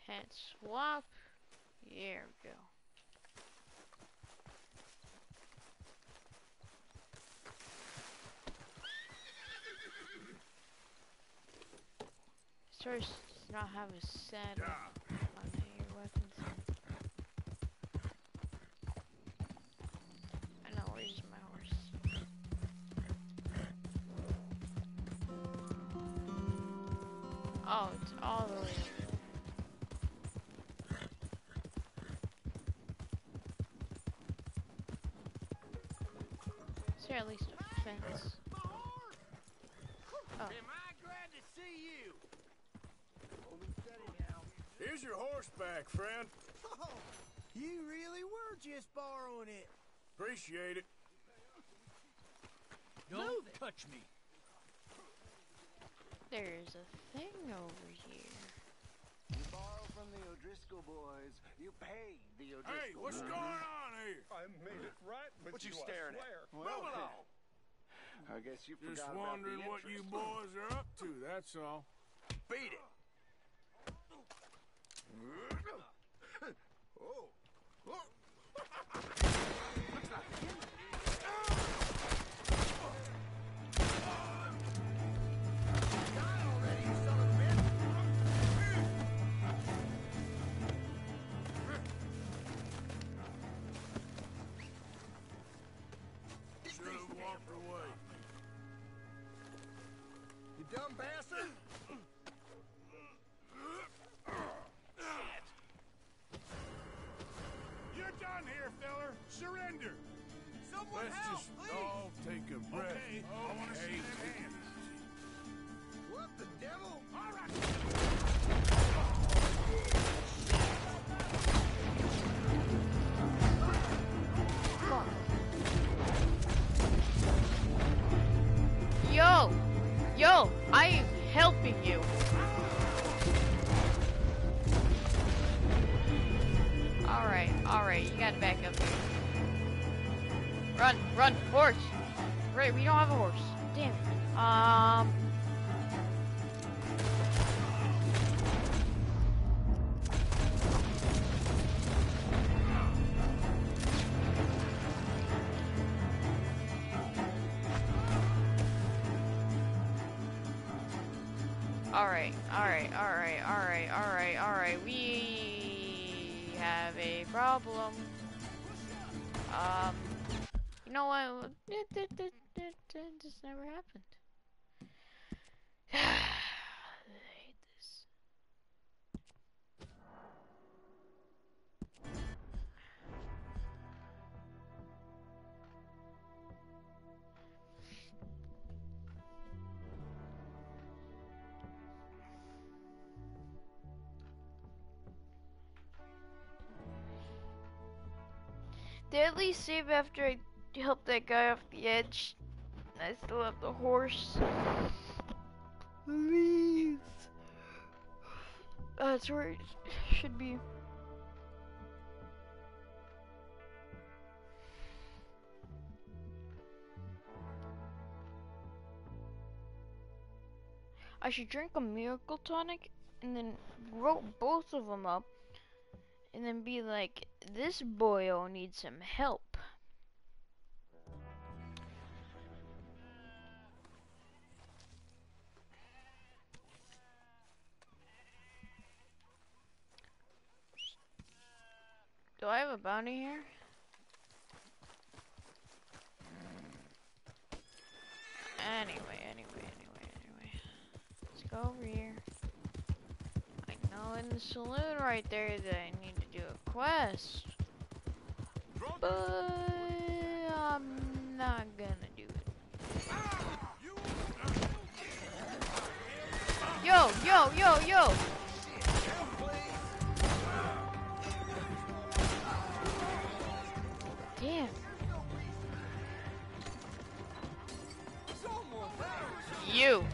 Head swap. There we go. Stars does not have a saddle on your weapons. Oh, it's all the way over there. Is there at least a fence? Oh. Am I glad to see you? Here's your horseback, friend. Oh, you really were just borrowing it. Appreciate it. Don't Move it. touch me. There's a thing over here. You borrow from the O'Driscoll boys. You pay the O'Driscoll Hey, what's boys. going on here? I made it right, but What you staring at? Well, Move along. I guess you Just forgot about wondering the what you boys are up to, that's all. Beat it. Oh. Should at least save after I helped that guy off the edge? I still have the horse. Please. That's where it should be. I should drink a miracle tonic and then rope both of them up and then be like, this boyo needs some help. Do I have a bounty here? Anyway, anyway, anyway, anyway. Let's go over here. I know in the saloon right there that I need quest. But I'm not gonna do it. Yo, yo, yo, yo! Damn. You.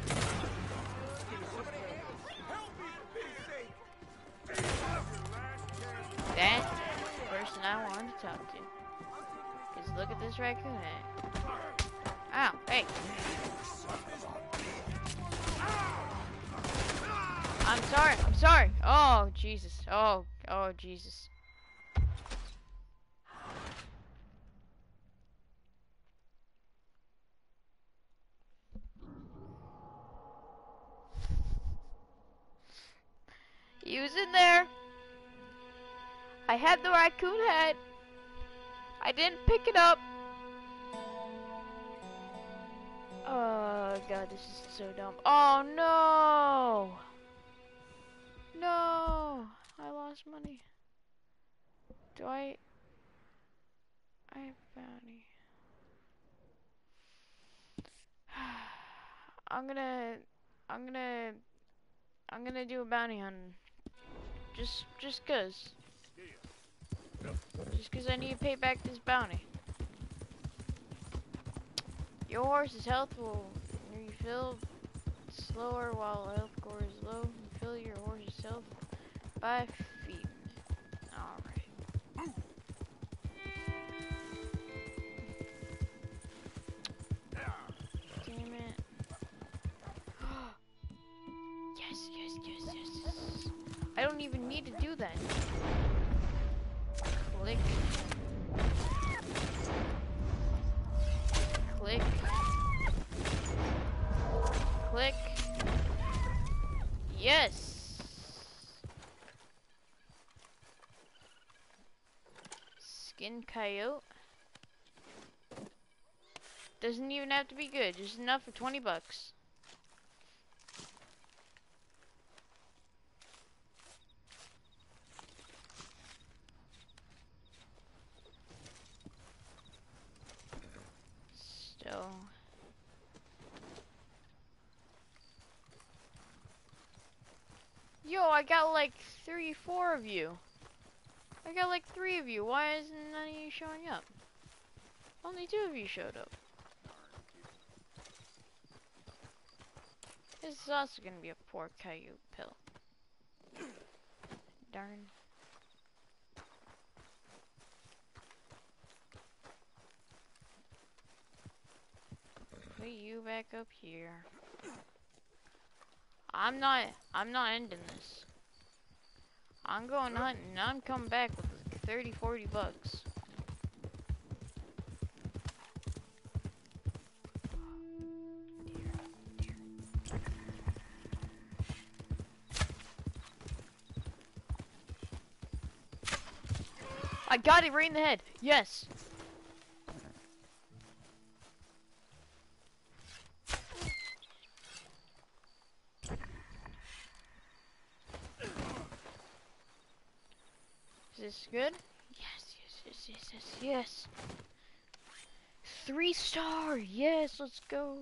I wanted to talk to. You. Cause look at this raccoon. Ow, hey. I'm sorry, I'm sorry. Oh, Jesus. Oh, oh, Jesus. He was in there. I had the raccoon head. I didn't pick it up. Oh god, this is so dumb. Oh no! No! I lost money. Do I... I have a bounty. I'm gonna... I'm gonna... I'm gonna do a bounty hunt. Just, just cause. Just cause I need to pay back this bounty. Your horse's health will refill slower while health core is low. Refill your horse's health by feet. Alright. Damn it. yes, yes, yes, yes. I don't even need to do that. Click. Click. Click. Yes. Skin coyote. Doesn't even have to be good, just enough for 20 bucks. Yo, I got like three, four of you. I got like three of you. Why isn't none of you showing up? Only two of you showed up. This is also gonna be a poor coyote pill. Darn. You back up here. I'm not, I'm not ending this. I'm going hunting, and I'm coming back with like 30, 40 bucks. I got it right in the head. Yes. This good? Yes, yes, yes, yes, yes, yes. Three star. Yes, let's go.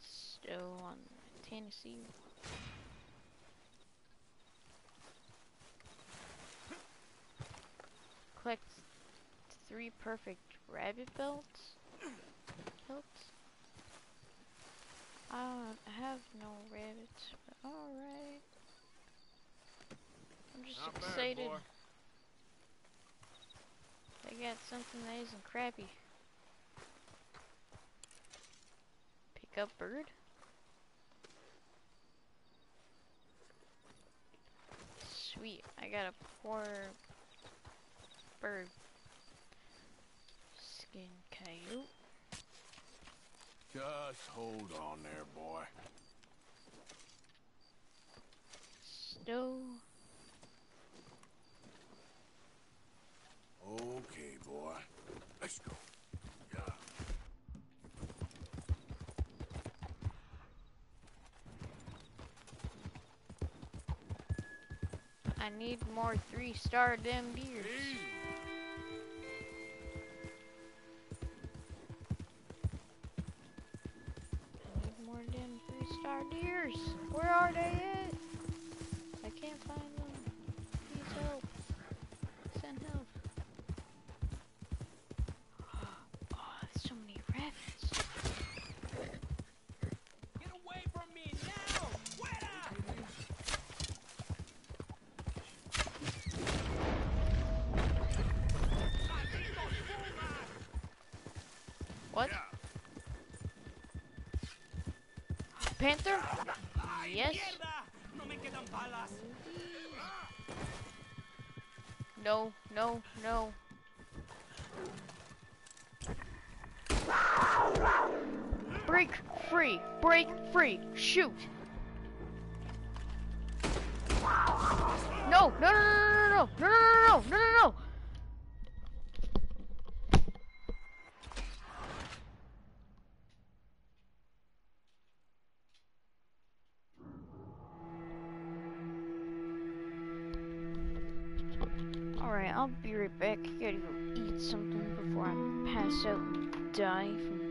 Still on Tennessee. Collect three perfect rabbit pelts. I don't have no rabbits, but alright. I'm just Not excited. boy. I got something that isn't crappy. Pick up bird. Sweet, I got a poor bird. Skin coyote. Just hold on there, boy. Snow. Okay, boy. Let's go. Yeah. I need more three star damn deers. I star. Where are they at? I can't find them. Please help. Send help. Oh, there's so many rabbits. Get away from me now! What? Panther? so dive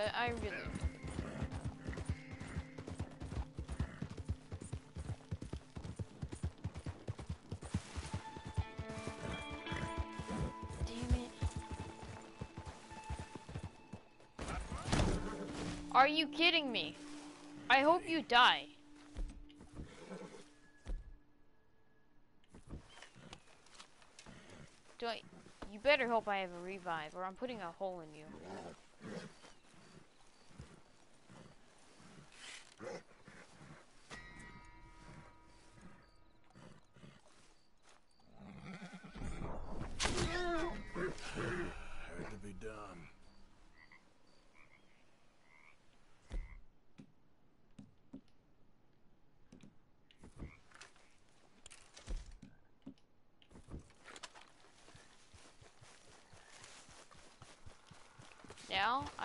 but I really Are you kidding me? I hope you die. Do I? You better hope I have a revive, or I'm putting a hole in you.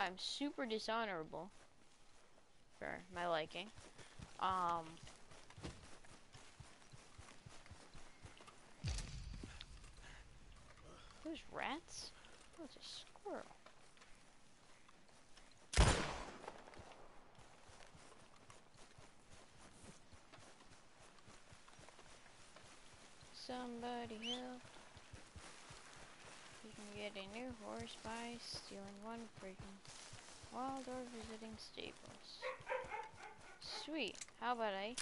I'm super dishonorable for my liking. Um. Those rats? Oh, it's a squirrel. Somebody help. Get a new horse by stealing one freaking wild or visiting stables. Sweet. How about I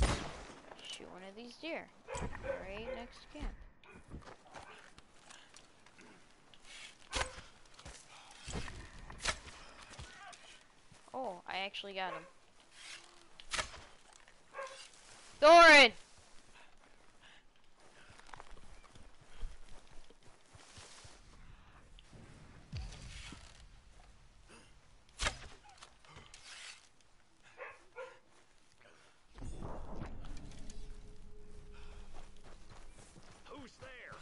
shoot one of these deer right next to camp? Oh, I actually got him. Thorin! Who's there?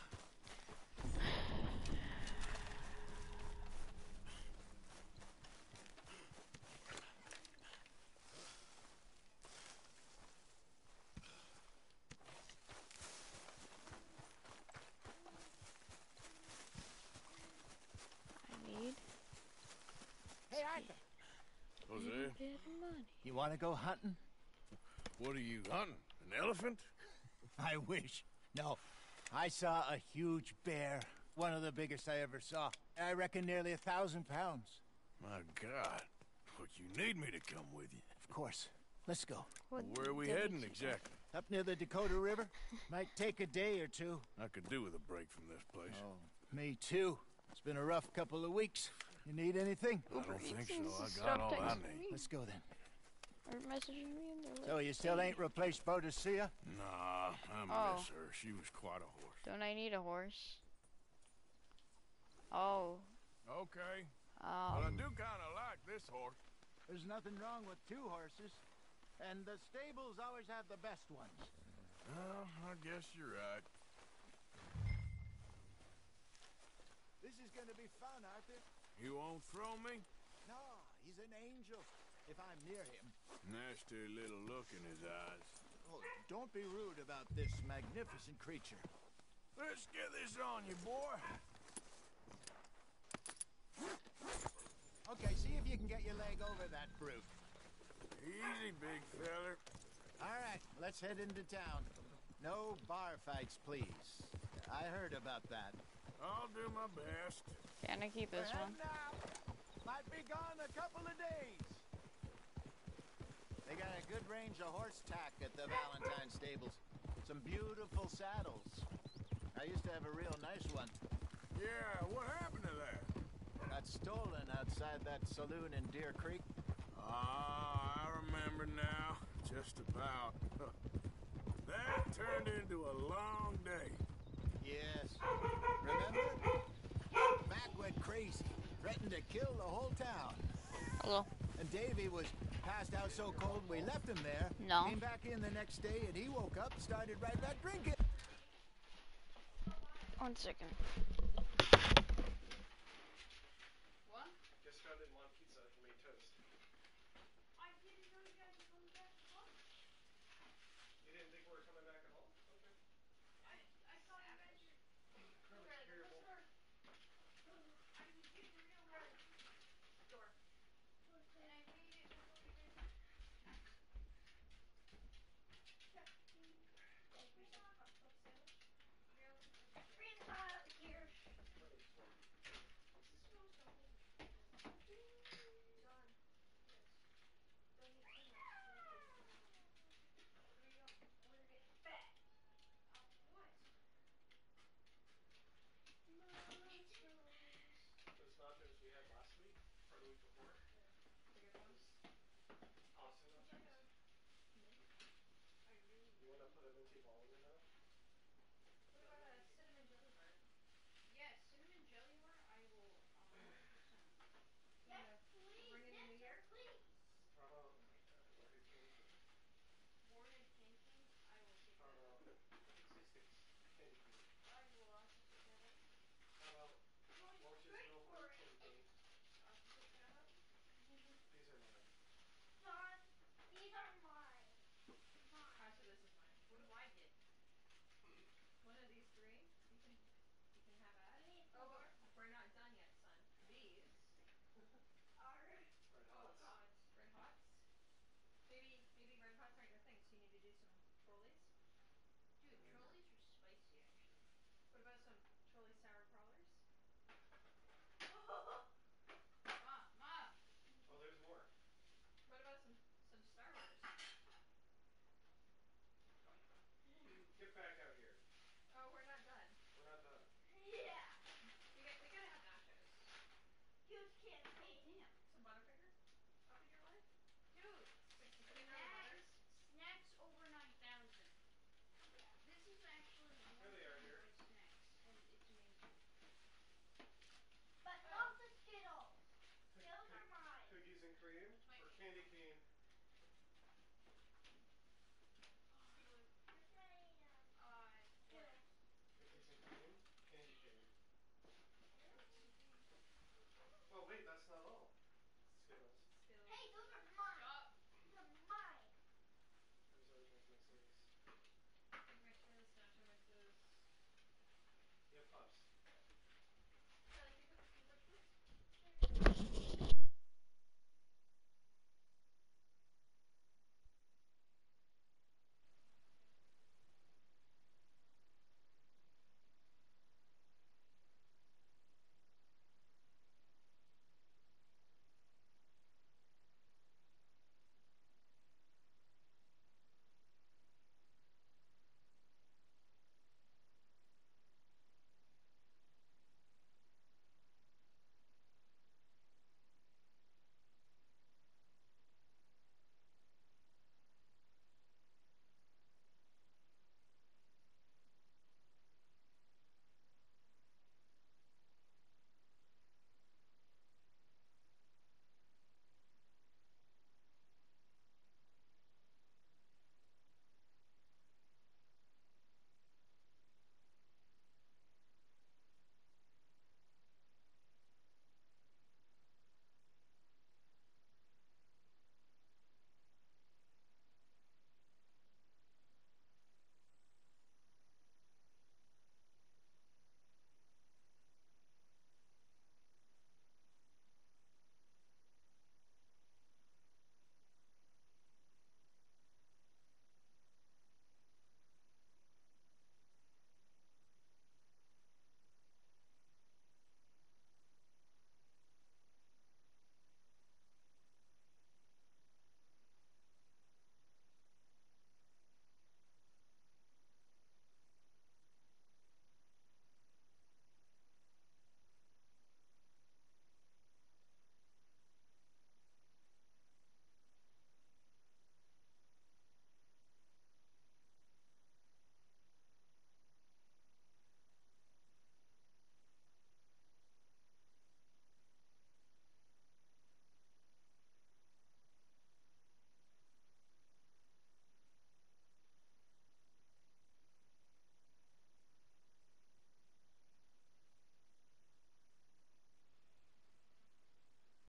I need Hey, Arthur. What's a that? bit of money. You want to go hunting? What are you hunting? An elephant? I wish. No. I saw a huge bear. One of the biggest I ever saw. I reckon nearly a thousand pounds. My God. But you need me to come with you. Of course. Let's go. Where are we heading exactly? Up near the Dakota River. Might take a day or two. I could do with a break from this place. Oh, me too. It's been a rough couple of weeks. You need anything? I don't think so. I got all I need. Let's go then. Or messaging me and they're So you still ain't replaced Boadicea? Nah, I Oh. miss her. She was quite a horse. Don't I need a horse? Oh. Okay. But I Um, do kind of like this horse. There's nothing wrong with two horses. And the stables always have the best ones. Well, I guess you're right. This is gonna be fun, Arthur. You won't throw me? No, he's an angel. If I'm near him. Nasty little look in his eyes. Oh, don't be rude about this magnificent creature. Let's get this on you, boy. Okay, see if you can get your leg over that brute. Easy, big feller. All right, let's head into town. No bar fights, please. I heard about that. I'll do my best. can I keep this We're one? heading. Might be gone a couple of days. They got a good range of horse tack at the Valentine stables. Some beautiful saddles. I used to have a real nice one. Yeah, what happened to that? Got stolen outside that saloon in Deer Creek. Ah, I remember now. Just about. that turned into a long day. Yes. Remember? Back went crazy. Threatened to kill the whole town. Hello. And Davy was passed out so cold we left him there. No. Came back in the next day and he woke up started right back drinking. One second.